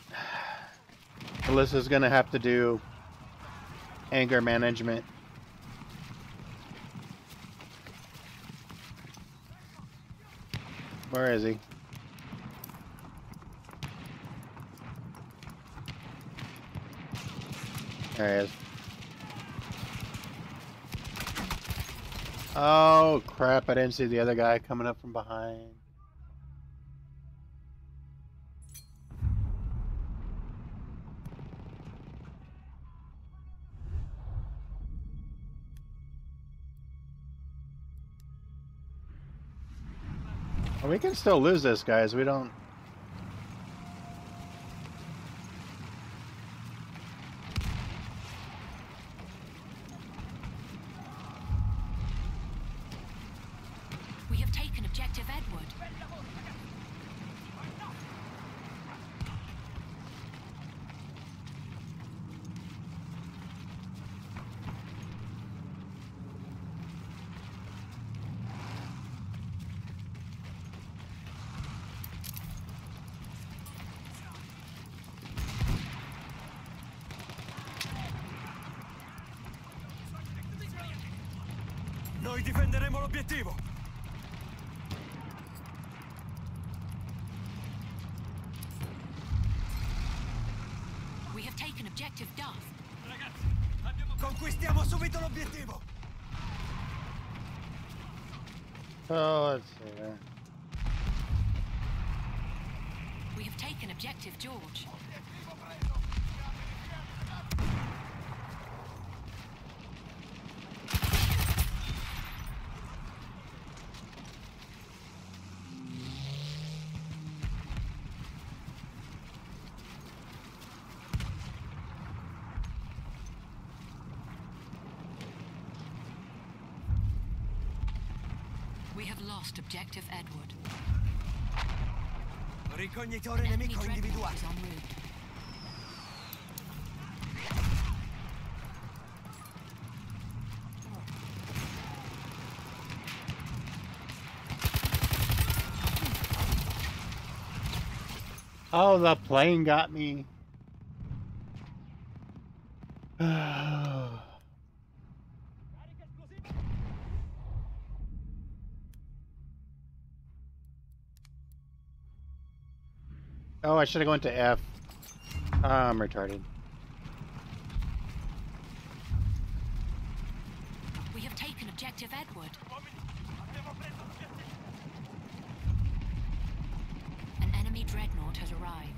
Alyssa's going to have to do anger management. Where is he? There he is. Oh crap, I didn't see the other guy coming up from behind. We can still lose this, guys. We don't. We have taken objective Edward. Noi difenderemo l'obiettivo. We have taken objective Duff. Conquistiamo subito l'obiettivo. Oh, let's see there. We have taken objective George. We have lost objective Edward. Ricognitore Enemy nemico individuato. is en route. Oh, the plane got me. I should have gone to F. I'm retarded. We have taken objective Edward. An enemy dreadnought has arrived.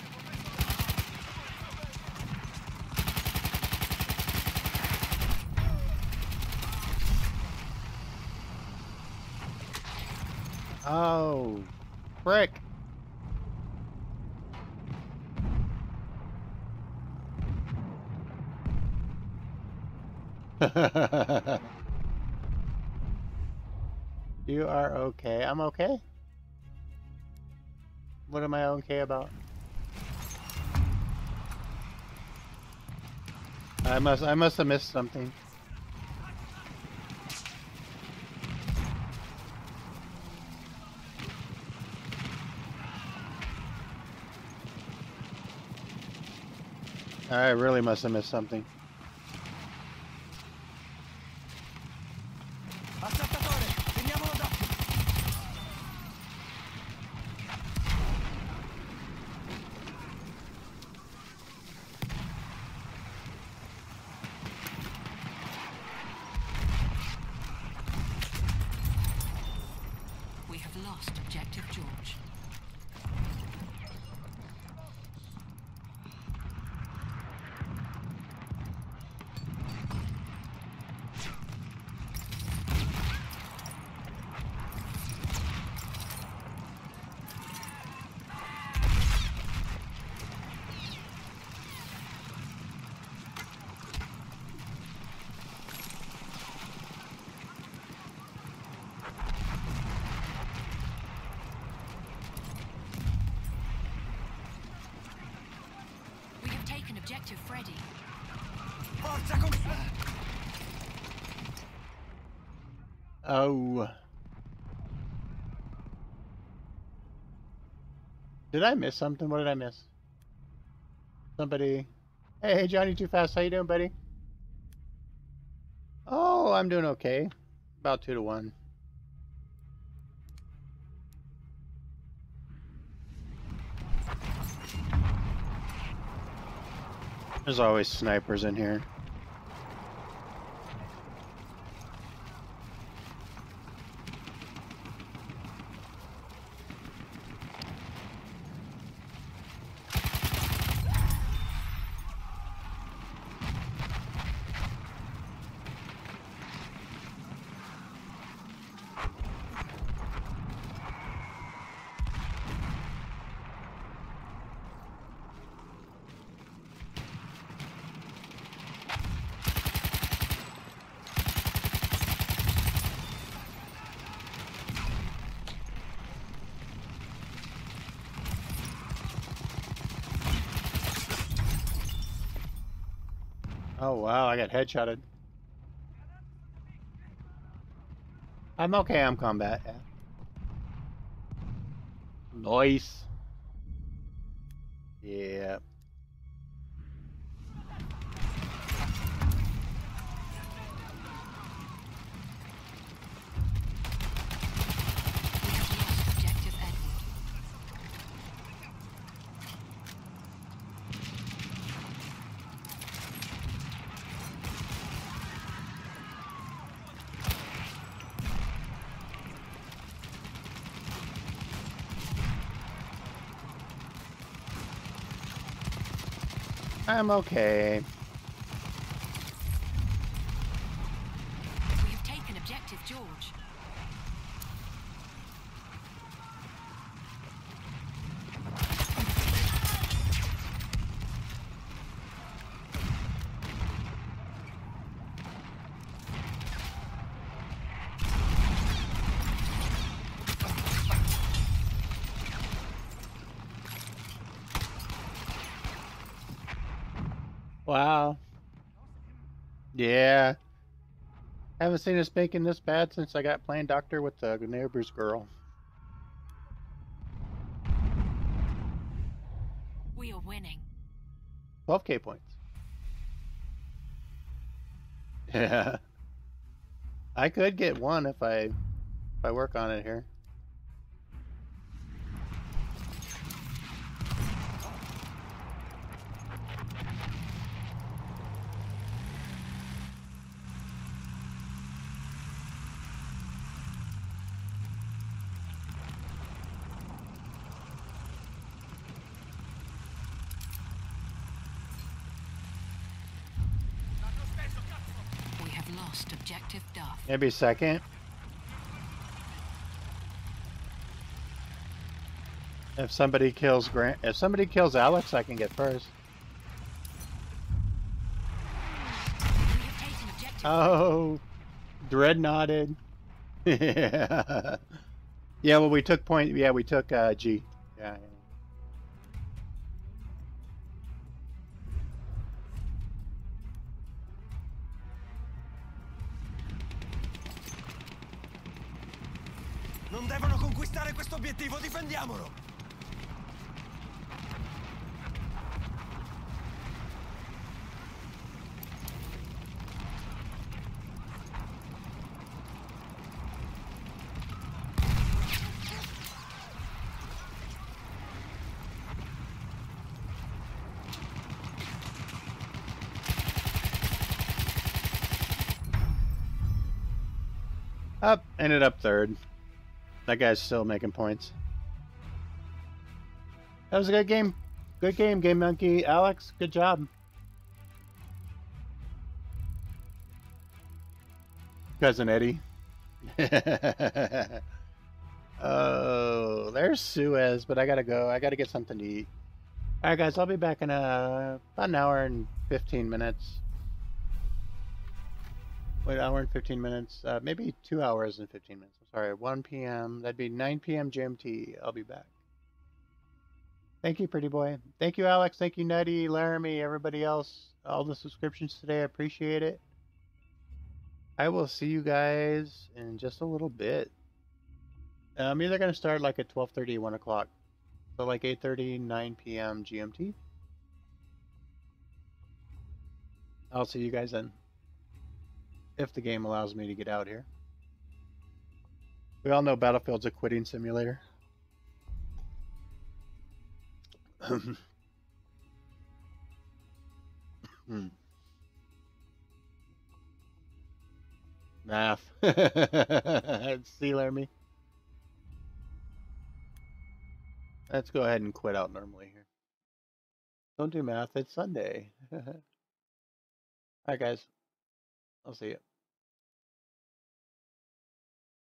Oh, frick. you are okay. I'm okay. What am I okay about? I must I must have missed something. I really must have missed something. Assaltatore, teniamolo d'occhio. We have lost objective George. objective Freddy. Forza con... Oh. Did I miss something? What did I miss? Somebody. Hey, hey, Johnny Too Fast. How you doing, buddy? Oh, I'm doing okay. About two to one. There's always snipers in here. Oh wow, I got headshotted. I'm okay, I'm combat. Yeah. Nice. Yeah. We have lost objective Edward. I'm okay. We have taken objective George. Wow. Yeah. Haven't seen us making this bad since I got playing doctor with the neighbor's girl. We are winning. 12k points. Yeah. I could get one if I if I work on it here. We have lost objective Duff. Maybe second. If somebody kills Grant, if somebody kills Alex, I can get first. Oh, dreadnoughted. yeah. Yeah. Well, we took point. Yeah, we took uh, G. Yeah. yeah. Ended up third. That guy's still making points. That was a good game. Good game, Game Monkey. Alex, good job. Cousin Eddie. oh, there's Suez, but I gotta go. I gotta get something to eat. Alright, guys, I'll be back in uh, about an hour and 15 minutes. Wait, hour and 15 minutes. Uh, maybe two hours and 15 minutes. I'm sorry, 1 p.m. That'd be 9 p.m. GMT. I'll be back. Thank you, pretty boy. Thank you, Alex. Thank you, Nutty, Laramie, everybody else. All the subscriptions today. I appreciate it. I will see you guys in just a little bit. I'm either going to start like at 12.30, 1 o'clock. So like 8.30, 9 p.m. GMT. I'll see you guys then. If the game allows me to get out here. We all know Battlefield's a quitting simulator. hmm. Math. See, Laramie. Let's go ahead and quit out normally here. Don't do math. It's Sunday. All right, guys. I'll see you.